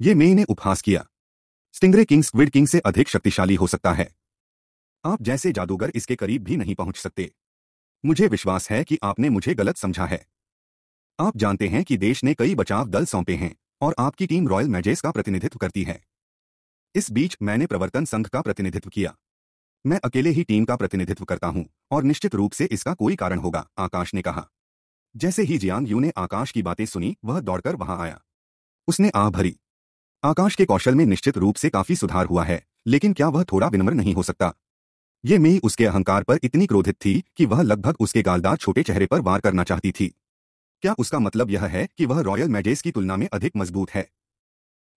ये मेई ने उपहास किया। स्टिंगरे किंग स्क्विड किंग से अधिक शक्तिशाली हो सकता है। आप जैसे जादूगर इसके करीब भी नहीं पहुँच सकते। मुझे विश्वास है कि आपने मुझे गलत समझा है। आप जानते हैं कि देश ने कई बचाव दल सौंपे हैं, और आपकी टीम रॉयल मैजेस का प्रतिनिधित्व करती है। इस बीच मैंने प्रवर्तन संघ का प्रतिनिधित्व किया। मैं अकेले ही टीम का प्रतिनिधित्व करता हूँ, और निश्चित रूप से इसका कोई कारण होगा, आकाश ने कहा। जैसे ही जियांग यू ने आकाश की बातें सुनी, वह दौड़कर वहाँ आया। उसने आह भरी। आकाश के कौशल में निश्चित रूप से काफ़ी सुधार हुआ है, लेकिन क्या वह थोड़ा विनम्र नहीं हो सकता? ये मेई उसके अहंकार पर इतनी क्रोधित थी कि वह लगभग उसके गालदार छोटे चेहरे पर वार करना चाहती थी। क्या उसका मतलब यह है कि वह रॉयल मैजेस की तुलना में अधिक मज़बूत है?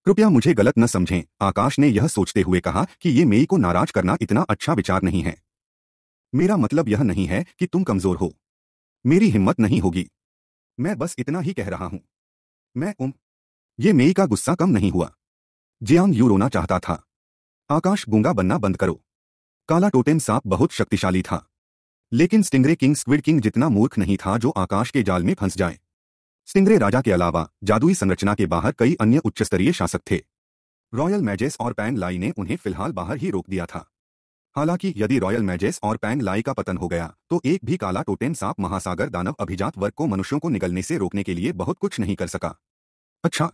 कृपया मुझे गलत न समझें, आकाश ने यह सोचते हुए कहा कि ये मेई को नाराज़ करना इतना अच्छा विचार नहीं है। मेरा मतलब यह नहीं है कि तुम कमज़ोर हो। मेरी हिम्मत नहीं होगी। मैं बस इतना ही कह रहा हूँ। मैं उम, ये मेई का गुस्सा कम नहीं हुआ। जियांग यू रोना चाहता था। आकाश गूँगा बनना बंद करो। काला टोटेम सांप बहुत शक्तिशाली था। लेकिन स्टिंगरे किंग, स्क्विड किंग जितना मूर्ख नहीं था जो आकाश के जाल में फंस जाए। स्टिंगरे राजा के अलावा जादुई संरचना के बाहर कई अन्य उच्चस्तरीय शासक थे। रॉयल मैजेस और पैन लाई ने उन्हें फ़िलहाल बाहर ही रोक दिया था। हालाँकि यदि रॉयल मैजेस और पैन लाई का पतन हो गया तो एक भी काला टोटेन सांप महासागर दानव अभिजात वर्ग को मनुष्यों को निगलने से रोकने के लिए बहुत कुछ नहीं कर सका। अच्छा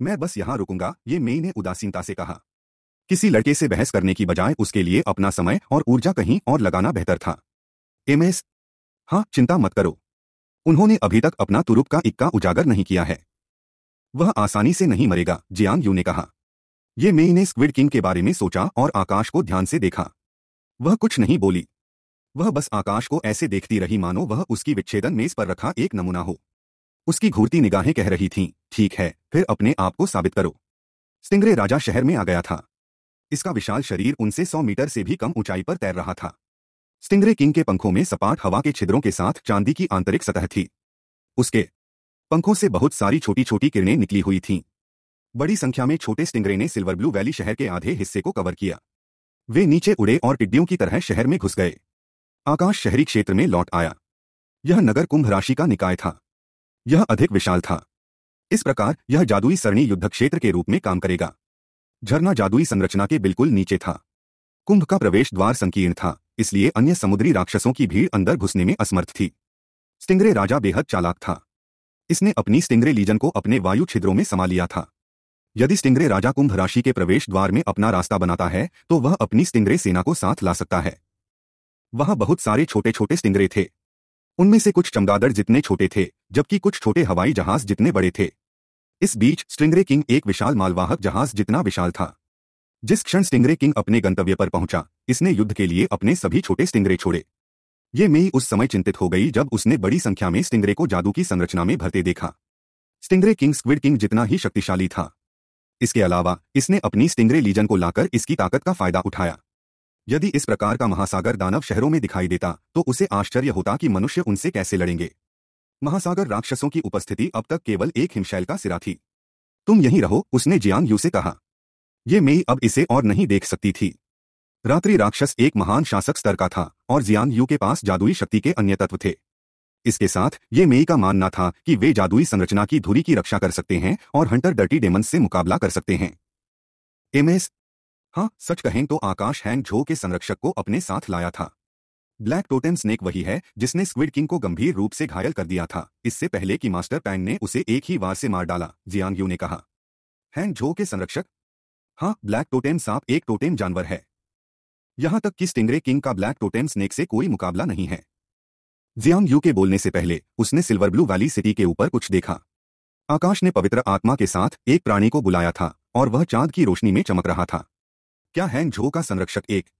मैं बस यहाँ रुकूँगा, ये मेई ने उदासीनता से कहा। किसी लड़के से बहस करने की बजाय उसके लिए अपना समय और ऊर्जा कहीं और लगाना बेहतर था। एमएस हाँ चिंता मत करो। उन्होंने अभी तक अपना तुरुप का इक्का उजागर नहीं किया है। वह आसानी से नहीं मरेगा, जियांग यू ने कहा। यह मेई ने स्क्विड किंग के बारे में सोचा और आकाश को ध्यान से देखा। वह कुछ नहीं बोली। वह बस आकाश को ऐसे देखती रही मानो वह उसकी विच्छेदन मेज पर रखा एक नमूना हो। उसकी घूरती निगाहें कह रही थीं, ठीक है फिर अपने आप को साबित करो। स्टिंगरे राजा शहर में आ गया था। इसका विशाल शरीर उनसे सौ मीटर से भी कम ऊंचाई पर तैर रहा था। स्टिंगरे किंग के पंखों में सपाट हवा के छिद्रों के साथ चांदी की आंतरिक सतह थी। उसके पंखों से बहुत सारी छोटी छोटी किरणें निकली हुई थीं। बड़ी संख्या में छोटे स्टिंगरे ने सिल्वर ब्लू वैली शहर के आधे हिस्से को कवर किया। वे नीचे उड़े और टिड्डियों की तरह शहर में घुस गए। आकाश शहरी क्षेत्र में लौट आया। यह नगर कुंभ राशि का निकाय था। यह अधिक विशाल था। इस प्रकार यह जादुई सरणी युद्ध क्षेत्र के रूप में काम करेगा। झरना जादुई संरचना के बिल्कुल नीचे था। कुंभ का प्रवेश द्वार संकीर्ण था, इसलिए अन्य समुद्री राक्षसों की भीड़ अंदर घुसने में असमर्थ थी। स्टिंगरे राजा बेहद चालाक था। इसने अपनी स्टिंगरे लीजन को अपने वायु छिद्रों में समा लिया था। यदि स्टिंगरे राजा कुंभ राशि के प्रवेश द्वार में अपना रास्ता बनाता है तो वह अपनी स्टिंगरे सेना को साथ ला सकता है। वहाँ बहुत सारे छोटे छोटे स्टिंगरे थे। उनमें से कुछ चमगादड़ जितने छोटे थे, जबकि कुछ छोटे हवाई जहाज़ जितने बड़े थे। इस बीच स्टिंगरे किंग एक विशाल मालवाहक जहाज़ जितना विशाल था। जिस क्षण स्टिंगरे किंग अपने गंतव्य पर पहुँचा, इसने युद्ध के लिए अपने सभी छोटे स्टिंगरे छोड़े। ये मेई उस समय चिंतित हो गई जब उसने बड़ी संख्या में स्टिंगरे को जादू की संरचना में भरते देखा। स्टिंगरे किंग स्क्विड किंग जितना ही शक्तिशाली था। इसके अलावा, इसने अपनी स्टिंगरे लीजन को लाकर इसकी ताकत का फ़ायदा उठाया। यदि इस प्रकार का महासागर दानव शहरों में दिखाई देता तो उसे आश्चर्य होता कि मनुष्य उनसे कैसे लड़ेंगे। महासागर राक्षसों की उपस्थिति अब तक केवल एक हिमशैल का सिरा थी। तुम यहीं रहो, उसने जियांग यू से कहा। ये मेई अब इसे और नहीं देख सकती थी। रात्रि राक्षस एक महान शासक स्तर का था, और जियांग यू के पास जादुई शक्ति के अन्य तत्व थे। इसके साथ, ये मेई का मानना था कि वे जादुई संरचना की धुरी की रक्षा कर सकते हैं और हंटर डर्टी डेमंस से मुकाबला कर सकते हैं। एमएस? हाँ सच कहें तो आकाश हैंग झो के संरक्षक को अपने साथ लाया था। ब्लैक टोटेम स्नेक वही है जिसने स्क्विड किंग को गंभीर रूप से घायल कर दिया था। इससे पहले कि मास्टर पैंग ने उसे एक ही वार से मार डाला जियांग यू ने कहा। हैंग झो के संरक्षक? हाँ ब्लैक टोटेम सांप एक टोटेम जानवर है। यहाँ तक कि स्टिंगरे किंग का ब्लैक टोटेम स्नेक से कोई मुकाबला नहीं है। जियांग यू के बोलने से पहले, उसने सिल्वर ब्लू वैली सिटी के ऊपर कुछ देखा। आकाश ने पवित्र आत्मा के साथ एक प्राणी को बुलाया था, और वह चाँद की रोशनी में चमक रहा था। क्या हैंग झो का संरक्षक एक?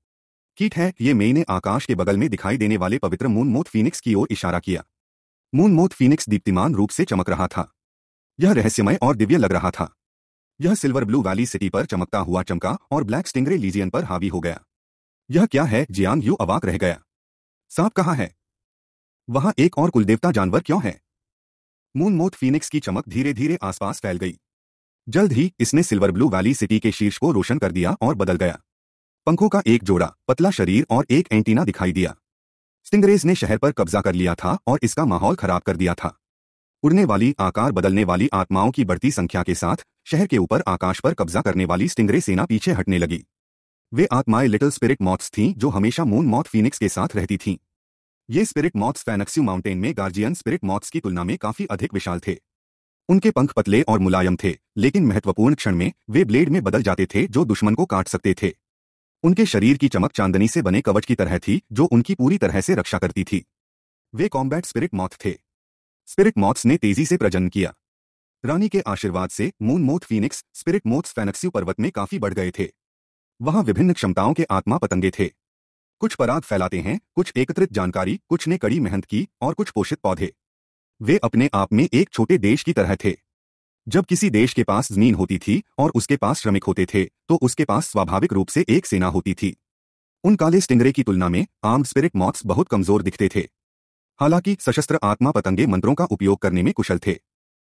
कीट है, ये मेई ने आकाश के बगल में दिखाई देने वाले पवित्र मून मोथ फीनिक्स की ओर इशारा किया। मून मोथ फीनिक्स दीप्तिमान रूप से चमक रहा था। यह रहस्यमय और दिव्य लग रहा था। यह सिल्वर ब्लू वैली सिटी पर चमकता हुआ चमका और ब्लैक स्टिंगरे लीजियन पर हावी हो गया। यह क्या है? जियांग यू अवाक रह गया। सांप कहाँ है? वहाँ एक और कुलदेवता जानवर क्यों है? मून मोथ फीनिक्स की चमक धीरे धीरे आसपास फैल गई। जल्द ही इसने सिल्वर ब्लू वैली सिटी के शीर्ष को रोशन कर दिया और बदल गया। पंखों का एक जोड़ा, पतला शरीर और एक एंटीना दिखाई दिया। स्टिंगरेज ने शहर पर कब्जा कर लिया था और इसका माहौल खराब कर दिया था। उड़ने वाली, आकार बदलने वाली आत्माओं की बढ़ती संख्या के साथ शहर के ऊपर आकाश पर कब्जा करने वाली स्टिंगरे सेना पीछे हटने लगी। वे आत्माएँ लिटिल स्पिरिट मॉथ्स थीं जो हमेशा मून मॉथ फीनिक्स के साथ रहती थीं। ये स्पिरिट मॉथ्स फैनक्स्यू माउंटेन में गार्जियन स्पिरिट मॉथ्स की तुलना में काफ़ी अधिक विशाल थे। उनके पंख पतले और मुलायम थे, लेकिन महत्वपूर्ण क्षण में वे ब्लेड में बदल जाते थे जो दुश्मन को काट सकते थे। उनके शरीर की चमक चांदनी से बने कवच की तरह थी, जो उनकी पूरी तरह से रक्षा करती थी। वे कॉम्बैट स्पिरिट मॉथ थे। स्पिरिट मॉथ्स ने तेज़ी से प्रजनन किया। रानी के आशीर्वाद से Moon Moth Phoenix spirit moths Fanxue पर्वत में काफ़ी बढ़ गए थे। वहाँ विभिन्न क्षमताओं के आत्मा पतंगे थे। कुछ पराग फैलाते हैं, कुछ एकत्रित जानकारी, कुछ ने कड़ी मेहनत की, और कुछ पोषित पौधे। वे अपने आप में एक छोटे देश की तरह थे। जब किसी देश के पास ज़मीन होती थी, और उसके पास श्रमिक होते थे तो उसके पास स्वाभाविक रूप से एक सेना होती थी। उन काले स्टिंगरे की तुलना में आर्म स्पिरिट मॉथ्स बहुत कमज़ोर दिखते थे। हालाँकि, सशस्त्र आत्मा पतंगे मंत्रों का उपयोग करने में कुशल थे।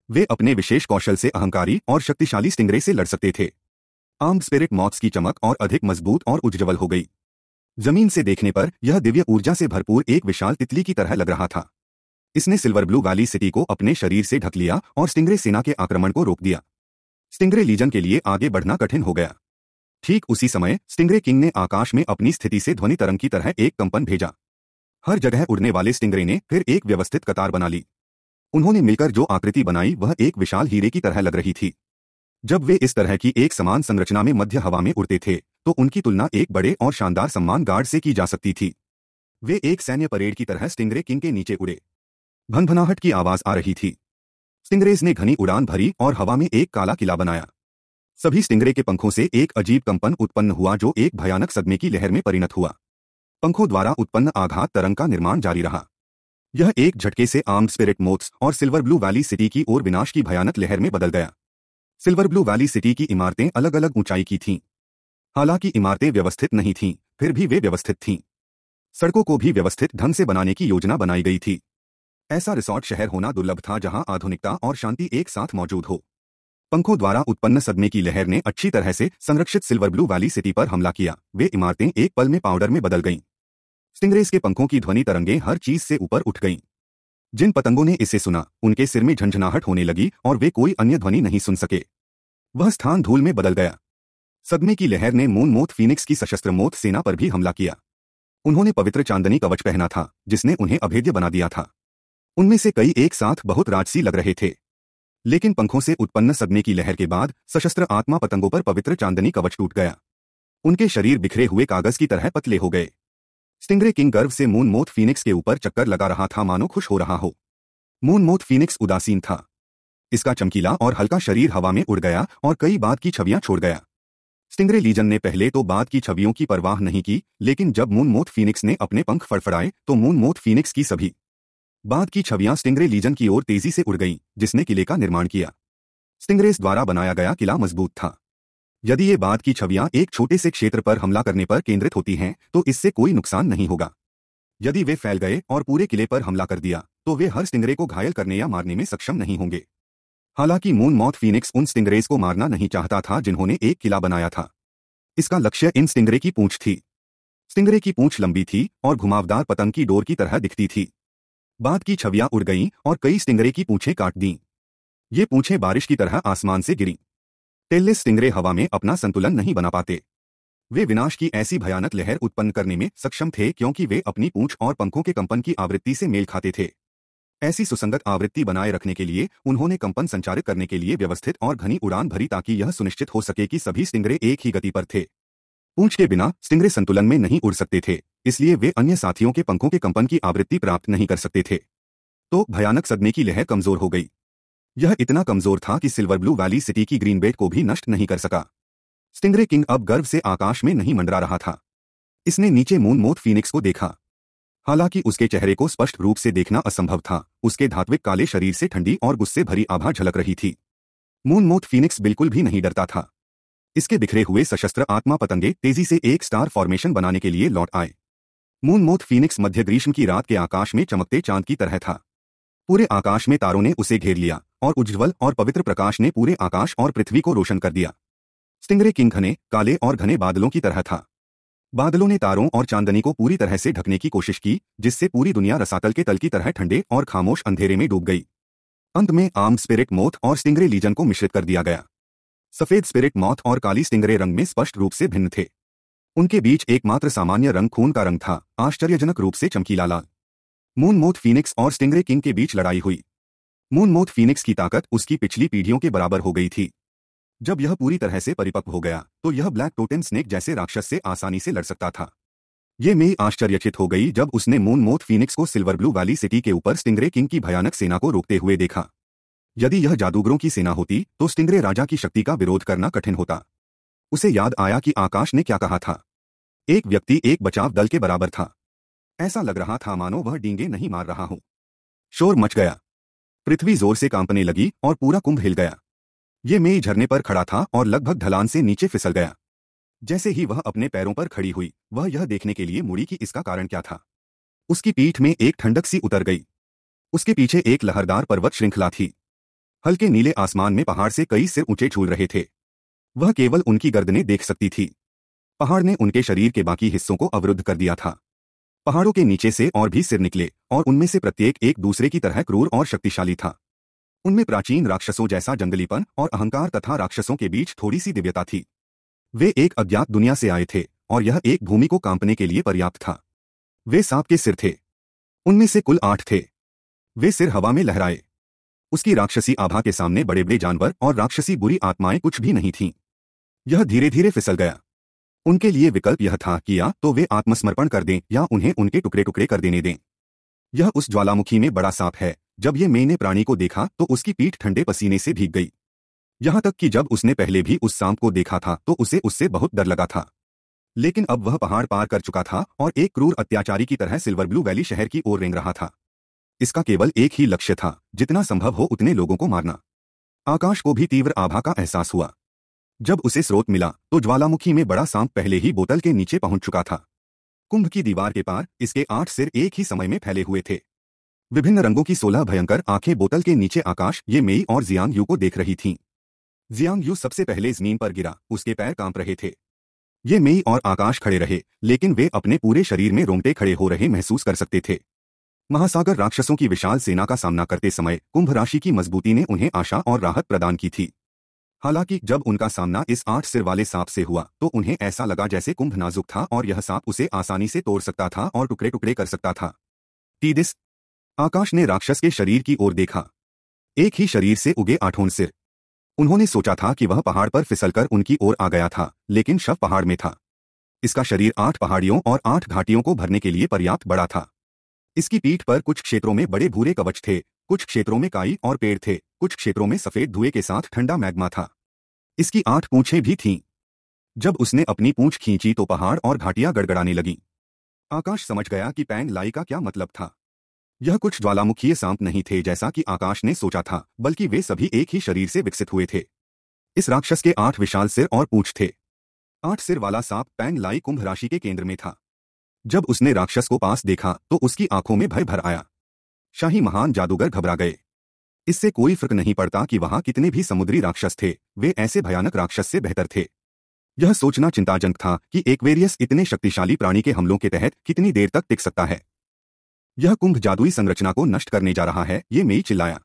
वे अपने विशेष कौशल से अहंकारी और शक्तिशाली स्टिंगरे से लड़ सकते थे। आर्म स्पिरिट मॉथ्स की चमक और अधिक मज़बूत और उज्ज्वल हो गई। ज़मीन से देखने पर यह दिव्य ऊर्जा से भरपूर एक विशाल तितली की तरह लग रहा था। इसने सिल्वर ब्लू वैली सिटी को अपने शरीर से ढक लिया और स्टिंगरे सेना के आक्रमण को रोक दिया। स्टिंगरे लीजन के लिए आगे बढ़ना कठिन हो गया। ठीक उसी समय स्टिंगरे किंग ने आकाश में अपनी स्थिति से ध्वनि तरंग की तरह एक कंपन भेजा। हर जगह उड़ने वाले स्टिंगरे ने फिर एक व्यवस्थित कतार बना ली। उन्होंने मिलकर जो आकृति बनाई वह एक विशाल हीरे की तरह लग रही थी। जब वे इस तरह की एक समान संरचना में मध्य हवा में उड़ते थे तो उनकी तुलना एक बड़े और शानदार सम्मान गार्ड से की जा सकती थी। वे एक सैन्य परेड की तरह स्टिंगरे किंग के नीचे उड़े। भनभनाहट की आवाज़ आ रही थी। स्टिंगरेज ने घनी उड़ान भरी और हवा में एक काला किला बनाया। सभी स्टिंगरे के पंखों से एक अजीब कंपन उत्पन्न हुआ जो एक भयानक सदमे की लहर में परिणत हुआ। पंखों द्वारा उत्पन्न आघात तरंग का निर्माण जारी रहा। यह एक झटके से आर्म्ड स्पिरिट मोथ्स और सिल्वर ब्लू वैली सिटी की ओर विनाश की भयानक लहर में बदल गया। सिल्वर ब्लू वैली सिटी की इमारतें अलग अलग ऊंचाई की थीं। हालाँकि इमारतें व्यवस्थित नहीं थीं, फिर भी वे व्यवस्थित थीं। सड़कों को भी व्यवस्थित ढंग से बनाने की योजना बनाई गई थी। ऐसा रिसोर्ट शहर होना दुर्लभ था जहाँ आधुनिकता और शांति एक साथ मौजूद हो। पंखों द्वारा उत्पन्न सदमे की लहर ने अच्छी तरह से संरक्षित सिल्वर ब्लू वैली सिटी पर हमला किया। वे इमारतें एक पल में पाउडर में बदल गईं। स्टिंगरेज के पंखों की ध्वनि तरंगे हर चीज़ से ऊपर उठ गईं। जिन पतंगों ने इसे सुना, उनके सिर में झंझनाहट होने लगी और वे कोई अन्य ध्वनि नहीं सुन सके। वह स्थान धूल में बदल गया। सदमे की लहर ने मून मोथ फीनिक्स की सशस्त्र मोथ सेना पर भी हमला किया। उन्होंने पवित्र चांदनी कवच पहना था, जिसने उन्हें अभेद्य बना दिया था। उनमें से कई एक साथ बहुत राजसी लग रहे थे। लेकिन पंखों से उत्पन्न सदमे की लहर के बाद सशस्त्र आत्मा पतंगों पर पवित्र चांदनी कवच टूट गया। उनके शरीर बिखरे हुए कागज़ की तरह पतले हो गए। स्टिंगरे किंग गर्व से मून मोथ फीनिक्स के ऊपर चक्कर लगा रहा था, मानो खुश हो रहा हो। मून मोथ फीनिक्स उदासीन था। इसका चमकीला और हल्का शरीर हवा में उड़ गया और कई बात की छवियाँ छोड़ गया। स्टिंगरे लीजन ने पहले तो बाद की छवियों की परवाह नहीं की, लेकिन जब मून मोथ फीनिक्स ने अपने पंख फड़फड़ाए तो मून मोथ फीनिक्स की सभी बाद की छवियाँ स्टिंगरे लीजन की ओर तेज़ी से उड़ गईं, जिसने किले का निर्माण किया। स्टिंगरेस द्वारा बनाया गया किला मज़बूत था। यदि ये बाद की छवियाँ एक छोटे से क्षेत्र पर हमला करने पर केंद्रित होती हैं तो इससे कोई नुकसान नहीं होगा। यदि वे फैल गए और पूरे किले पर हमला कर दिया तो वे हर स्टिंगरे को घायल करने या मारने में सक्षम नहीं होंगे। हालाँकि मून मॉथ फीनिक्स उन स्टिंगरेज को मारना नहीं चाहता था जिन्होंने एक किला बनाया था। इसका लक्ष्य इन स्टिंगरे की पूंछ थी। स्टिंगरे की पूंछ लंबी थी और घुमावदार पतंग की डोर की तरह दिखती थी। बाद की छवियाँ उड़ गईं और कई स्टिंगरे की पूंछें काट दीं। ये पूंछें बारिश की तरह आसमान से गिरी। टेल्ले स्टिंगरे हवा में अपना संतुलन नहीं बना पाते। वे विनाश की ऐसी भयानक लहर उत्पन्न करने में सक्षम थे क्योंकि वे अपनी पूंछ और पंखों के कंपन की आवृत्ति से मेल खाते थे। ऐसी सुसंगत आवृत्ति बनाए रखने के लिए, उन्होंने कंपन संचारित करने के लिए व्यवस्थित और घनी उड़ान भरी ताकि यह सुनिश्चित हो सके कि सभी स्टिंगरे एक ही गति पर थे। पूंछ के बिना स्टिंगरे संतुलन में नहीं उड़ सकते थे, इसलिए वे अन्य साथियों के पंखों के कंपन की आवृत्ति प्राप्त नहीं कर सकते थे। तो भयानक सदमे की लहर कमज़ोर हो गई। यह इतना कमज़ोर था कि सिल्वर ब्लू वैली सिटी की ग्रीन बेट को भी नष्ट नहीं कर सका। स्टिंगरे किंग अब गर्व से आकाश में नहीं मंडरा रहा था। इसने नीचे मून मोथ फीनिक्स को देखा। हालाँकि उसके चेहरे को स्पष्ट रूप से देखना असंभव था। उसके धात्विक काले शरीर से ठंडी और गुस्से भरी आभा झलक रही थी। मून मोथ फीनिक्स बिल्कुल भी नहीं डरता था। इसके बिखरे हुए सशस्त्र आत्मा पतंगे तेज़ी से एक स्टार फॉर्मेशन बनाने के लिए लौट आए। मून मोथ फीनिक्स मध्य ग्रीष्म की रात के आकाश में चमकते चाँद की तरह था। पूरे आकाश में तारों ने उसे घेर लिया और उज्ज्वल और पवित्र प्रकाश ने पूरे आकाश और पृथ्वी को रोशन कर दिया। स्टिंगरे किंग घने, काले और घने बादलों की तरह था। बादलों ने तारों और चांदनी को पूरी तरह से ढकने की कोशिश की, जिससे पूरी दुनिया रसातल के तल की तरह ठंडे और खामोश अंधेरे में डूब गई। अंत में आम स्पिरिट मोथ और स्टिंगरे लीजन को मिश्रित कर दिया गया। सफ़ेद स्पिरिट मॉथ और काली स्टिंगरे रंग में स्पष्ट रूप से भिन्न थे। उनके बीच एकमात्र सामान्य रंग खून का रंग था, आश्चर्यजनक रूप से चमकीला लाल मून मोथ फीनिक्स और स्टिंगरे किंग के बीच लड़ाई हुई। मून मोथ फीनिक्स की ताकत उसकी पिछली पीढ़ियों के बराबर हो गई थी। जब यह पूरी तरह से परिपक्व हो गया तो यह ब्लैक टोटेन स्नेक जैसे राक्षस से आसानी से लड़ सकता था। ये मेई आश्चर्यचित हो गई जब उसने मून मोथ फीनिक्स को सिल्वर ब्लू वैली सिटी के ऊपर स्टिंगरे किंग की भयानक सेना को रोकते हुए देखा। यदि यह जादूगरों की सेना होती तो स्टिंगरे राजा की शक्ति का विरोध करना कठिन होता। उसे याद आया कि आकाश ने क्या कहा था। एक व्यक्ति एक बचाव दल के बराबर था। ऐसा लग रहा था मानो वह डींगे नहीं मार रहा हो। शोर मच गया। पृथ्वी ज़ोर से कांपने लगी और पूरा कुंभ हिल गया। ये मेई झरने पर खड़ा था और लगभग ढलान से नीचे फिसल गया। जैसे ही वह अपने पैरों पर खड़ी हुई, वह यह देखने के लिए मुड़ी कि इसका कारण क्या था। उसकी पीठ में एक ठंडक सी उतर गई। उसके पीछे एक लहरदार पर्वत श्रृंखला थी। हल्के नीले आसमान में पहाड़ से कई सिर ऊँचे झूल रहे थे। वह केवल उनकी गर्दनें देख सकती थी। पहाड़ ने उनके शरीर के बाकी हिस्सों को अवरुद्ध कर दिया था। पहाड़ों के नीचे से और भी सिर निकले और उनमें से प्रत्येक एक दूसरे की तरह क्रूर और शक्तिशाली था। उनमें प्राचीन राक्षसों जैसा जंगलीपन और अहंकार तथा राक्षसों के बीच थोड़ी सी दिव्यता थी। वे एक अज्ञात दुनिया से आए थे और यह एक भूमि को कांपने के लिए पर्याप्त था। वे सांप के सिर थे। उनमें से कुल आठ थे। वे सिर हवा में लहराए। उसकी राक्षसी आभा के सामने बड़े बड़े जानवर और राक्षसी बुरी आत्माएँ कुछ भी नहीं थीं। यह धीरे धीरे फिसल गया। उनके लिए विकल्प यह था कि या तो वे आत्मसमर्पण कर दें या उन्हें उनके टुकड़े टुकड़े कर देने दें। यह उस ज्वालामुखी में बड़ा सांप है। जब ये मैंने प्राणी को देखा तो उसकी पीठ ठंडे पसीने से भीग गई। यहाँ तक कि जब उसने पहले भी उस सांप को देखा था तो उसे उससे बहुत डर लगा था। लेकिन अब वह पहाड़ पार कर चुका था और एक क्रूर अत्याचारी की तरह सिल्वर ब्लू वैली शहर की ओर रेंग रहा था। इसका केवल एक ही लक्ष्य था, जितना संभव हो उतने लोगों को मारना। आकाश को भी तीव्र आभा का एहसास हुआ। जब उसे स्रोत मिला तो ज्वालामुखी में बड़ा सांप पहले ही बोतल के नीचे पहुँच चुका था। कुंभ की दीवार के पार, इसके आठ सिर एक ही समय में फैले हुए थे। विभिन्न रंगों की सोलह भयंकर आँखें बोतल के नीचे आकाश, ये मेई और जियांग यू को देख रही थीं। जियांग यू सबसे पहले ज़मीन पर गिरा, उसके पैर काँप रहे थे। ये मेई और आकाश खड़े रहे, लेकिन वे अपने पूरे शरीर में रोंगटे खड़े हो रहे महसूस कर सकते थे। महासागर राक्षसों की विशाल सेना का सामना करते समय, कुंभ राशि की मजबूती ने उन्हें आशा और राहत प्रदान की थी। हालाँकि, जब उनका सामना इस आठ सिर वाले सांप से हुआ तो उन्हें ऐसा लगा जैसे कुंभ नाजुक था और यह सांप उसे आसानी से तोड़ सकता था और टुकड़े टुकड़े कर सकता था। तीदिस आकाश ने राक्षस के शरीर की ओर देखा। एक ही शरीर से उगे आठों सिर। उन्होंने सोचा था कि वह पहाड़ पर फिसलकर उनकी ओर आ गया था, लेकिन शव पहाड़ में था। इसका शरीर आठ पहाड़ियों और आठ घाटियों को भरने के लिए पर्याप्त बड़ा था। इसकी पीठ पर कुछ क्षेत्रों में बड़े भूरे कवच थे, कुछ क्षेत्रों में काई और पेड़ थे, कुछ क्षेत्रों में सफ़ेद धुएँ के साथ ठंडा मैग्मा था। इसकी आठ पूंछें भी थीं। जब उसने अपनी पूंछ खींची तो पहाड़ और घाटियाँ गड़गड़ाने लगी। आकाश समझ गया कि पैंग लाई का क्या मतलब था। यह कुछ ज्वालामुखीय सांप नहीं थे जैसा कि आकाश ने सोचा था, बल्कि वे सभी एक ही शरीर से विकसित हुए थे। इस राक्षस के आठ विशाल सिर और पूछ थे। आठ सिर वाला सांप पैंग लाई कुंभ राशि के केंद्र में था। जब उसने राक्षस को पास देखा तो उसकी आँखों में भय भर आया। शाही महान जादूगर घबरा गए। इससे कोई फ़र्क नहीं पड़ता कि वहाँ कितने भी समुद्री राक्षस थे, वे ऐसे भयानक राक्षस से बेहतर थे। यह सोचना चिंताजनक था कि एकवेरियस इतने शक्तिशाली प्राणी के हमलों के तहत कितनी देर तक टिक सकता है। यह कुंभ जादुई संरचना को नष्ट करने जा रहा है, ये मेई चिल्लाया।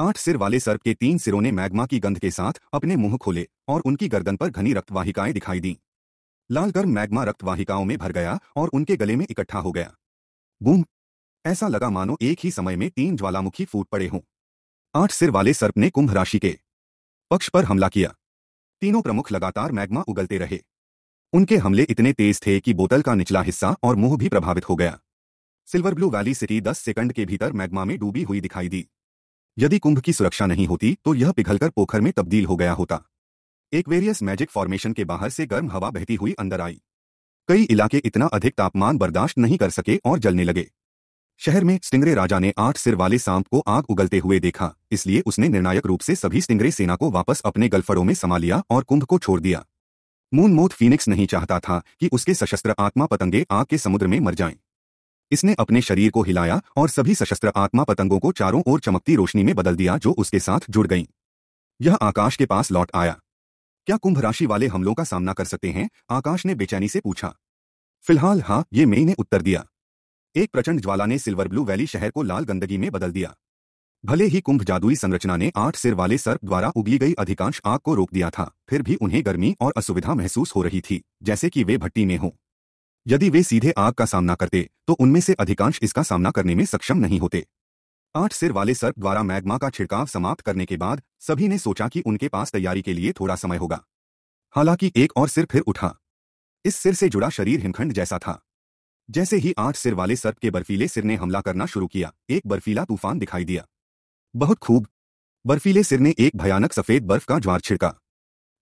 आठ सिर वाले सर्प के तीन सिरों ने मैग्मा की गंध के साथ अपने मुँह खोले और उनकी गर्दन पर घनी रक्तवाहिकाएँ दिखाई दी। लाल गर्म मैग्मा रक्तवाहिकाओं में भर गया और उनके गले में इकट्ठा हो गया। बूम! ऐसा लगा मानो एक ही समय में तीन ज्वालामुखी फूट पड़े हों। आठ सिर वाले सर्प ने कुंभ राशि के पक्ष पर हमला किया। तीनों प्रमुख लगातार मैग्मा उगलते रहे। उनके हमले इतने तेज थे कि बोतल का निचला हिस्सा और मुँह भी प्रभावित हो गया। सिल्वर ब्लू वैली सिटी दस सेकंड के भीतर मैग्मा में डूबी हुई दिखाई दी। यदि कुंभ की सुरक्षा नहीं होती तो यह पिघलकर पोखर में तब्दील हो गया होता। एक वेरियस मैजिक फॉर्मेशन के बाहर से गर्म हवा बहती हुई अंदर आई। कई इलाके इतना अधिक तापमान बर्दाश्त नहीं कर सके और जलने लगे। शहर में स्टिंगरे राजा ने आठ सिर वाले सांप को आग उगलते हुए देखा, इसलिए उसने निर्णायक रूप से सभी स्टिंगरे सेना को वापस अपने गलफड़ों में समा लिया और कुंभ को छोड़ दिया। मून मोथ फीनिक्स नहीं चाहता था कि उसके सशस्त्र आत्मा पतंगे आग के समुद्र में मर जाएँ। इसने अपने शरीर को हिलाया और सभी सशस्त्र आत्मा पतंगों को चारों ओर चमकती रोशनी में बदल दिया जो उसके साथ जुड़ गईं। यह आकाश के पास लौट आया। क्या कुंभ राशि वाले हमलों का सामना कर सकते हैं? आकाश ने बेचैनी से पूछा। फ़िलहाल हाँ ये मई ने उत्तर दिया। एक प्रचंड ज्वाला ने सिल्वर ब्लू वैली शहर को लाल गंदगी में बदल दिया। भले ही कुंभ जादुई संरचना ने आठ सिर वाले सर्प द्वारा उगली गई अधिकांश आग को रोक दिया था, फिर भी उन्हें गर्मी और असुविधा महसूस हो रही थी, जैसे कि वे भट्टी में हों। यदि वे सीधे आग का सामना करते तो उनमें से अधिकांश इसका सामना करने में सक्षम नहीं होते। आठ सिर वाले सर्प द्वारा मैग्मा का छिड़काव समाप्त करने के बाद, सभी ने सोचा कि उनके पास तैयारी के लिए थोड़ा समय होगा। हालाँकि एक और सिर फिर उठा। इस सिर से जुड़ा शरीर हिमखंड जैसा था। जैसे ही आठ सिर वाले सर्प के बर्फीले सिर ने हमला करना शुरू किया, एक बर्फीला तूफ़ान दिखाई दिया। बहुत खूब। बर्फीले सिर ने एक भयानक सफ़ेद बर्फ़ का ज्वार छिड़का।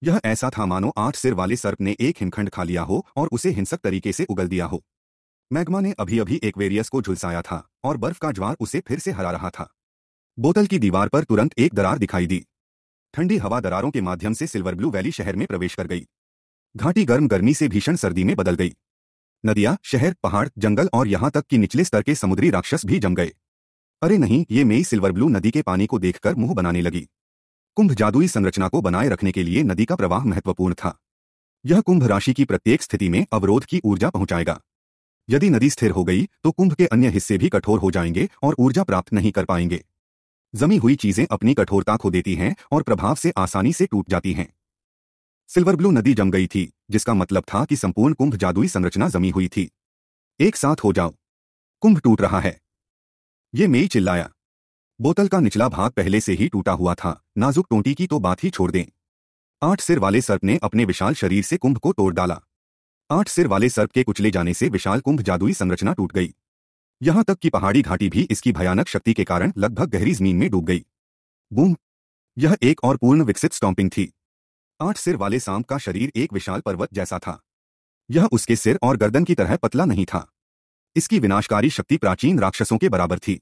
यह ऐसा था, मानो आठ सिर वाले सर्प ने एक हिमखंड खा लिया हो और उसे हिंसक तरीके से उगल दिया हो। मैग्मा ने अभी अभी एक वेरियस को झुलसाया था और बर्फ़ का ज्वार उसे फिर से हरा रहा था। बोतल की दीवार पर तुरंत एक दरार दिखाई दी। ठंडी हवा दरारों के माध्यम से सिल्वर ब्लू वैली शहर में प्रवेश कर गई। घाटी गर्म गर्मी से भीषण सर्दी में बदल गई। नदियाँ, शहर, पहाड़, जंगल और यहाँ तक कि निचले स्तर के समुद्री राक्षस भी जम गए। अरे नहीं, ये मई सिल्वर ब्लू नदी के पानी को देखकर मुँह बनाने लगी। कुंभ जादुई संरचना को बनाए रखने के लिए नदी का प्रवाह महत्वपूर्ण था। यह कुंभ राशि की प्रत्येक स्थिति में अवरोध की ऊर्जा पहुंचाएगा। यदि नदी स्थिर हो गई तो कुंभ के अन्य हिस्से भी कठोर हो जाएँगे और ऊर्जा प्राप्त नहीं कर पाएँगे। जमी हुई चीज़ें अपनी कठोरता खो देती हैं और प्रभाव से आसानी से टूट जाती हैं। सिल्वर ब्लू नदी जम गई थी, जिसका मतलब था कि संपूर्ण कुंभ जादुई संरचना जमी हुई थी। एक साथ हो जाओ। कुंभ टूट रहा है। ये मेई चिल्लाया। बोतल का निचला भाग पहले से ही टूटा हुआ था। नाजुक टोंटी की तो बात ही छोड़ दें। आठ सिर वाले सर्प ने अपने विशाल शरीर से कुंभ को तोड़ डाला। आठ सिर वाले सर्प के कुचले जाने से विशाल कुंभ जादुई संरचना टूट गई। यहाँ तक कि पहाड़ी घाटी भी इसकी भयानक शक्ति के कारण लगभग गहरी ज़मीन में डूब गई। बूम! यह एक और पूर्ण विकसित स्टॉम्पिंग थी। आठ सिर वाले सांप का शरीर एक विशाल पर्वत जैसा था। यह उसके सिर और गर्दन की तरह पतला नहीं था। इसकी विनाशकारी शक्ति प्राचीन राक्षसों के बराबर थी।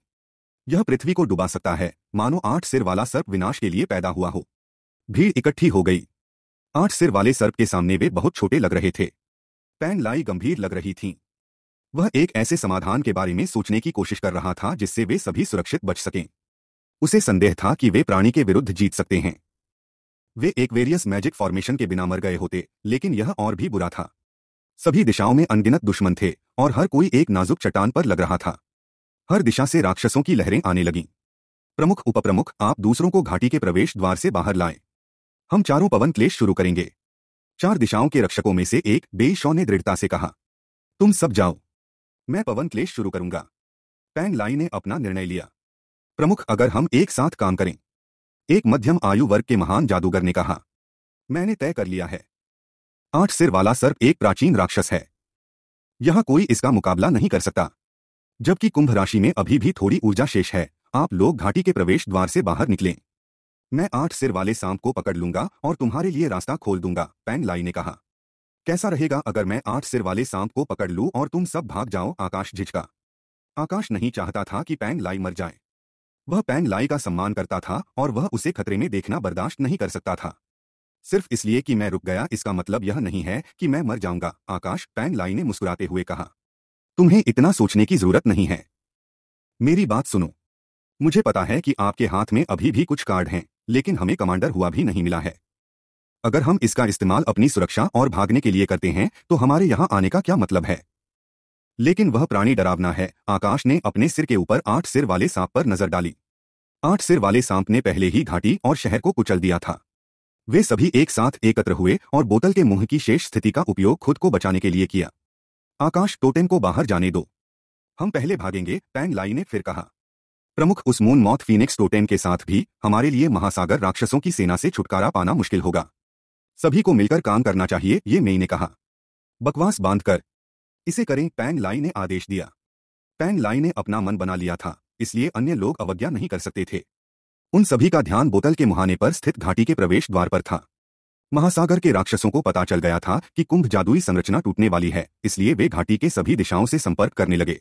यह पृथ्वी को डुबा सकता है। मानो आठ सिर वाला सर्प विनाश के लिए पैदा हुआ हो। भीड़ इकट्ठी हो गई। आठ सिर वाले सर्प के सामने वे बहुत छोटे लग रहे थे। पैन लाई गंभीर लग रही थीं। वह एक ऐसे समाधान के बारे में सोचने की कोशिश कर रहा था जिससे वे सभी सुरक्षित बच सकें। उसे संदेह था कि वे प्राणी के विरुद्ध जीत सकते हैं। वे एक वेरियस मैजिक फॉर्मेशन के बिना मर गए होते, लेकिन यह और भी बुरा था। सभी दिशाओं में अनगिनत दुश्मन थे, और हर कोई एक नाजुक चट्टान पर लग रहा था। हर दिशा से राक्षसों की लहरें आने लगीं। प्रमुख उपप्रमुख, आप दूसरों को घाटी के प्रवेश द्वार से बाहर लाएँ। हम चारों पवन क्लेश शुरू करेंगे। चार दिशाओं के रक्षकों में से एक बेशौ ने दृढ़ता से कहा, तुम सब जाओ। मैं पवन क्लेश शुरू करूँगा। पैंग लाई ने अपना निर्णय लिया। प्रमुख, अगर हम एक साथ काम करें। एक मध्यम आयु वर्ग के महान जादूगर ने कहा, मैंने तय कर लिया है। आठ सिर वाला सर्प एक प्राचीन राक्षस है। यहाँ कोई इसका मुकाबला नहीं कर सकता। जबकि कुंभ राशि में अभी भी थोड़ी ऊर्जा शेष है। आप लोग घाटी के प्रवेश द्वार से बाहर निकलें। मैं आठ सिर वाले सांप को पकड़ लूँगा और तुम्हारे लिए रास्ता खोल दूँगा पैंग लाई ने कहा। कैसा रहेगा अगर मैं आठ सिर वाले सांप को पकड़ लूँ और तुम सब भाग जाओ, आकाश झिझका। आकाश नहीं चाहता था कि पैंग लाई मर जाए। वह पैंग लाई का सम्मान करता था और वह उसे खतरे में देखना बर्दाश्त नहीं कर सकता था। सिर्फ़ इसलिए कि मैं रुक गया, इसका मतलब यह नहीं है कि मैं मर जाऊँगा, आकाश पैंग लाई ने मुस्कुराते हुए कहा। तुम्हें इतना सोचने की ज़रूरत नहीं है। मेरी बात सुनो। मुझे पता है कि आपके हाथ में अभी भी कुछ कार्ड हैं, लेकिन हमें कमांडर हुआ भी नहीं मिला है। अगर हम इसका इस्तेमाल अपनी सुरक्षा और भागने के लिए करते हैं तो हमारे यहाँ आने का क्या मतलब है? लेकिन वह प्राणी डरावना है। आकाश ने अपने सिर के ऊपर आठ सिर वाले सांप पर नज़र डाली। आठ सिर वाले सांप ने पहले ही घाटी और शहर को कुचल दिया था। वे सभी एक साथ एकत्र हुए और बोतल के मुँह की शेष स्थिति का उपयोग खुद को बचाने के लिए किया। आकाश टोटेम को बाहर जाने दो। हम पहले भागेंगे पैंग लाई ने फिर कहा। प्रमुख उस मून मौत फीनिक्स टोटेम के साथ भी हमारे लिए महासागर राक्षसों की सेना से छुटकारा पाना मुश्किल होगा। सभी को मिलकर काम करना चाहिए, ये मई ने कहा। बकवास बांधकर। इसे करें पैंग लाई ने आदेश दिया। पैंग लाई ने अपना मन बना लिया था, इसलिए अन्य लोग अवज्ञा नहीं कर सकते थे। उन सभी का ध्यान बोतल के मुहाने पर स्थित घाटी के प्रवेश द्वार पर था। महासागर के राक्षसों को पता चल गया था कि कुंभ जादुई संरचना टूटने वाली है, इसलिए वे घाटी के सभी दिशाओं से संपर्क करने लगे।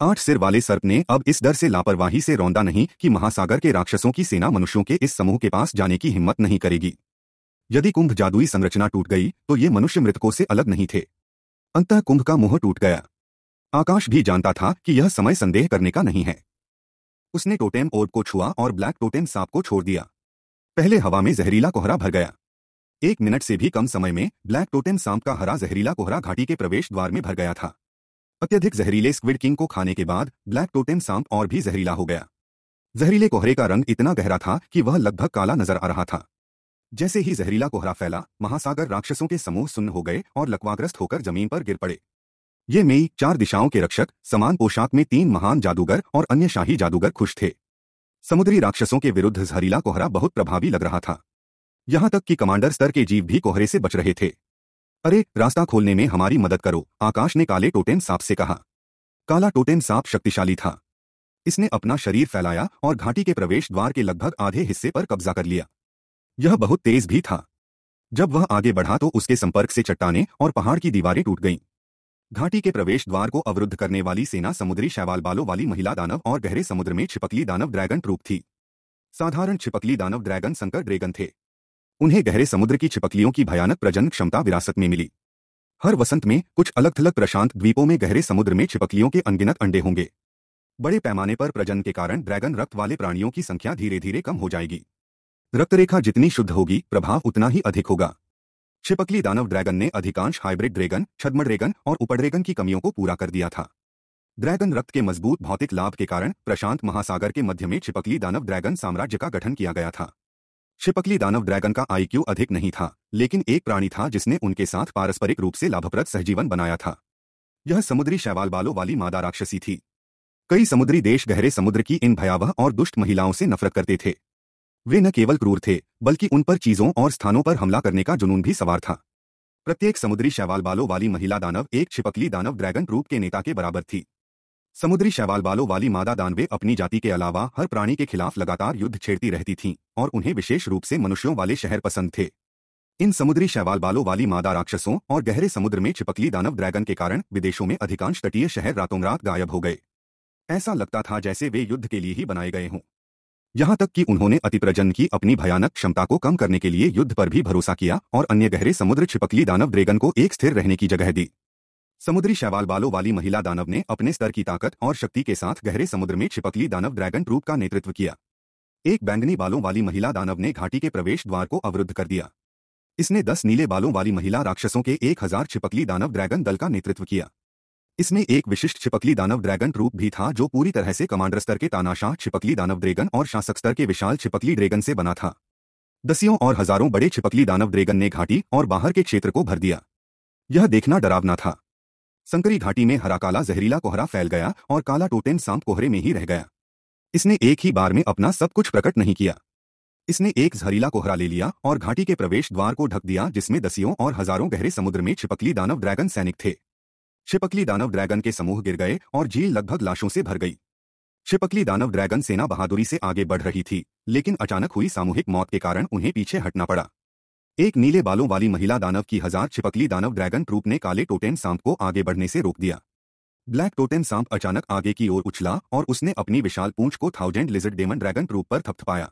आठ सिर वाले सर्प ने अब इस डर से लापरवाही से रौंदा नहीं कि महासागर के राक्षसों की सेना मनुष्यों के इस समूह के पास जाने की हिम्मत नहीं करेगी। यदि कुंभ जादुई संरचना टूट गई तो ये मनुष्य मृतकों से अलग नहीं थे। अंतः कुंभ का मुँह टूट गया। आकाश भी जानता था कि यह समय संदेह करने का नहीं है। उसने टोटेम ओर्ब को छुआ और ब्लैक टोटेम सांप को छोड़ दिया। पहले हवा में जहरीला कोहरा भर गया। एक मिनट से भी कम समय में, ब्लैक टोटेम सांप का हरा जहरीला कोहरा घाटी के प्रवेश द्वार में भर गया था। अत्यधिक जहरीले स्क्विड किंग को खाने के बाद, ब्लैक टोटेम सांप और भी जहरीला हो गया। जहरीले कोहरे का रंग इतना गहरा था कि वह लगभग काला नज़र आ रहा था। जैसे ही जहरीला कोहरा फैला, महासागर राक्षसों के समूह सुन्न हो गए और लकवाग्रस्त होकर ज़मीन पर गिर पड़े। ये मई, चार दिशाओं के रक्षक, समान पोशाक में तीन महान जादूगर और अन्य शाही जादूगर खुश थे। समुद्री राक्षसों के विरुद्ध जहरीला कोहरा बहुत प्रभावी लग रहा था। यहाँ तक कि कमांडर स्तर के जीव भी कोहरे से बच रहे थे। अरे, रास्ता खोलने में हमारी मदद करो, आकाश ने काले टोटेम सांप से कहा। काला टोटेम सांप शक्तिशाली था। इसने अपना शरीर फैलाया और घाटी के प्रवेश द्वार के लगभग आधे हिस्से पर कब्जा कर लिया। यह बहुत तेज भी था। जब वह आगे बढ़ा तो उसके संपर्क से चट्टाने और पहाड़ की दीवारें टूट गईं। घाटी के प्रवेश द्वार को अवरुद्ध करने वाली सेना समुद्री शैवाल बालों वाली महिला दानव और गहरे समुद्र में छिपकली दानव ड्रैगन ट्रूप थी। साधारण छिपकली दानव ड्रैगन संकर ड्रैगन थे। उन्हें गहरे समुद्र की छिपकलियों की भयानक प्रजनन क्षमता विरासत में मिली। हर वसंत में कुछ अलग थलग प्रशांत द्वीपों में गहरे समुद्र में छिपकलियों के अनगिनत अंडे होंगे। बड़े पैमाने पर प्रजनन के कारण ड्रैगन रक्त वाले प्राणियों की संख्या धीरे धीरे कम हो जाएगी। रक्तरेखा जितनी शुद्ध होगी, प्रभाव उतना ही अधिक होगा। छिपकली दानव ड्रैगन ने अधिकांश हाइब्रिड ड्रैगन, छदम ड्रैगन और उपड्रैगन की कमियों को पूरा कर दिया था। ड्रैगन रक्त के मज़बूत भौतिक लाभ के कारण प्रशांत महासागर के मध्य में छिपकली दानव ड्रैगन साम्राज्य का गठन किया गया था। शिपकली दानव ड्रैगन का आईक्यू अधिक नहीं था, लेकिन एक प्राणी था जिसने उनके साथ पारस्परिक रूप से लाभप्रद सहजीवन बनाया था। यह समुद्री शैवाल बालों वाली मादा राक्षसी थी। कई समुद्री देश गहरे समुद्र की इन भयावह और दुष्ट महिलाओं से नफरत करते थे। वे न केवल क्रूर थे, बल्कि उन पर चीज़ों और स्थानों पर हमला करने का जुनून भी सवार था। प्रत्येक समुद्री शैवाल बालों वाली महिला दानव एक छिपकली दानव ड्रैगन रूप के नेता के बराबर थी। समुद्री शैवाल बालों वाली मादा दानवे अपनी जाति के अलावा हर प्राणी के खिलाफ लगातार युद्ध छेड़ती रहती थीं और उन्हें विशेष रूप से मनुष्यों वाले शहर पसंद थे। इन समुद्री शैवाल बालों वाली मादा राक्षसों और गहरे समुद्र में चिपकली दानव ड्रैगन के कारण विदेशों में अधिकांश तटीय शहर रातों रात गायब हो गए। ऐसा लगता था जैसे वे युद्ध के लिए ही बनाए गए हों। यहाँ तक कि उन्होंने अतिप्रजन की अपनी भयानक क्षमता को कम करने के लिए युद्ध पर भी भरोसा किया और अन्य गहरे समुद्र छिपकली दानव ड्रैगन को एक स्थिर रहने की जगह दी। समुद्री शैवाल बालों वाली महिला दानव ने अपने स्तर की ताकत और शक्ति के साथ गहरे समुद्र में छिपकली दानव ड्रैगन ट्रूप का नेतृत्व किया। एक बैंगनी बालों वाली महिला दानव ने घाटी के प्रवेश द्वार को अवरुद्ध कर दिया। इसने दस नीले बालों वाली महिला राक्षसों के एक हज़ार छिपकली दानव ड्रैगन दल का नेतृत्व किया। इसमें एक विशिष्ट छिपकली दानव ड्रैगन ट्रूप भी था जो पूरी तरह से कमांडर स्तर के तानाशाह छिपकली दानव ड्रैगन और शासक स्तर के विशाल छिपकली ड्रैगन से बना था। दसियों और हज़ारों बड़े छिपकली दानव ड्रैगन ने घाटी और बाहर के क्षेत्र को भर दिया। यह देखना डरावना था। संकरी घाटी में हरा काला जहरीला कोहरा फैल गया और काला टोटेन सांप कोहरे में ही रह गया। इसने एक ही बार में अपना सब कुछ प्रकट नहीं किया। इसने एक जहरीला कोहरा ले लिया और घाटी के प्रवेश द्वार को ढक दिया, जिसमें दसियों और हज़ारों गहरे समुद्र में छिपकली दानव ड्रैगन सैनिक थे। छिपकली दानव ड्रैगन के समूह गिर गए और झील लगभग लाशों से भर गई। छिपकली दानव ड्रैगन सेना बहादुरी से आगे बढ़ रही थी, लेकिन अचानक हुई सामूहिक मौत के कारण उन्हें पीछे हटना पड़ा। एक नीले बालों वाली महिला दानव की हज़ार छिपकली दानव ड्रैगन ट्रूप ने काले टोटेन सांप को आगे बढ़ने से रोक दिया। ब्लैक टोटेन सांप अचानक आगे की ओर उछला और उसने अपनी विशाल पूंछ को Thousand Lizard Demon Dragon Troop पर थपथपाया।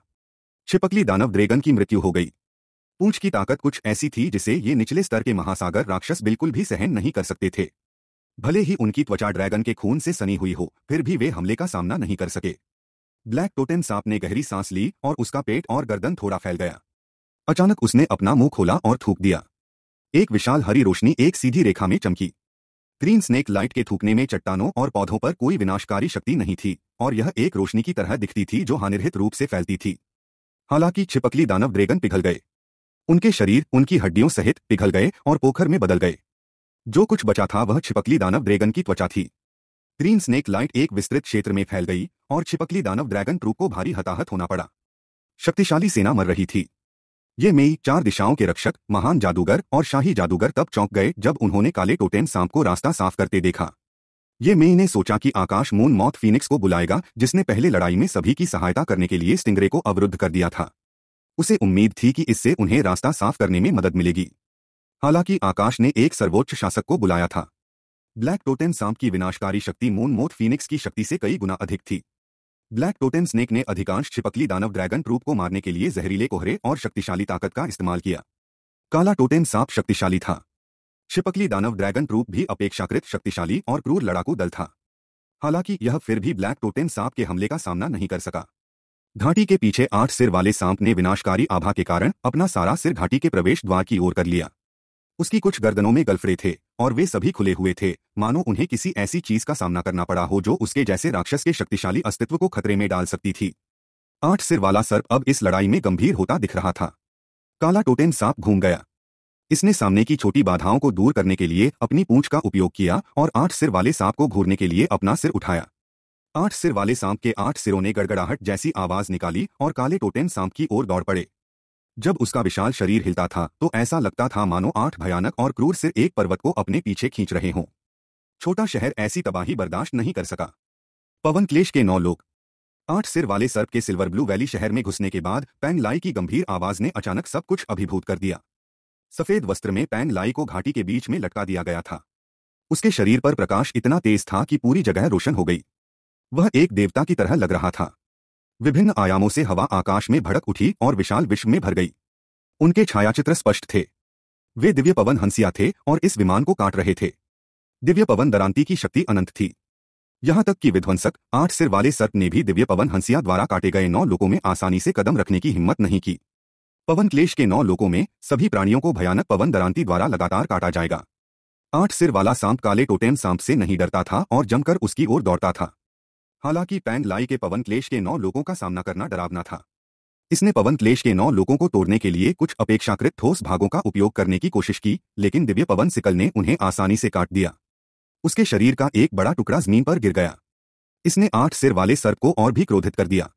छिपकली दानव ड्रैगन की मृत्यु हो गई। पूंछ की ताकत कुछ ऐसी थी जिसे ये निचले स्तर के महासागर राक्षस बिल्कुल भी सहन नहीं कर सकते थे। भले ही उनकी त्वचा ड्रैगन के खून से सनी हुई हो, फिर भी वे हमले का सामना नहीं कर सके। ब्लैक टोटेन सांप ने गहरी सांस ली और उसका पेट और गर्दन थोड़ा फैल गया। अचानक उसने अपना मुँह खोला और थूक दिया। एक विशाल हरी रोशनी एक सीधी रेखा में चमकी। ग्रीन स्नेक लाइट के थूकने में चट्टानों और पौधों पर कोई विनाशकारी शक्ति नहीं थी, और यह एक रोशनी की तरह दिखती थी जो हानिरहित रूप से फैलती थी। हालाँकि छिपकली दानव ड्रैगन पिघल गए। उनके शरीर, उनकी हड्डियों सहित पिघल गए और पोखर में बदल गए। जो कुछ बचा था वह छिपकली दानव ड्रैगन की त्वचा थी। ग्रीन स्नेक लाइट एक विस्तृत क्षेत्र में फैल गई और छिपकली दानव ड्रैगन ट्रूप को भारी हताहत होना पड़ा। शक्तिशाली सेना मर रही थी। ये मेई चार दिशाओं के रक्षक, महान जादूगर और शाही जादूगर तब चौंक गए जब उन्होंने काले टोटेन सांप को रास्ता साफ़ करते देखा। ये मेई ने सोचा कि आकाश मून मौत फीनिक्स को बुलाएगा, जिसने पहले लड़ाई में सभी की सहायता करने के लिए स्टिंगरे को अवरुद्ध कर दिया था। उसे उम्मीद थी कि इससे उन्हें रास्ता साफ़ करने में मदद मिलेगी। हालाँकि आकाश ने एक सर्वोच्च शासक को बुलाया था। ब्लैक टोटेन सांप की विनाशकारी शक्ति मून मोथ फीनिक्स की शक्ति से कई गुना अधिक थी। ब्लैक टोटेन स्नेक ने अधिकांश छिपकली दानव ड्रैगन ट्रूप को मारने के लिए जहरीले कोहरे और शक्तिशाली ताकत का इस्तेमाल किया। काला टोटेन सांप शक्तिशाली था। छिपकली दानव ड्रैगन ट्रूप भी अपेक्षाकृत शक्तिशाली और क्रूर लड़ाकू दल था। हालाँकि यह फिर भी ब्लैक टोटेन सांप के हमले का सामना नहीं कर सका। घाटी के पीछे आठ सिर वाले सांप ने विनाशकारी आभा के कारण अपना सारा सिर घाटी के प्रवेश द्वार की ओर कर लिया। उसकी कुछ गर्दनों में गलफड़े थे। और वे सभी खुले हुए थे। मानो उन्हें किसी ऐसी चीज़ का सामना करना पड़ा हो जो उसके जैसे राक्षस के शक्तिशाली अस्तित्व को खतरे में डाल सकती थी। आठ सिर वाला सर्प अब इस लड़ाई में गंभीर होता दिख रहा था। काला टोटेन सांप घूम गया। इसने सामने की छोटी बाधाओं को दूर करने के लिए अपनी पूंछ का उपयोग किया और आठ सिर वाले सांप को घूरने के लिए अपना सिर उठाया। आठ सिर वाले सांप के आठ सिरों ने गड़गड़ाहट जैसी आवाज़ निकाली और काले टोटेन सांप की ओर दौड़ पड़े। जब उसका विशाल शरीर हिलता था तो ऐसा लगता था मानो आठ भयानक और क्रूर सिर एक पर्वत को अपने पीछे खींच रहे हों। छोटा शहर ऐसी तबाही बर्दाश्त नहीं कर सका। पवन क्लेश के नौ लोग। आठ सिर वाले सर्प के सिल्वर ब्लू वैली शहर में घुसने के बाद पैंग लाई की गंभीर आवाज़ ने अचानक सब कुछ अभिभूत कर दिया। सफ़ेद वस्त्र में पैंग लाई को घाटी के बीच में लटका दिया गया था। उसके शरीर पर प्रकाश इतना तेज था कि पूरी जगह रोशन हो गई। वह एक देवता की तरह लग रहा था। विभिन्न आयामों से हवा आकाश में भड़क उठी और विशाल विश्व में भर गई। उनके छायाचित्र स्पष्ट थे। वे दिव्य पवन हंसिया थे और इस विमान को काट रहे थे। दिव्य पवन दरांती की शक्ति अनंत थी। यहाँ तक कि विध्वंसक, आठ सिर वाले सर्प ने भी दिव्य पवन हंसिया द्वारा काटे गए नौ लोगों में आसानी से कदम रखने की हिम्मत नहीं की। पवन क्लेश के नौ लोगों में सभी प्राणियों को भयानक पवन दरांती द्वारा लगातार काटा जाएगा। आठ सिर वाला सांप काले टोटेम सांप से नहीं डरता था और जमकर उसकी ओर दौड़ता था। हालाँकि पैंग लाई के पवन क्लेश के नौ लोगों का सामना करना डरावना था। इसने पवन क्लेश के नौ लोगों को तोड़ने के लिए कुछ अपेक्षाकृत ठोस भागों का उपयोग करने की कोशिश की, लेकिन दिव्य पवन सिकल ने उन्हें आसानी से काट दिया। उसके शरीर का एक बड़ा टुकड़ा ज़मीन पर गिर गया। इसने आठ सिर वाले सर्प को और भी क्रोधित कर दिया।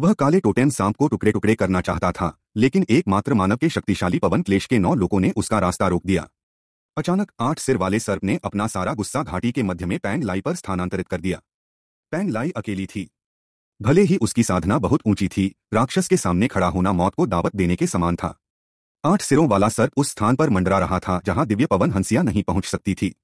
वह काले टोटेम सांप को टुकड़े टुकड़े करना चाहता था, लेकिन एकमात्र मानव के शक्तिशाली पवन क्लेश के नौ लोगों ने उसका रास्ता रोक दिया। अचानक आठ सिर वाले सर्प ने अपना सारा गुस्सा घाटी के मध्य में पैंग लाई पर स्थानांतरित कर दिया। पैंग लाई अकेली थी। भले ही उसकी साधना बहुत ऊँची थी, राक्षस के सामने खड़ा होना मौत को दावत देने के समान था। आठ सिरों वाला सर उस स्थान पर मंडरा रहा था, जहाँ दिव्य पवन हंसिया नहीं पहुँच सकती थी।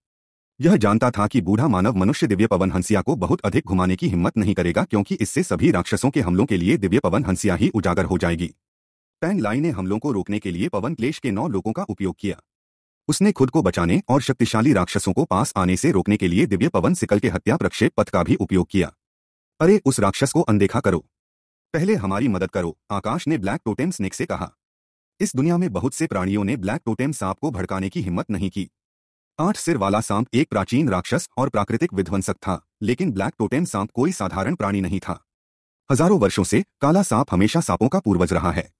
यह जानता था कि बूढ़ा मानव मनुष्य दिव्य पवन हंसिया को बहुत अधिक घुमाने की हिम्मत नहीं करेगा, क्योंकि इससे सभी राक्षसों के हमलों के लिए दिव्य पवन हंसिया ही उजागर हो जाएगी। पैंग लाई ने हमलों को रोकने के लिए पवन क्लेश के नौ लोगों का उपयोग किया। उसने खुद को बचाने और शक्तिशाली राक्षसों को पास आने से रोकने के लिए दिव्य पवन सिकल के हत्या प्रक्षेप पथ का भी उपयोग किया। अरे, उस राक्षस को अनदेखा करो। पहले हमारी मदद करो, आकाश ने ब्लैक टोटेम स्नेक से कहा। इस दुनिया में बहुत से प्राणियों ने ब्लैक टोटेम सांप को भड़काने की हिम्मत नहीं की। आठ सिर वाला सांप एक प्राचीन राक्षस और प्राकृतिक विध्वंसक था, लेकिन ब्लैक टोटेम सांप कोई साधारण प्राणी नहीं था। हज़ारों वर्षों से काला सांप हमेशा सांपों का पूर्वज रहा है।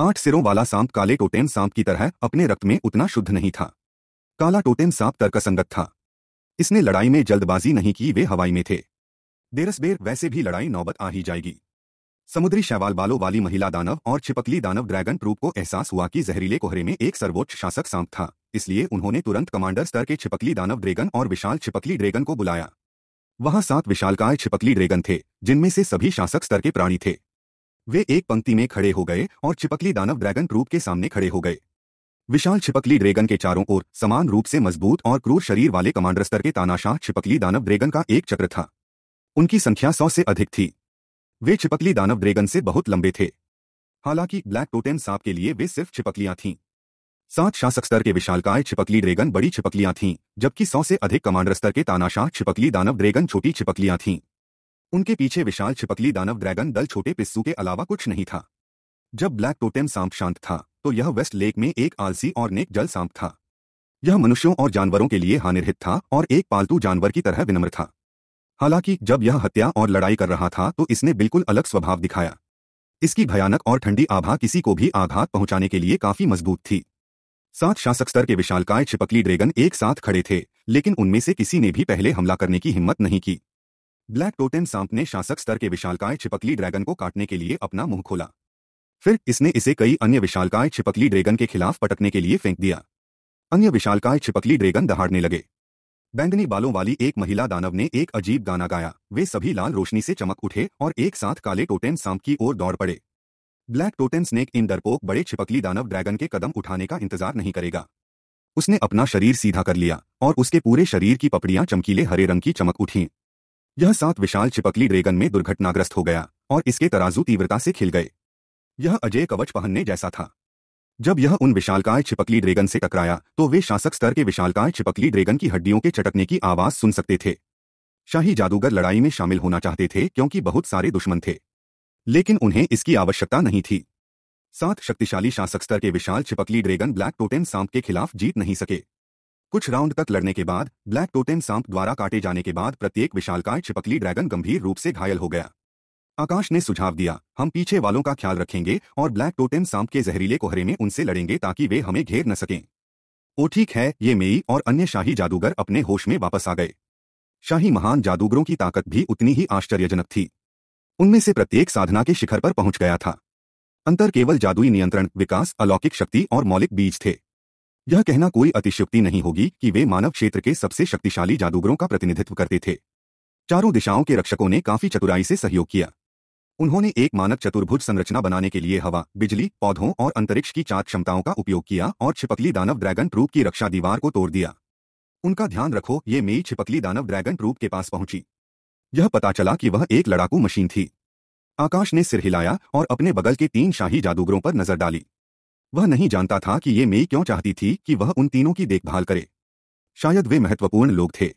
आठ सिरों वाला सांप काले टोटेम सांप की तरह अपने रक्त में उतना शुद्ध नहीं था। काला टोटेम सांप तर्कसंगत था। इसने लड़ाई में जल्दबाजी नहीं की, वे हवाई में थे। देरसबेर वैसे भी लड़ाई नौबत आ ही जाएगी। समुद्री शैवाल बालों वाली महिला दानव और छिपकली दानव ड्रैगन प्रूप को एहसास हुआ कि जहरीले कोहरे में एक सर्वोच्च शासक सांप था, इसलिए उन्होंने तुरंत कमांडर स्तर के छिपकली दानव ड्रैगन और विशाल छिपकली ड्रैगन को बुलाया। वहाँ सात विशालकाय छिपकली ड्रैगन थे, जिनमें से सभी शासक स्तर के प्राणी थे। वे एक पंक्ति में खड़े हो गए और छिपकली दानव ड्रैगन रूप के सामने खड़े हो गए। विशाल छिपकली ड्रैगन के चारों ओर समान रूप से मज़बूत और क्रूर शरीर वाले कमांडर स्तर के तानाशाह छिपकली दानव ड्रैगन का एक चक्र था। उनकी संख्या सौ से अधिक थी। वे छिपकली दानव ड्रैगन से बहुत लंबे थे। हालाँकि ब्लैक टोटेम सांप के लिए वे सिर्फ़ छिपकलियाँ थीं। सात शासक स्तर के विशालकाय छिपकली ड्रैगन बड़ी छिपकलियाँ थीं, जबकि सौ से अधिक कमांडर स्तर के तानाशाह छिपकली दानव ड्रैगन छोटी छिपकलियाँ थीं। उनके पीछे विशाल छिपकली दानव ड्रैगन दल छोटे पिस्सू के अलावा कुछ नहीं था। जब ब्लैक टोटेम सांप शांत था तो यह वेस्ट लेक में एक आलसी और नेक जल सांप था। यह मनुष्यों और जानवरों के लिए हानिरहित था और एक पालतू जानवर की तरह विनम्र था। हालाँकि जब यह हत्या और लड़ाई कर रहा था तो इसने बिल्कुल अलग स्वभाव दिखाया। इसकी भयानक और ठंडी आभा किसी को भी आघात पहुँचाने के लिए काफ़ी मज़बूत थी। सात शासक स्तर के विशालकाय छिपकली ड्रैगन एक साथ खड़े थे, लेकिन उनमें से किसी ने भी पहले हमला करने की हिम्मत नहीं की। ब्लैक टोटेम सांप ने शासक स्तर के विशालकाय छिपकली ड्रैगन को काटने के लिए अपना मुँह खोला। फिर इसने इसे कई अन्य विशालकाय छिपकली ड्रैगन के खिलाफ पटकने के लिए फेंक दिया। अन्य विशालकाय छिपकली ड्रैगन दहाड़ने लगे। बैंगनी बालों वाली एक महिला दानव ने एक अजीब गाना गाया। वे सभी लाल रोशनी से चमक उठे और एक साथ काले टोटेम सांप की ओर दौड़ पड़े। ब्लैक टोटेम स्नेक इन डरपोक बड़े छिपकली दानव ड्रैगन के कदम उठाने का इंतज़ार नहीं करेगा। उसने अपना शरीर सीधा कर लिया और उसके पूरे शरीर की पपड़ियाँ चमकीले हरे रंग की चमक उठी। यह सात विशाल चिपकली ड्रैगन में दुर्घटनाग्रस्त हो गया और इसके तराजू तीव्रता से खिल गए। यह अजय कवच पहनने जैसा था। जब यह उन विशालकाय छिपकली ड्रैगन से टकराया तो वे शासक स्तर के विशालकाय छिपकली ड्रैगन की हड्डियों के चटकने की आवाज़ सुन सकते थे। शाही जादूगर लड़ाई में शामिल होना चाहते थे क्योंकि बहुत सारे दुश्मन थे। लेकिन उन्हें इसकी आवश्यकता नहीं थी। सात शक्तिशाली शासक स्तर के विशाल छिपकली ड्रैगन ब्लैक टोटेम सांप के खिलाफ जीत नहीं सके। कुछ राउंड तक लड़ने के बाद, ब्लैक टोटेन सांप द्वारा काटे जाने के बाद प्रत्येक विशालकाय छिपकली ड्रैगन गंभीर रूप से घायल हो गया। आकाश ने सुझाव दिया, हम पीछे वालों का ख्याल रखेंगे और ब्लैक टोटेन सांप के जहरीले कोहरे में उनसे लड़ेंगे ताकि वे हमें घेर न सकें। ओ ठीक है, ये मेई और अन्य शाही जादूगर अपने होश में वापस आ गए। शाही महान जादूगरों की ताकत भी उतनी ही आश्चर्यजनक थी। उनमें से प्रत्येक साधना के शिखर पर पहुँच गया था। अंतर केवल जादुई नियंत्रण, विकास, अलौकिक शक्ति और मौलिक बीज थे। यह कहना कोई अतिशुक्ति नहीं होगी कि वे मानव क्षेत्र के सबसे शक्तिशाली जादूगरों का प्रतिनिधित्व करते थे। चारों दिशाओं के रक्षकों ने काफ़ी चतुराई से सहयोग किया। उन्होंने एक मानक चतुर्भुज संरचना बनाने के लिए हवा, बिजली, पौधों और अंतरिक्ष की चार क्षमताओं का उपयोग किया और छिपकली दानव ड्रैगन ट्रूप की रक्षा दीवार को तोड़ दिया। उनका ध्यान रखो, ये मेई छिपकली दानव ड्रैगन ट्रूप के पास पहुँची। यह पता चला कि वह एक लड़ाकू मशीन थी। आकाश ने सिर हिलाया और अपने बगल के तीन शाही जादूगरों पर नज़र डाली। वह नहीं जानता था कि ये मेई क्यों चाहती थी कि वह उन तीनों की देखभाल करे। शायद वे महत्वपूर्ण लोग थे।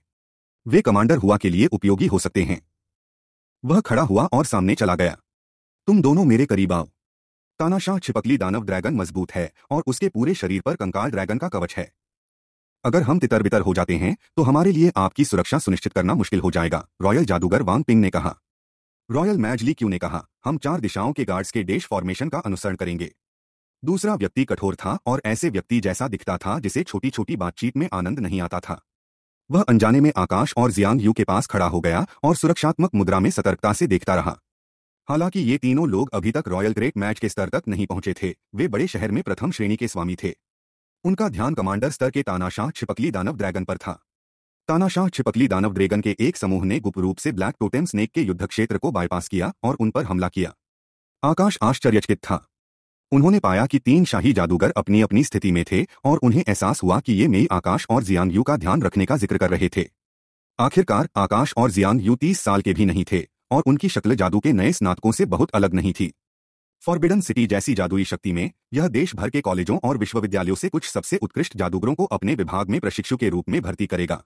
वे कमांडर हुआ के लिए उपयोगी हो सकते हैं। वह खड़ा हुआ और सामने चला गया। तुम दोनों मेरे करीब आओ। तानाशाह छिपकली दानव ड्रैगन मज़बूत है और उसके पूरे शरीर पर कंकाल ड्रैगन का कवच है। अगर हम तितर बितर हो जाते हैं तो हमारे लिए आपकी सुरक्षा सुनिश्चित करना मुश्किल हो जाएगा, रॉयल जादूगर वांग पिंग ने कहा। रॉयल मैजली क्यू ने कहा, हम चार दिशाओं के गार्ड्स के डेश फॉर्मेशन का अनुसरण करेंगे। दूसरा व्यक्ति कठोर था और ऐसे व्यक्ति जैसा दिखता था जिसे छोटी छोटी बातचीत में आनंद नहीं आता था। वह अनजाने में आकाश और जियांग यू के पास खड़ा हो गया और सुरक्षात्मक मुद्रा में सतर्कता से देखता रहा। हालाँकि ये तीनों लोग अभी तक रॉयल ग्रेट मैच के स्तर तक नहीं पहुँचे थे, वे बड़े शहर में प्रथम श्रेणी के स्वामी थे। उनका ध्यान कमांडर स्तर के तानाशाह छिपकली दानव ड्रैगन पर था। तानाशाह छिपकली दानव ड्रैगन के एक समूह ने गुप्त रूप से ब्लैक टोटेम स्नेक के युद्ध क्षेत्र को बायपास किया और उन पर हमला किया। आकाश आश्चर्यचकित था। उन्होंने पाया कि तीन शाही जादूगर अपनी अपनी स्थिति में थे और उन्हें एहसास हुआ कि ये मेई आकाश और जियांग यू का ध्यान रखने का ज़िक्र कर रहे थे। आखिरकार, आकाश और जियांग यू तीस साल के भी नहीं थे और उनकी शक्ल जादू के नए स्नातकों से बहुत अलग नहीं थी। फॉरबिडन सिटी जैसी जादुई शक्ति में, यह देश भर के कॉलेजों और विश्वविद्यालयों से कुछ सबसे उत्कृष्ट जादूगरों को अपने विभाग में प्रशिक्षु के रूप में भर्ती करेगा।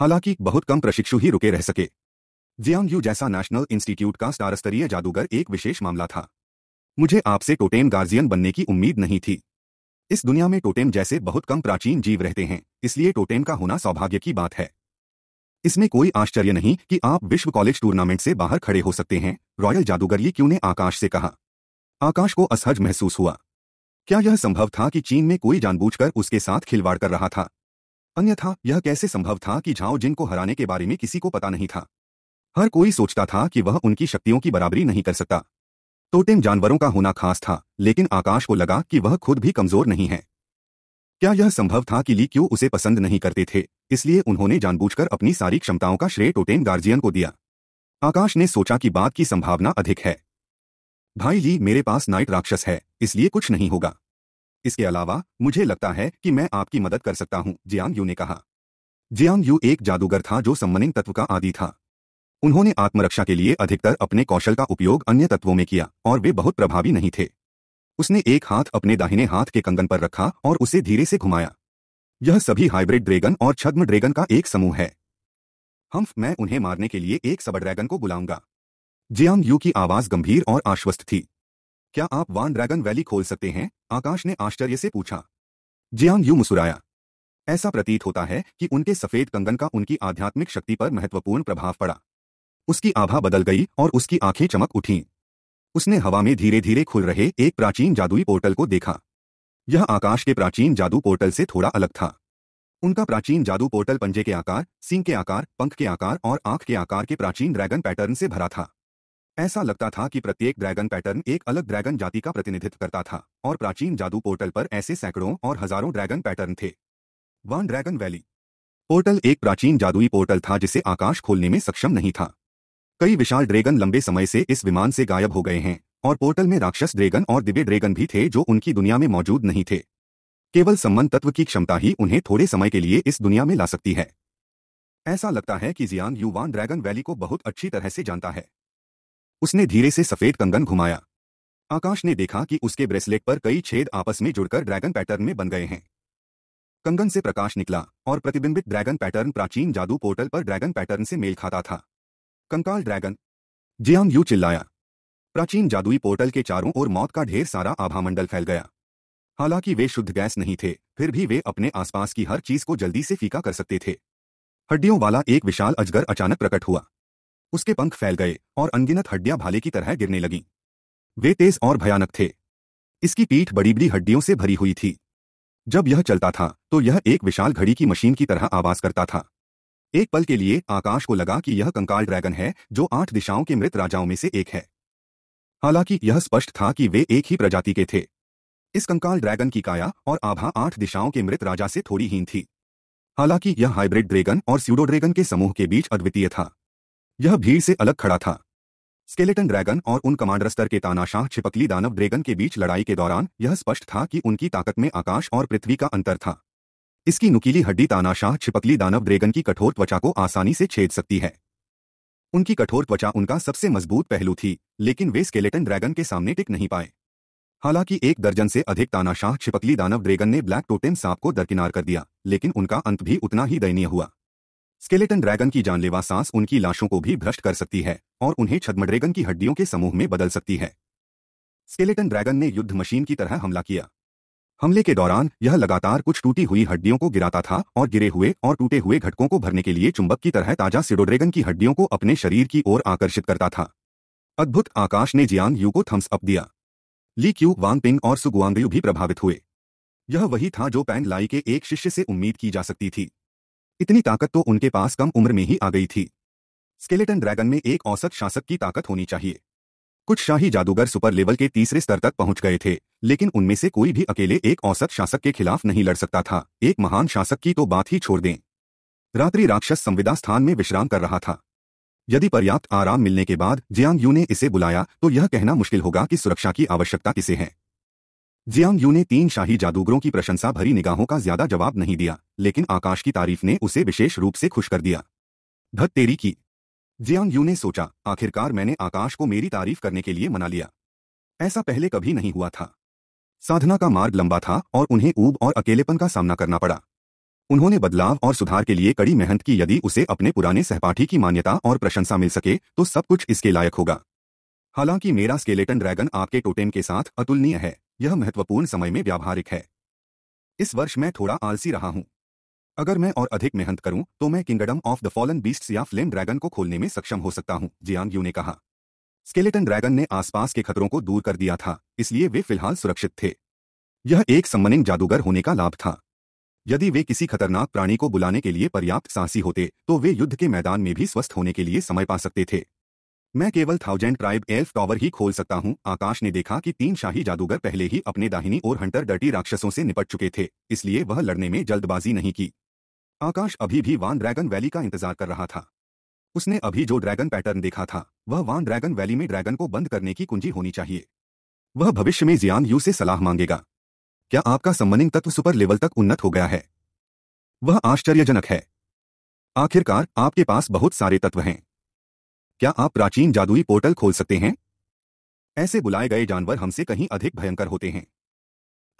हालाँकि, बहुत कम प्रशिक्षु ही रुके रह सके। जियांग यू जैसा नेशनल इंस्टीट्यूट का स्टार स्तरीय जादूगर एक विशेष मामला था। मुझे आपसे टोटेम गार्जियन बनने की उम्मीद नहीं थी। इस दुनिया में टोटेम जैसे बहुत कम प्राचीन जीव रहते हैं, इसलिए टोटेम का होना सौभाग्य की बात है। इसमें कोई आश्चर्य नहीं कि आप विश्व कॉलेज टूर्नामेंट से बाहर खड़े हो सकते हैं, रॉयल जादूगर ये क्यों ने आकाश से कहा? आकाश को असहज महसूस हुआ। क्या यह संभव था कि चीन में कोई जानबूझकर उसके साथ खिलवाड़ कर रहा था? अन्यथा, यह कैसे संभव था कि झाओ जिन को हराने के बारे में किसी को पता नहीं था? हर कोई सोचता था कि वह उनकी शक्तियों की बराबरी नहीं कर सकता। टोटेम जानवरों का होना खास था, लेकिन आकाश को लगा कि वह खुद भी कमज़ोर नहीं है। क्या यह संभव था कि ली क्यों उसे पसंद नहीं करते थे, इसलिए उन्होंने जानबूझकर अपनी सारी क्षमताओं का श्रेय टोटेम गार्जियन को दिया। आकाश ने सोचा कि बात की संभावना अधिक है। भाई ली, मेरे पास नाइट राक्षस है, इसलिए कुछ नहीं होगा। इसके अलावा, मुझे लगता है कि मैं आपकी मदद कर सकता हूँ, जियांग यू ने कहा। जियांग यू एक जादूगर था जो सम्मनिंग तत्व का आदि था। उन्होंने आत्मरक्षा के लिए अधिकतर अपने कौशल का उपयोग अन्य तत्वों में किया, और वे बहुत प्रभावी नहीं थे। उसने एक हाथ अपने दाहिने हाथ के कंगन पर रखा और उसे धीरे से घुमाया। यह सभी हाइब्रिड ड्रैगन और छद्म ड्रैगन का एक समूह है। हम मैं उन्हें मारने के लिए एक सब ड्रैगन को बुलाऊँगा। जियांग यू की आवाज़ गंभीर और आश्वस्त थी। क्या आप वान ड्रैगन वैली खोल सकते हैं? आकाश ने आश्चर्य से पूछा। जियांग यू मुस्कुराया। ऐसा प्रतीत होता है कि उनके सफ़ेद कंगन का उनकी आध्यात्मिक शक्ति पर महत्वपूर्ण प्रभाव पड़ा। उसकी आभा बदल गई और उसकी आँखें चमक उठीं। उसने हवा में धीरे धीरे खुल रहे एक प्राचीन जादुई पोर्टल को देखा। यह आकाश के प्राचीन जादू पोर्टल से थोड़ा अलग था। उनका प्राचीन जादू पोर्टल पंजे के आकार सिंह के आकार, पंख के आकार और आँख के आकार के प्राचीन ड्रैगन पैटर्न से भरा था। ऐसा लगता था कि प्रत्येक ड्रैगन पैटर्न एक अलग ड्रैगन जाति का प्रतिनिधित्व करता था और प्राचीन जादू पोर्टल पर ऐसे सैकड़ों और हज़ारों ड्रैगन पैटर्न थे। One Dragon Valley. पोर्टल एक प्राचीन जादुई पोर्टल था जिसे आकाश खोलने में सक्षम नहीं था। कई विशाल ड्रैगन लंबे समय से इस विमान से गायब हो गए हैं, और पोर्टल में राक्षस ड्रैगन और दिव्य ड्रैगन भी थे जो उनकी दुनिया में मौजूद नहीं थे। केवल सम्मन तत्व की क्षमता ही उन्हें थोड़े समय के लिए इस दुनिया में ला सकती है। ऐसा लगता है कि जियांग युवान ड्रैगन वैली को बहुत अच्छी तरह से जानता है। उसने धीरे से सफ़ेद कंगन घुमाया। आकाश ने देखा कि उसके ब्रेसलेट पर कई छेद आपस में जुड़कर ड्रैगन पैटर्न में बन गए हैं। कंगन से प्रकाश निकला, और प्रतिबिंबित ड्रैगन पैटर्न प्राचीन जादू पोर्टल पर ड्रैगन पैटर्न से मेल खाता था। कंकाल ड्रैगन। जियांग यू चिल्लाया। प्राचीन जादुई पोर्टल के चारों ओर मौत का ढेर सारा आभामंडल फैल गया। हालाँकि वे शुद्ध गैस नहीं थे, फिर भी वे अपने आसपास की हर चीज़ को जल्दी से फीका कर सकते थे। हड्डियों वाला एक विशाल अजगर अचानक प्रकट हुआ। उसके पंख फैल गए और अनगिनत हड्डियाँ भाले की तरह गिरने लगीं। वे तेज और भयानक थे। इसकी पीठ बड़ी बड़ी हड्डियों से भरी हुई थी। जब यह चलता था तो यह एक विशाल घड़ी की मशीन की तरह आवाज़ करता था। एक पल के लिए आकाश को लगा कि यह कंकाल ड्रैगन है, जो आठ दिशाओं के मृत राजाओं में से एक है। हालाँकि यह स्पष्ट था कि वे एक ही प्रजाति के थे। इस कंकाल ड्रैगन की काया और आभा आठ दिशाओं के मृत राजा से थोड़ी हीन थी। हालाँकि यह हाइब्रिड ड्रैगन और स्यूडो ड्रैगन के समूह के बीच अद्वितीय था। यह भीड़ से अलग खड़ा था। स्केलेटन ड्रैगन और उन कमांडर स्तर के तानाशाह छिपकली दानव ड्रैगन के बीच लड़ाई के दौरान यह स्पष्ट था कि उनकी ताकत में आकाश और पृथ्वी का अंतर था। इसकी नुकीली हड्डी तानाशाह छिपकली दानव ड्रैगन की कठोर त्वचा को आसानी से छेद सकती है। उनकी कठोर त्वचा उनका सबसे मज़बूत पहलू थी, लेकिन वे स्केलेटन ड्रैगन के सामने टिक नहीं पाए। हालाँकि एक दर्जन से अधिक तानाशाह छिपकली दानव ड्रैगन ने ब्लैक टोटेम सांप को दरकिनार कर दिया, लेकिन उनका अंत भी उतना ही दयनीय हुआ। स्केलेटन ड्रैगन की जानलेवा सांस उनकी लाशों को भी भ्रष्ट कर सकती है, और उन्हें छद्म ड्रैगन की हड्डियों के समूह में बदल सकती है। स्केलेटन ड्रैगन ने युद्ध मशीन की तरह हमला किया। हमले के दौरान यह लगातार कुछ टूटी हुई हड्डियों को गिराता था और गिरे हुए और टूटे हुए घटकों को भरने के लिए चुंबक की तरह ताज़ा सिडोड्रेगन की हड्डियों को अपने शरीर की ओर आकर्षित करता था। अद्भुत आकाश ने जियांग यू को थम्स अप दिया। ली क्यू वांग पिंग और सुगुआंगयू भी प्रभावित हुए। यह वही था जो पैंग लाई के एक शिष्य से उम्मीद की जा सकती थी। इतनी ताकत तो उनके पास कम उम्र में ही आ गई थी। स्केलेटन ड्रैगन में एक औसत शासक की ताकत होनी चाहिए। कुछ शाही जादूगर सुपर लेवल के तीसरे स्तर तक पहुँच गए थे। लेकिन उनमें से कोई भी अकेले एक औसत शासक के खिलाफ नहीं लड़ सकता था। एक महान शासक की तो बात ही छोड़ दें। रात्रि राक्षस संविदा स्थान में विश्राम कर रहा था। यदि पर्याप्त आराम मिलने के बाद जियांग यू ने इसे बुलाया तो यह कहना मुश्किल होगा कि सुरक्षा की आवश्यकता किसे है। जियांग यू ने तीन शाही जादूगरों की प्रशंसा भरी निगाहों का ज़्यादा जवाब नहीं दिया, लेकिन आकाश की तारीफ़ ने उसे विशेष रूप से खुश कर दिया। धत तेरी की। जियांग यू ने सोचा, आखिरकार मैंने आकाश को मेरी तारीफ़ करने के लिए मना लिया। ऐसा पहले कभी नहीं हुआ था। साधना का मार्ग लंबा था और उन्हें ऊब और अकेलेपन का सामना करना पड़ा। उन्होंने बदलाव और सुधार के लिए कड़ी मेहनत की। यदि उसे अपने पुराने सहपाठी की मान्यता और प्रशंसा मिल सके तो सब कुछ इसके लायक होगा। हालाँकि मेरा स्केलेटन ड्रैगन आपके टोटेम के साथ अतुलनीय है। यह महत्वपूर्ण समय में व्यावहारिक है। इस वर्ष मैं थोड़ा आलसी रहा हूँ। अगर मैं और अधिक मेहनत करूँ तो मैं Kingdom of the Fallen Beast या फ्लेम ड्रैगन को खोलने में सक्षम हो सकता हूँ, जियांग यू ने कहा। स्केलेटन ड्रैगन ने आसपास के खतरों को दूर कर दिया था, इसलिए वे फ़िलहाल सुरक्षित थे। यह एक सम्मनिंग जादूगर होने का लाभ था। यदि वे किसी खतरनाक प्राणी को बुलाने के लिए पर्याप्त साहसी होते तो वे युद्ध के मैदान में भी स्वस्थ होने के लिए समय पा सकते थे। मैं केवल थाउज़ेंड ट्राइब एल्फ टॉवर ही खोल सकता हूँ। आकाश ने देखा कि तीन शाही जादूगर पहले ही अपने दाहिनी और हंटर डर्टी राक्षसों से निपट चुके थे, इसलिए वह लड़ने में जल्दबाजी नहीं की। आकाश अभी भी वान ड्रैगन वैली का इंतज़ार कर रहा था। उसने अभी जो ड्रैगन पैटर्न देखा था वह वान ड्रैगन वैली में ड्रैगन को बंद करने की कुंजी होनी चाहिए। वह भविष्य में जियान यू से सलाह मांगेगा। क्या आपका सम्मनिंग तत्व सुपर लेवल तक उन्नत हो गया है? वह आश्चर्यजनक है। आखिरकार, आपके पास बहुत सारे तत्व हैं। क्या आप प्राचीन जादुई पोर्टल खोल सकते हैं? ऐसे बुलाए गए जानवर हमसे कहीं अधिक भयंकर होते हैं।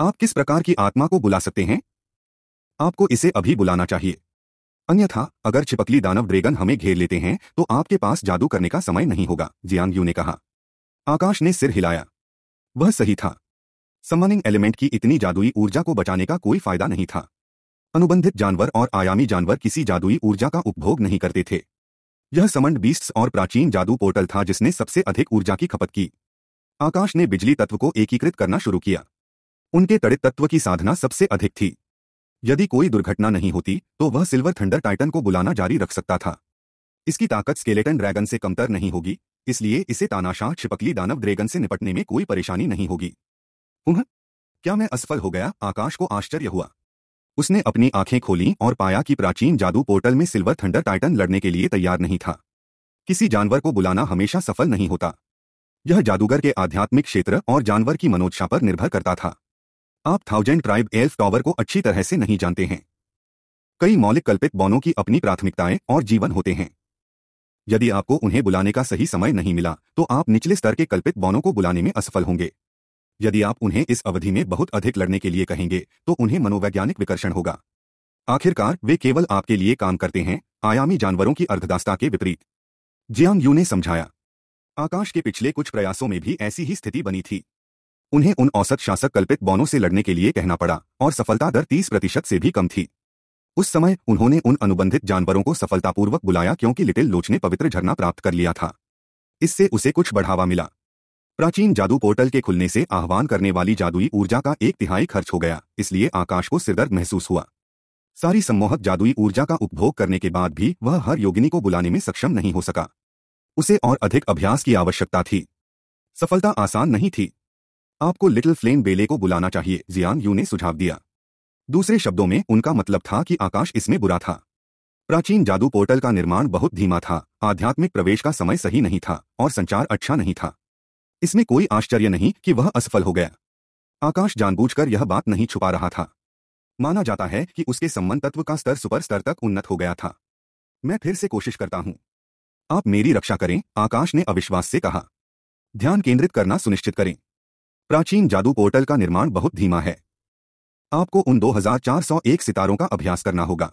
आप किस प्रकार की आत्मा को बुला सकते हैं? आपको इसे अभी बुलाना चाहिए। अन्यथा, अगर छिपकली दानव ड्रेगन हमें घेर लेते हैं तो आपके पास जादू करने का समय नहीं होगा जियांग यू ने कहा। आकाश ने सिर हिलाया। वह सही था। समनिंग एलिमेंट की इतनी जादुई ऊर्जा को बचाने का कोई फ़ायदा नहीं था। अनुबंधित जानवर और आयामी जानवर किसी जादुई ऊर्जा का उपभोग नहीं करते थे। यह समंड बीस्ट्स और प्राचीन जादू पोर्टल था जिसने सबसे अधिक ऊर्जा की खपत की। आकाश ने बिजली तत्व को एकीकृत करना शुरू किया। उनके तड़ित तत्व की साधना सबसे अधिक थी। यदि कोई दुर्घटना नहीं होती तो वह सिल्वर थंडर टाइटन को बुलाना जारी रख सकता था। इसकी ताकत स्केलेटन ड्रैगन से कमतर नहीं होगी, इसलिए इसे तानाशाह छिपकली दानव ड्रैगन से निपटने में कोई परेशानी नहीं होगी। उन्ह क्या मैं असफल हो गया? आकाश को आश्चर्य हुआ। उसने अपनी आँखें खोली और पाया कि प्राचीन जादू पोर्टल में सिल्वर थंडर टाइटन लड़ने के लिए तैयार नहीं था। किसी जानवर को बुलाना हमेशा सफल नहीं होता। यह जादूगर के आध्यात्मिक क्षेत्र और जानवर की मनोच्छा पर निर्भर करता था। आप थाउज़ेंड ट्राइब एल्फ टॉवर को अच्छी तरह से नहीं जानते हैं। कई मौलिक कल्पित बौनों की अपनी प्राथमिकताएँ और जीवन होते हैं। यदि आपको उन्हें बुलाने का सही समय नहीं मिला तो आप निचले स्तर के कल्पित बौनों को बुलाने में असफल होंगे। यदि आप उन्हें इस अवधि में बहुत अधिक लड़ने के लिए कहेंगे तो उन्हें मनोवैज्ञानिक विकर्षण होगा। आखिरकार, वे केवल आपके लिए काम करते हैं, आयामी जानवरों की अर्धदास्ता के विपरीत। जियांग यू ने समझाया। आकाश के पिछले कुछ प्रयासों में भी ऐसी ही स्थिति बनी थी। उन्हें उन औसत शासक कल्पित बौनों से लड़ने के लिए कहना पड़ा, और सफलता दर तीस प्रतिशत से भी कम थी। उस समय उन्होंने उन अनुबंधित जानवरों को सफलतापूर्वक बुलाया क्योंकि लिटिल लोच ने पवित्र झरना प्राप्त कर लिया था। इससे उसे कुछ बढ़ावा मिला। प्राचीन जादू पोर्टल के खुलने से आह्वान करने वाली जादुई ऊर्जा का एक तिहाई खर्च हो गया, इसलिए आकाश को सिरदर्द महसूस हुआ। सारी सम्मोहक जादुई ऊर्जा का उपभोग करने के बाद भी वह हर योगिनी को बुलाने में सक्षम नहीं हो सका। उसे और अधिक अभ्यास की आवश्यकता थी। सफलता आसान नहीं थी। आपको लिटिल फ्लेम बेले को बुलाना चाहिए जियान यू ने सुझाव दिया। दूसरे शब्दों में, उनका मतलब था कि आकाश इसमें बुरा था। प्राचीन जादू पोर्टल का निर्माण बहुत धीमा था, आध्यात्मिक प्रवेश का समय सही नहीं था, और संचार अच्छा नहीं था। इसमें कोई आश्चर्य नहीं कि वह असफल हो गया। आकाश जानबूझकर यह बात नहीं छुपा रहा था। माना जाता है कि उसके सम्मान तत्व का स्तर सुपर स्तर तक उन्नत हो गया था। मैं फिर से कोशिश करता हूँ। आप मेरी रक्षा करें, आकाश ने अविश्वास से कहा। ध्यान केंद्रित करना सुनिश्चित करें। प्राचीन जादू पोर्टल का निर्माण बहुत धीमा है। आपको उन 2401 सितारों का अभ्यास करना होगा।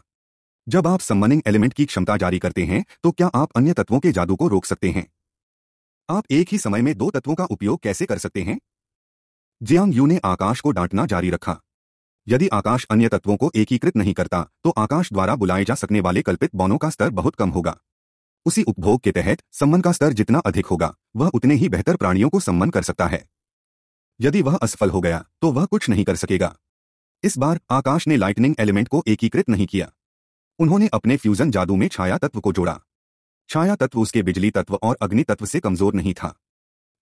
जब आप सम्मनिंग एलिमेंट की क्षमता जारी करते हैं तो क्या आप अन्य तत्वों के जादू को रोक सकते हैं? आप एक ही समय में दो तत्वों का उपयोग कैसे कर सकते हैं? जियांग यू ने आकाश को डांटना जारी रखा। यदि आकाश अन्य तत्वों को एकीकृत नहीं करता तो आकाश द्वारा बुलाए जा सकने वाले कल्पित बौनों का स्तर बहुत कम होगा। उसी उपभोग के तहत सम्मन का स्तर जितना अधिक होगा, वह उतने ही बेहतर प्राणियों को सम्मन कर सकता है। यदि वह असफल हो गया तो वह कुछ नहीं कर सकेगा। इस बार आकाश ने लाइटनिंग एलिमेंट को एकीकृत नहीं किया। उन्होंने अपने फ्यूजन जादू में छाया तत्व को जोड़ा। छाया तत्व उसके बिजली तत्व और अग्नि तत्व से कमज़ोर नहीं था।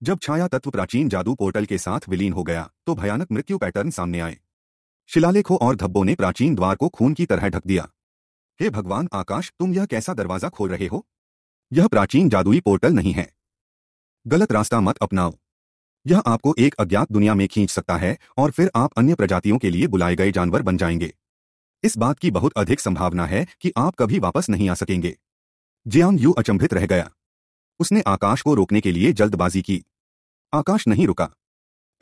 जब छाया तत्व प्राचीन जादू पोर्टल के साथ विलीन हो गया तो भयानक मृत्यु पैटर्न सामने आए। शिलालेखों और धब्बों ने प्राचीन द्वार को खून की तरह ढक दिया। हे भगवान आकाश, तुम यह कैसा दरवाज़ा खोल रहे हो? यह प्राचीन जादुई पोर्टल नहीं है। गलत रास्ता मत अपनाओ। यह आपको एक अज्ञात दुनिया में खींच सकता है और फिर आप अन्य प्रजातियों के लिए बुलाए गए जानवर बन जाएँगे। इस बात की बहुत अधिक संभावना है कि आप कभी वापस नहीं आ सकेंगे। जियांग यू अचंभित रह गया। उसने आकाश को रोकने के लिए जल्दबाजी की। आकाश नहीं रुका।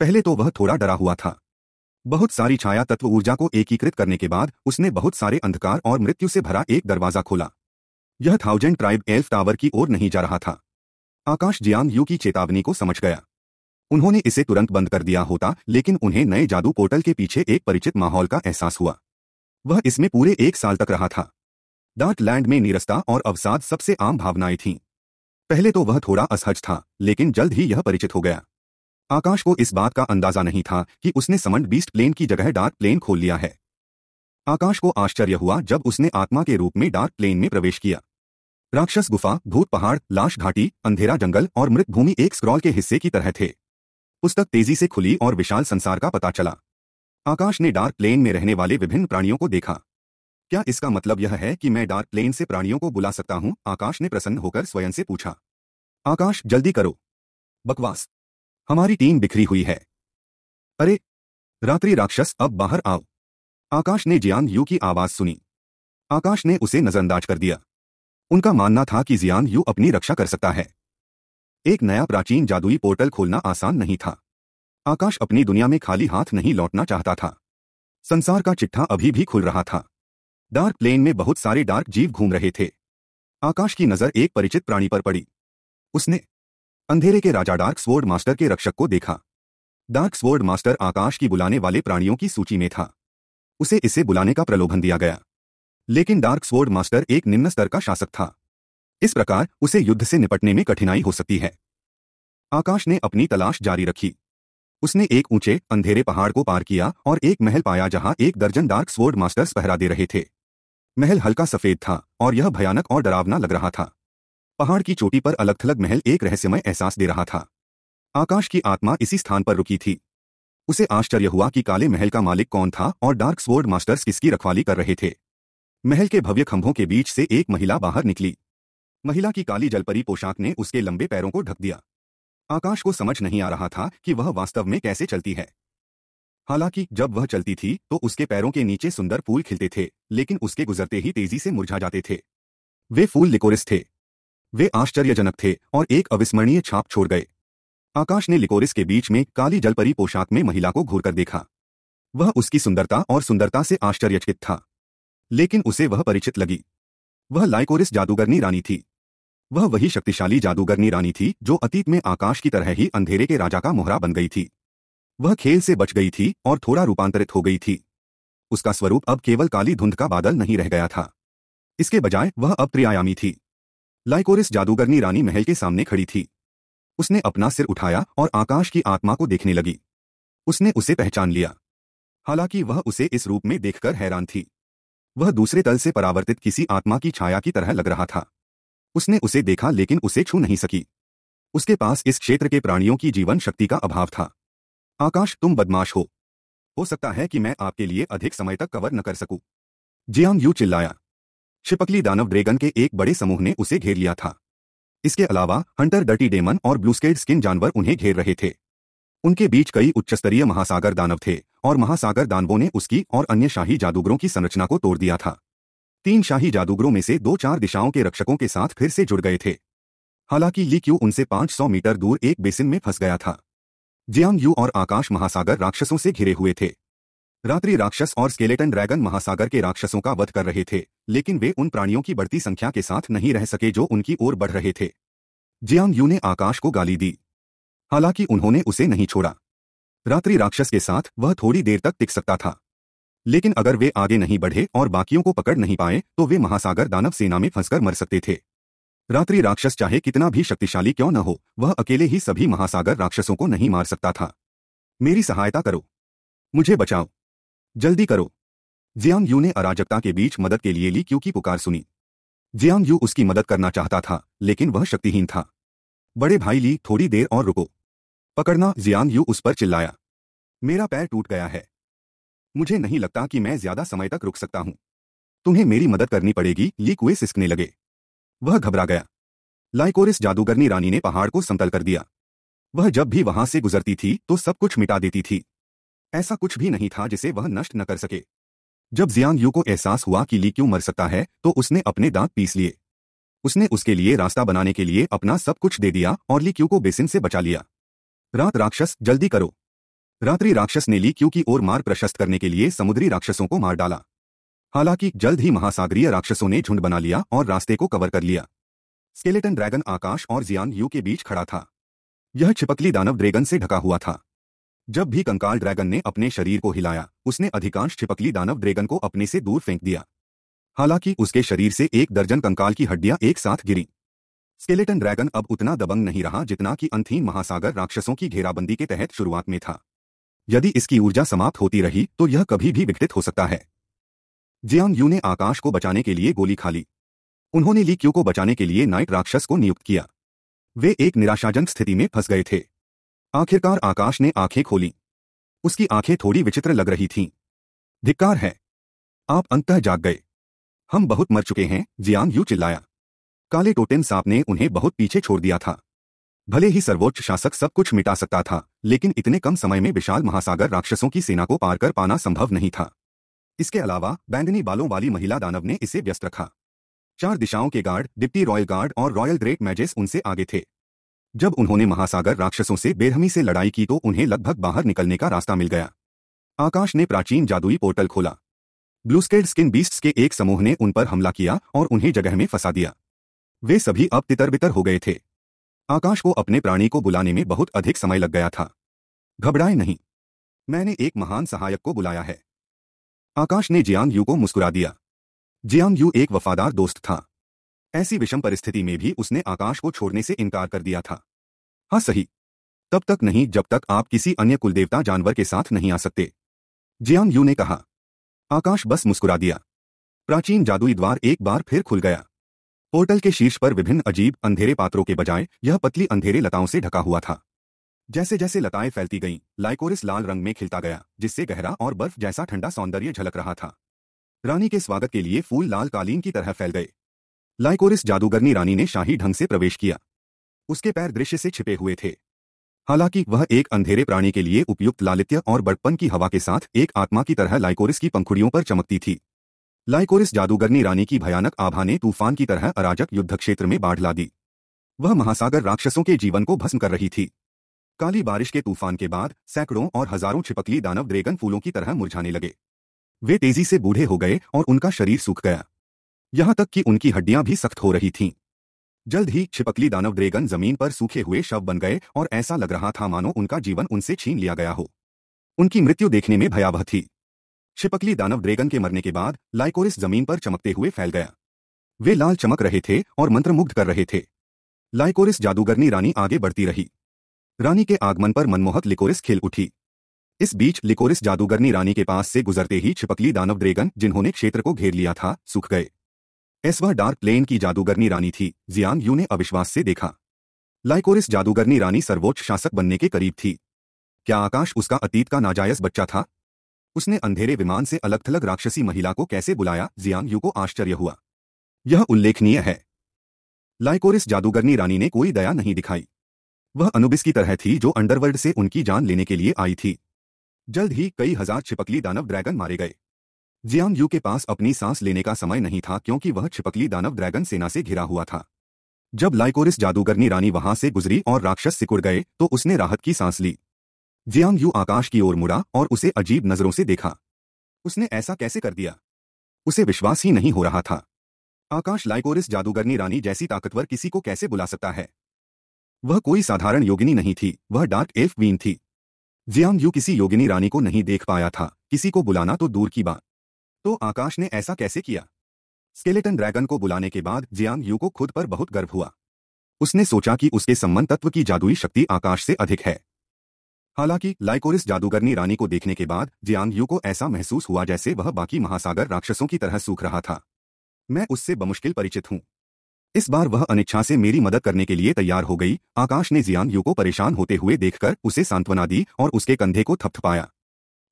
पहले तो वह थोड़ा डरा हुआ था। बहुत सारी छाया तत्व ऊर्जा को एकीकृत करने के बाद उसने बहुत सारे अंधकार और मृत्यु से भरा एक दरवाज़ा खोला। यह थाउज़ेंड ट्राइब एल्फ टावर की ओर नहीं जा रहा था। आकाश जियांग यू की चेतावनी को समझ गया। उन्होंने इसे तुरंत बंद कर दिया होता, लेकिन उन्हें नए जादू पोर्टल के पीछे एक परिचित माहौल का एहसास हुआ। वह इसमें पूरे एक साल तक रहा था। डार्क लैंड में निरस्ता और अवसाद सबसे आम भावनाएँ थीं। पहले तो वह थोड़ा असहज था, लेकिन जल्द ही यह परिचित हो गया। आकाश को इस बात का अंदाज़ा नहीं था कि उसने समंड बीस्ट प्लेन की जगह डार्क प्लेन खोल लिया है। आकाश को आश्चर्य हुआ जब उसने आत्मा के रूप में डार्क प्लेन में प्रवेश किया। राक्षस गुफा, भूत पहाड़, लाश घाटी, अंधेरा जंगल और मृत भूमि एक स्क्रॉल के हिस्से की तरह थे। पुस्तक तेज़ी से खुली और विशाल संसार का पता चला। आकाश ने डार्क प्लेन में रहने वाले विभिन्न प्राणियों को देखा। क्या इसका मतलब यह है कि मैं डार्क प्लेन से प्राणियों को बुला सकता हूँ? आकाश ने प्रसन्न होकर स्वयं से पूछा। आकाश, जल्दी करो। बकवास। हमारी टीम बिखरी हुई है। अरे! रात्रि राक्षस, अब बाहर आओ। आकाश ने जियान यू की आवाज़ सुनी। आकाश ने उसे नजरअंदाज कर दिया। उनका मानना था कि जियान यू अपनी रक्षा कर सकता है। एक नया प्राचीन जादुई पोर्टल खोलना आसान नहीं था। आकाश अपनी दुनिया में खाली हाथ नहीं लौटना चाहता था। संसार का चिट्ठा अभी भी खुल रहा था। डार्क प्लेन में बहुत सारे डार्क जीव घूम रहे थे। आकाश की नज़र एक परिचित प्राणी पर पड़ी। उसने अंधेरे के राजा डार्क स्वोर्ड मास्टर के रक्षक को देखा। डार्क स्वोर्ड मास्टर आकाश की बुलाने वाले प्राणियों की सूची में था। उसे इसे बुलाने का प्रलोभन दिया गया। लेकिन डार्क स्वोर्ड मास्टर एक निम्न स्तर का शासक था। इस प्रकार उसे युद्ध से निपटने में कठिनाई हो सकती है। आकाश ने अपनी तलाश जारी रखी। उसने एक ऊँचे, अंधेरे पहाड़ को पार किया और एक महल पाया जहाँ एक दर्जन डार्क स्वोर्ड मास्टर्स पहरा दे रहे थे। महल हल्का सफ़ेद था और यह भयानक और डरावना लग रहा था। पहाड़ की चोटी पर अलग थलग महल एक रहस्यमय एहसास दे रहा था। आकाश की आत्मा इसी स्थान पर रुकी थी। उसे आश्चर्य हुआ कि काले महल का मालिक कौन था और डार्क स्वोर्ड मास्टर्स किसकी रखवाली कर रहे थे। महल के भव्य खंभों के बीच से एक महिला बाहर निकली। महिला की काली जलपरी पोशाक ने उसके लंबे पैरों को ढक दिया। आकाश को समझ नहीं आ रहा था कि वह वास्तव में कैसे चलती है। हालाँकि, जब वह चलती थी तो उसके पैरों के नीचे सुंदर फूल खिलते थे, लेकिन उसके गुजरते ही तेज़ी से मुरझा जाते थे। वे फूल लिकोरिस थे। वे आश्चर्यजनक थे और एक अविस्मरणीय छाप छोड़ गए। आकाश ने लिकोरिस के बीच में काली जलपरी पोशाक में महिला को घूरकर देखा। वह उसकी सुंदरता और सुंदरता से आश्चर्यचकित था। लेकिन उसे वह परिचित लगी। वह लाइकोरिस जादूगरनी रानी थी। वह वही शक्तिशाली जादूगरनी रानी थी, जो अतीत में आकाश की तरह ही अंधेरे के राजा का मोहरा बन गई थी। वह खेल से बच गई थी और थोड़ा रूपांतरित हो गई थी। उसका स्वरूप अब केवल काली धुंध का बादल नहीं रह गया था। इसके बजाय वह अब त्रियायामी थी। लाइकोरिस जादूगरनी रानी महल के सामने खड़ी थी। उसने अपना सिर उठाया और आकाश की आत्मा को देखने लगी। उसने उसे पहचान लिया। हालाँकि वह उसे इस रूप में देखकर हैरान थी। वह दूसरे तल से परावर्तित किसी आत्मा की छाया की तरह लग रहा था। उसने उसे देखा लेकिन उसे छू नहीं सकी। उसके पास इस क्षेत्र के प्राणियों की जीवन शक्ति का अभाव था। आकाश, तुम बदमाश हो। हो सकता है कि मैं आपके लिए अधिक समय तक कवर न कर सकूँ। जियांग यू चिल्लाया। छिपकली दानव ड्रैगन के एक बड़े समूह ने उसे घेर लिया था। इसके अलावा हंटर डर्टी डेमन और ब्लूस्केड स्किन जानवर उन्हें घेर रहे थे। उनके बीच कई उच्चस्तरीय महासागर दानव थे और महासागर दानवों ने उसकी और अन्य शाही जादूगरों की संरचना को तोड़ दिया था। तीन शाही जादूगरों में से दो चार दिशाओं के रक्षकों के साथ फिर से जुड़ गए थे। हालाँकि ली क्यू उनसे 500 मीटर दूर एक बेसिन में फंस गया था। जियांग यू और आकाश महासागर राक्षसों से घिरे हुए थे। रात्रि राक्षस और स्केलेटन ड्रैगन महासागर के राक्षसों का वध कर रहे थे, लेकिन वे उन प्राणियों की बढ़ती संख्या के साथ नहीं रह सके जो उनकी ओर बढ़ रहे थे। जियांग यू ने आकाश को गाली दी। हालाँकि उन्होंने उसे नहीं छोड़ा। रात्रि राक्षस के साथ वह थोड़ी देर तक टिक सकता था। लेकिन अगर वे आगे नहीं बढ़े और बाकियों को पकड़ नहीं पाए तो वे महासागर दानव सेना में फंसकर मर सकते थे। रात्रि राक्षस चाहे कितना भी शक्तिशाली क्यों न हो, वह अकेले ही सभी महासागर राक्षसों को नहीं मार सकता था। मेरी सहायता करो। मुझे बचाओ। जल्दी करो। जियांग यू ने अराजकता के बीच मदद के लिए ली क्यू की पुकार सुनी। जियांग यू उसकी मदद करना चाहता था, लेकिन वह शक्तिहीन था। बड़े भाई ली, थोड़ी देर और रुको। पकड़ना, जियांग यू उस पर चिल्लाया। मेरा पैर टूट गया है। मुझे नहीं लगता कि मैं ज़्यादा समय तक रुक सकता हूँ। तुम्हें मेरी मदद करनी पड़ेगी, ली कुए सिस्कने लगे। वह घबरा गया। लाइकोरिस जादूगरनी रानी ने पहाड़ को समतल कर दिया। वह जब भी वहाँ से गुजरती थी तो सब कुछ मिटा देती थी। ऐसा कुछ भी नहीं था जिसे वह नष्ट न कर सके। जब जियांग यू को एहसास हुआ कि ली क्यों मर सकता है तो उसने अपने दांत पीस लिए। उसने उसके लिए रास्ता बनाने के लिए अपना सब कुछ दे दिया और ली क्यू को बेसिन से बचा लिया। रात राक्षस, जल्दी करो। रात्रि राक्षस ने ली क्यू की ओर मार्ग प्रशस्त करने के लिए समुद्री राक्षसों को मार डाला। हालाँकि जल्द ही महासागरीय राक्षसों ने झुंड बना लिया और रास्ते को कवर कर लिया। स्केलेटन ड्रैगन आकाश और जियान यू के बीच खड़ा था। यह छिपकली दानव ड्रैगन से ढका हुआ था। जब भी कंकाल ड्रैगन ने अपने शरीर को हिलाया, उसने अधिकांश छिपकली दानव ड्रैगन को अपने से दूर फेंक दिया। हालाँकि उसके शरीर से एक दर्जन कंकाल की हड्डियाँ एक साथ गिरी। स्केलेटन ड्रैगन अब उतना दबंग नहीं रहा जितना कि अंथीन महासागर राक्षसों की घेराबंदी के तहत शुरुआत में था। यदि इसकी ऊर्जा समाप्त होती रही तो यह कभी भी विघटित हो सकता है। जियांग यू ने आकाश को बचाने के लिए गोली खा ली। उन्होंने ली क्यू को बचाने के लिए नाइट राक्षस को नियुक्त किया। वे एक निराशाजनक स्थिति में फंस गए थे। आखिरकार आकाश ने आँखें खोली। उसकी आँखें थोड़ी विचित्र लग रही थीं। धिक्कार है। आप अंतः जाग गए। हम बहुत मर चुके हैं, जियांग यू चिल्लाया। काले टोटेन सांप ने उन्हें बहुत पीछे छोड़ दिया था। भले ही सर्वोच्च शासक सब कुछ मिटा सकता था, लेकिन इतने कम समय में विशाल महासागर राक्षसों की सेना को पार कर पाना संभव नहीं था। इसके अलावा, बैंगनी बालों वाली महिला दानव ने इसे व्यस्त रखा। चार दिशाओं के गार्ड, डिप्टी रॉयल गार्ड और रॉयल ग्रेट मैजेस उनसे आगे थे। जब उन्होंने महासागर राक्षसों से बेरहमी से लड़ाई की तो उन्हें लगभग बाहर निकलने का रास्ता मिल गया। आकाश ने प्राचीन जादुई पोर्टल खोला। ब्लूस्केड स्किन बीस्ट्स के एक समूह ने उन पर हमला किया और उन्हें जगह में फंसा दिया। वे सभी अब तितर बितर हो गए थे। आकाश को अपने प्राणी को बुलाने में बहुत अधिक समय लग गया था। घबराए नहीं। मैंने एक महान सहायक को बुलाया है। आकाश ने जियांग यू को मुस्कुरा दिया। जियांग यू एक वफादार दोस्त था। ऐसी विषम परिस्थिति में भी उसने आकाश को छोड़ने से इनकार कर दिया था। हाँ सही। तब तक नहीं, जब तक आप किसी अन्य कुलदेवता जानवर के साथ नहीं आ सकते। जियांग यू ने कहा। आकाश बस मुस्कुरा दिया। प्राचीन जादुई द्वार एक बार फिर खुल गया। पोर्टल के शीर्ष पर विभिन्न अजीब अंधेरे पात्रों के बजाय यह पतली अंधेरे लताओं से ढका हुआ था। जैसे जैसे लताएँ फैलती गईं, लाइकोरिस लाल रंग में खिलता गया जिससे गहरा और बर्फ़ जैसा ठंडा सौंदर्य झलक रहा था। रानी के स्वागत के लिए फूल लाल कालीन की तरह फैल गए। लाइकोरिस जादूगरनी रानी ने शाही ढंग से प्रवेश किया। उसके पैर दृश्य से छिपे हुए थे। हालाँकि वह एक अंधेरे प्राणी के लिए उपयुक्त लालित्य और बड़पन की हवा के साथ एक आत्मा की तरह लाइकोरिस की पंखुड़ियों पर चमकती थी। लाइकोरिस जादूगरनी रानी की भयानक आभा ने तूफ़ान की तरह अराजक युद्ध क्षेत्र में बाढ़ ला दी। वह महासागर राक्षसों के जीवन को भस्म कर रही थी। काली बारिश के तूफ़ान के बाद सैकड़ों और हज़ारों छिपकली दानव ड्रेगन फूलों की तरह मुरझाने लगे। वे तेज़ी से बूढ़े हो गए और उनका शरीर सूख गया। यहाँ तक कि उनकी हड्डियाँ भी सख्त हो रही थीं। जल्द ही छिपकली दानव ड्रेगन ज़मीन पर सूखे हुए शव बन गए और ऐसा लग रहा था मानो उनका जीवन उनसे छीन लिया गया हो। उनकी मृत्यु देखने में भयावह थी। छिपकली दानव ड्रेगन के मरने के बाद लाइकोरिस ज़मीन पर चमकते हुए फैल गया। वे लाल चमक रहे थे और मंत्रमुग्ध कर रहे थे। लाइकोरिस जादूगरनी रानी आगे बढ़ती रही। रानी के आगमन पर मनमोहक लिकोरिस खिल उठी। इस बीच लिकोरिस जादूगरनी रानी के पास से गुजरते ही छिपकली दानव ड्रेगन, जिन्होंने क्षेत्र को घेर लिया था, सूख गए। एस डार्क प्लेन की जादूगरनी रानी थी, जियांग यू ने अविश्वास से देखा। लाइकोरिस जादूगरनी रानी सर्वोच्च शासक बनने के करीब थी। क्या आकाश उसका अतीत का नाजायज बच्चा था? उसने अंधेरे विमान से अलग थलग राक्षसी महिला को कैसे बुलाया? जियांग यू को आश्चर्य हुआ। यह उल्लेखनीय है। लाइकोरिस जादूगरनी रानी ने कोई दया नहीं दिखाई। वह अनुबिस की तरह थी जो अंडरवर्ल्ड से उनकी जान लेने के लिए आई थी। जल्द ही कई हज़ार छिपकली दानव ड्रैगन मारे गए। जियांग यू के पास अपनी सांस लेने का समय नहीं था क्योंकि वह छिपकली दानव ड्रैगन सेना से घिरा हुआ था। जब लाइकोरिस जादूगरनी रानी वहाँ से गुजरी और राक्षस सिकुड़ गए तो उसने राहत की सांस ली। जियांग यू आकाश की ओर मुड़ा और उसे अजीब नज़रों से देखा। उसने ऐसा कैसे कर दिया? उसे विश्वास ही नहीं हो रहा था। आकाश लाइकोरिस जादूगरनी रानी जैसी ताकतवर किसी को कैसे बुला सकता है? वह कोई साधारण योगिनी नहीं थी, वह डार्क एफ़ वीन थी। जियांग यू किसी योगिनी रानी को नहीं देख पाया था, किसी को बुलाना तो दूर की बात। तो आकाश ने ऐसा कैसे किया? स्केलेटन ड्रैगन को बुलाने के बाद जियांग यू को खुद पर बहुत गर्व हुआ। उसने सोचा कि उसके सम्मन तत्व की जादुई शक्ति आकाश से अधिक है। हालाँकि, लाइकोरिस जादूगरनी रानी को देखने के बाद जियांग यू को ऐसा महसूस हुआ जैसे वह बाकी महासागर राक्षसों की तरह सूख रहा था। मैं उससे बमुश्किल परिचित हूँ। इस बार वह अनिच्छा से मेरी मदद करने के लिए तैयार हो गई। आकाश ने जियांग यू को परेशान होते हुए देखकर उसे सांत्वना दी और उसके कंधे को थपथपाया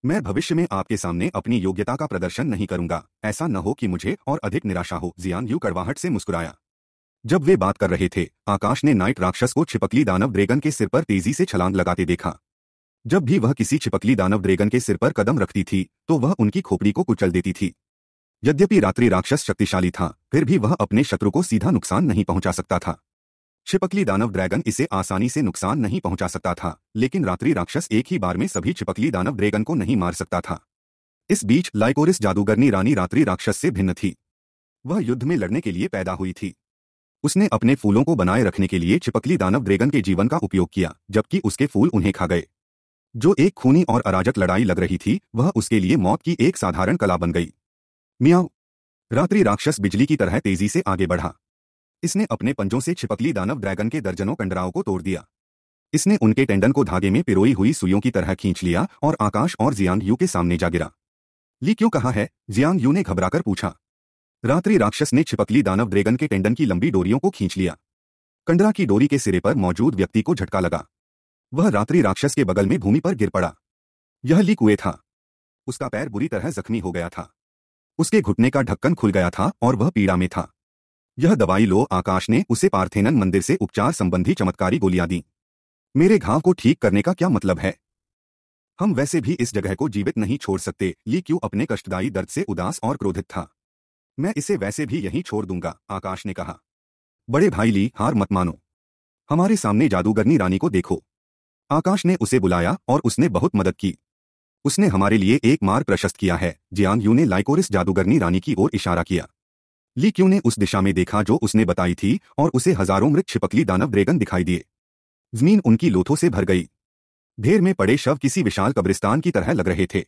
मैं भविष्य में आपके सामने अपनी योग्यता का प्रदर्शन नहीं करूँगा। ऐसा न हो कि मुझे और अधिक निराशा हो जियान यू कड़वाहट से मुस्कुराया। जब वे बात कर रहे थे, आकाश ने नाइट राक्षस को छिपकली दानव ड्रेगन के सिर पर तेज़ी से छलांग लगाते देखा। जब भी वह किसी छिपकली दानव ड्रेगन के सिर पर कदम रखती थी तो वह उनकी खोपड़ी को कुचल देती थी। यद्यपि रात्रि राक्षस शक्तिशाली था, फिर भी वह अपने शत्रु को सीधा नुकसान नहीं पहुँचा सकता था। छिपकली दानव ड्रैगन इसे आसानी से नुकसान नहीं पहुँचा सकता था, लेकिन रात्रि राक्षस एक ही बार में सभी छिपकली दानव ड्रैगन को नहीं मार सकता था। इस बीच लाइकोरिस जादूगरनी रानी रात्रि राक्षस से भिन्न थी। वह युद्ध में लड़ने के लिए पैदा हुई थी। उसने अपने फूलों को बनाए रखने के लिए छिपकली दानव ड्रैगन के जीवन का उपयोग किया, जबकि उसके फूल उन्हें खा गए। जो एक खूनी और अराजक लड़ाई लग रही थी, वह उसके लिए मौत की एक साधारण कला बन गई। मियाँ रात्रि राक्षस बिजली की तरह तेज़ी से आगे बढ़ा। इसने अपने पंजों से छिपकली दानव ड्रैगन के दर्जनों कंडराओं को तोड़ दिया। इसने उनके टेंडन को धागे में पिरोई हुई सुइयों की तरह खींच लिया और आकाश और जियांग यू के सामने जा गिरा। ली क्यों कहा है? जियांग यू ने घबराकर पूछा। रात्रि राक्षस ने छिपकली दानव ड्रैगन के टेंडन की लंबी डोरियों को खींच लिया। कंडरा की डोरी के सिरे पर मौजूद व्यक्ति को झटका लगा। वह रात्रि राक्षस के बगल में भूमि पर गिर पड़ा। यह ली कुएँ था। उसका पैर बुरी तरह जख्मी हो गया था। उसके घुटने का ढक्कन खुल गया था और वह पीड़ा में था। यह दवाई लो, आकाश ने उसे पार्थेनन मंदिर से उपचार संबंधी चमत्कारी गोलियाँ दी। मेरे घाव को ठीक करने का क्या मतलब है? हम वैसे भी इस जगह को जीवित नहीं छोड़ सकते ली क्यों अपने कष्टदायी दर्द से उदास और क्रोधित था? मैं इसे वैसे भी यहीं छोड़ दूँगा, आकाश ने कहा। बड़े भाई ली, हार मत मानो। हमारे सामने जादूगरनी रानी को देखो। आकाश ने उसे बुलाया और उसने बहुत मदद की। उसने हमारे लिए एक मार्ग प्रशस्त किया है जियांग यू ने लाइकोरिस जादूगरनी रानी की ओर इशारा किया। ली क्यू ने उस दिशा में देखा जो उसने बताई थी और उसे हज़ारों मृत छिपकली दानव ड्रेगन दिखाई दिए। ज़मीन उनकी लोथों से भर गई। ढेर में पड़े शव किसी विशाल कब्रिस्तान की तरह लग रहे थे।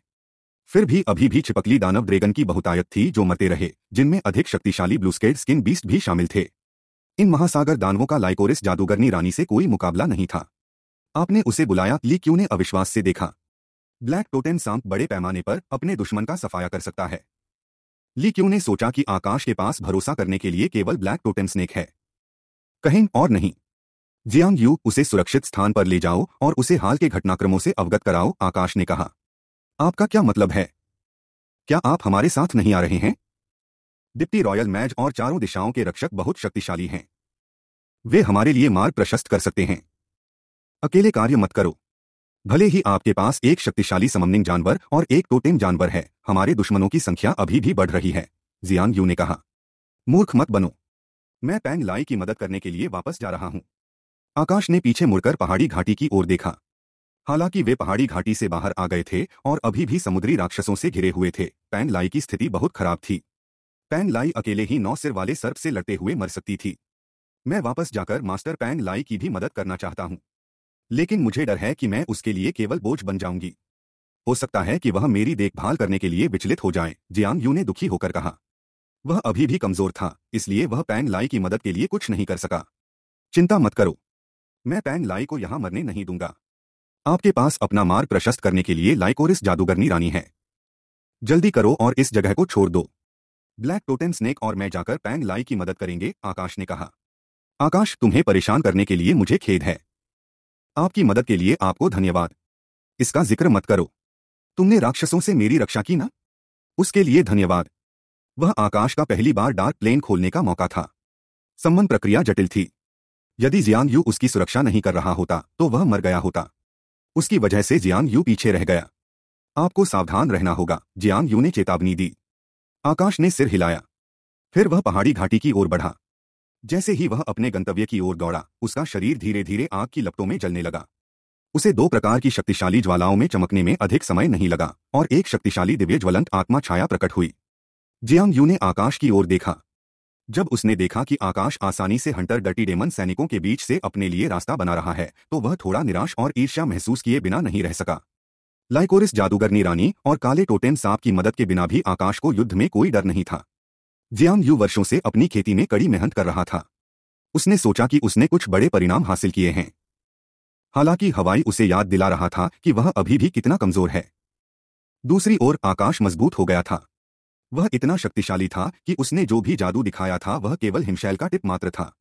फिर भी अभी भी छिपकली दानव ड्रेगन की बहुतायत थी जो मरते रहे, जिनमें अधिक शक्तिशाली ब्लूस्केड स्किन बीस्ट भी शामिल थे। इन महासागर दानवों का लाइकोरिस जादूगरनी रानी से कोई मुकाबला नहीं था। आपने उसे बुलाया ली क्यू ने अविश्वास से देखा? ब्लैक टोटेन सांप बड़े पैमाने पर अपने दुश्मन का सफाया कर सकता है। ली क्यू ने सोचा कि आकाश के पास भरोसा करने के लिए केवल ब्लैक टोटेम स्नेक है? कहीं, और नहीं। जियांग यू, उसे सुरक्षित स्थान पर ले जाओ और उसे हाल के घटनाक्रमों से अवगत कराओ, आकाश ने कहा। आपका क्या मतलब है? क्या आप हमारे साथ नहीं आ रहे हैं? डिप्टी रॉयल मैज और चारों दिशाओं के रक्षक बहुत शक्तिशाली हैं। वे हमारे लिए मार्ग प्रशस्त कर सकते हैं। अकेले कार्य मत करो। भले ही आपके पास एक शक्तिशाली सममनिंग जानवर और एक टोटेम जानवर है, हमारे दुश्मनों की संख्या अभी भी बढ़ रही है, जियांग यू ने कहा। मूर्ख मत बनो। मैं पैंग लाई की मदद करने के लिए वापस जा रहा हूँ। आकाश ने पीछे मुड़कर पहाड़ी घाटी की ओर देखा। हालाँकि वे पहाड़ी घाटी से बाहर आ गए थे और अभी भी समुद्री राक्षसों से घिरे हुए थे। पैंग लाई की स्थिति बहुत खराब थी। पैंग लाई अकेले ही नौ सिर वाले सर्प से लड़ते हुए मर सकती थी। मैं वापस जाकर मास्टर पैंग लाई की भी मदद करना चाहता हूँ। लेकिन मुझे डर है कि मैं उसके लिए केवल बोझ बन जाऊँगी। हो सकता है कि वह मेरी देखभाल करने के लिए विचलित हो जाए, जियांग यू ने दुखी होकर कहा। वह अभी भी कमज़ोर था, इसलिए वह पैंग लाई की मदद के लिए कुछ नहीं कर सका। चिंता मत करो। मैं पैंग लाई को यहाँ मरने नहीं दूँगा। आपके पास अपना मार्ग प्रशस्त करने के लिए लाइकोरिस जादूगरनी रानी है। जल्दी करो और इस जगह को छोड़ दो। ब्लैक टोटेन स्नेक और मैं जाकर पैंग लाई की मदद करेंगे, आकाश ने कहा। आकाश, तुम्हें परेशान करने के लिए मुझे खेद है। आपकी मदद के लिए आपको धन्यवाद। इसका ज़िक्र मत करो। तुमने राक्षसों से मेरी रक्षा की ना? उसके लिए धन्यवाद। वह आकाश का पहली बार डार्क प्लेन खोलने का मौका था। संबंध प्रक्रिया जटिल थी। यदि जियांग यू उसकी सुरक्षा नहीं कर रहा होता तो वह मर गया होता। उसकी वजह से जियांग यू पीछे रह गया। आपको सावधान रहना होगा। जियांग यू ने चेतावनी दी। आकाश ने सिर हिलाया। फिर वह पहाड़ी घाटी की ओर बढ़ा। जैसे ही वह अपने गंतव्य की ओर दौड़ा, उसका शरीर धीरे धीरे आग की लपटों में जलने लगा। उसे दो प्रकार की शक्तिशाली ज्वालाओं में चमकने में अधिक समय नहीं लगा, और एक शक्तिशाली दिव्य ज्वलंत आत्मा छाया प्रकट हुई। जियांग यू ने आकाश की ओर देखा। जब उसने देखा कि आकाश आसानी से हंटर डटी डेमन सैनिकों के बीच से अपने लिए रास्ता बना रहा है तो वह थोड़ा निराश और ईर्ष्या महसूस किए बिना नहीं रह सका। लाइकोरिस जादूगरनी रानी और काले टोटेम सांप की मदद के बिना भी आकाश को युद्ध में कोई डर नहीं था। जियांग यू वर्षों से अपनी खेती में कड़ी मेहनत कर रहा था। उसने सोचा कि उसने कुछ बड़े परिणाम हासिल किए हैं। हालाँकि हवाई उसे याद दिला रहा था कि वह अभी भी कितना कमज़ोर है। दूसरी ओर आकाश मज़बूत हो गया था। वह इतना शक्तिशाली था कि उसने जो भी जादू दिखाया था वह केवल हिमशैल का टिप मात्र था।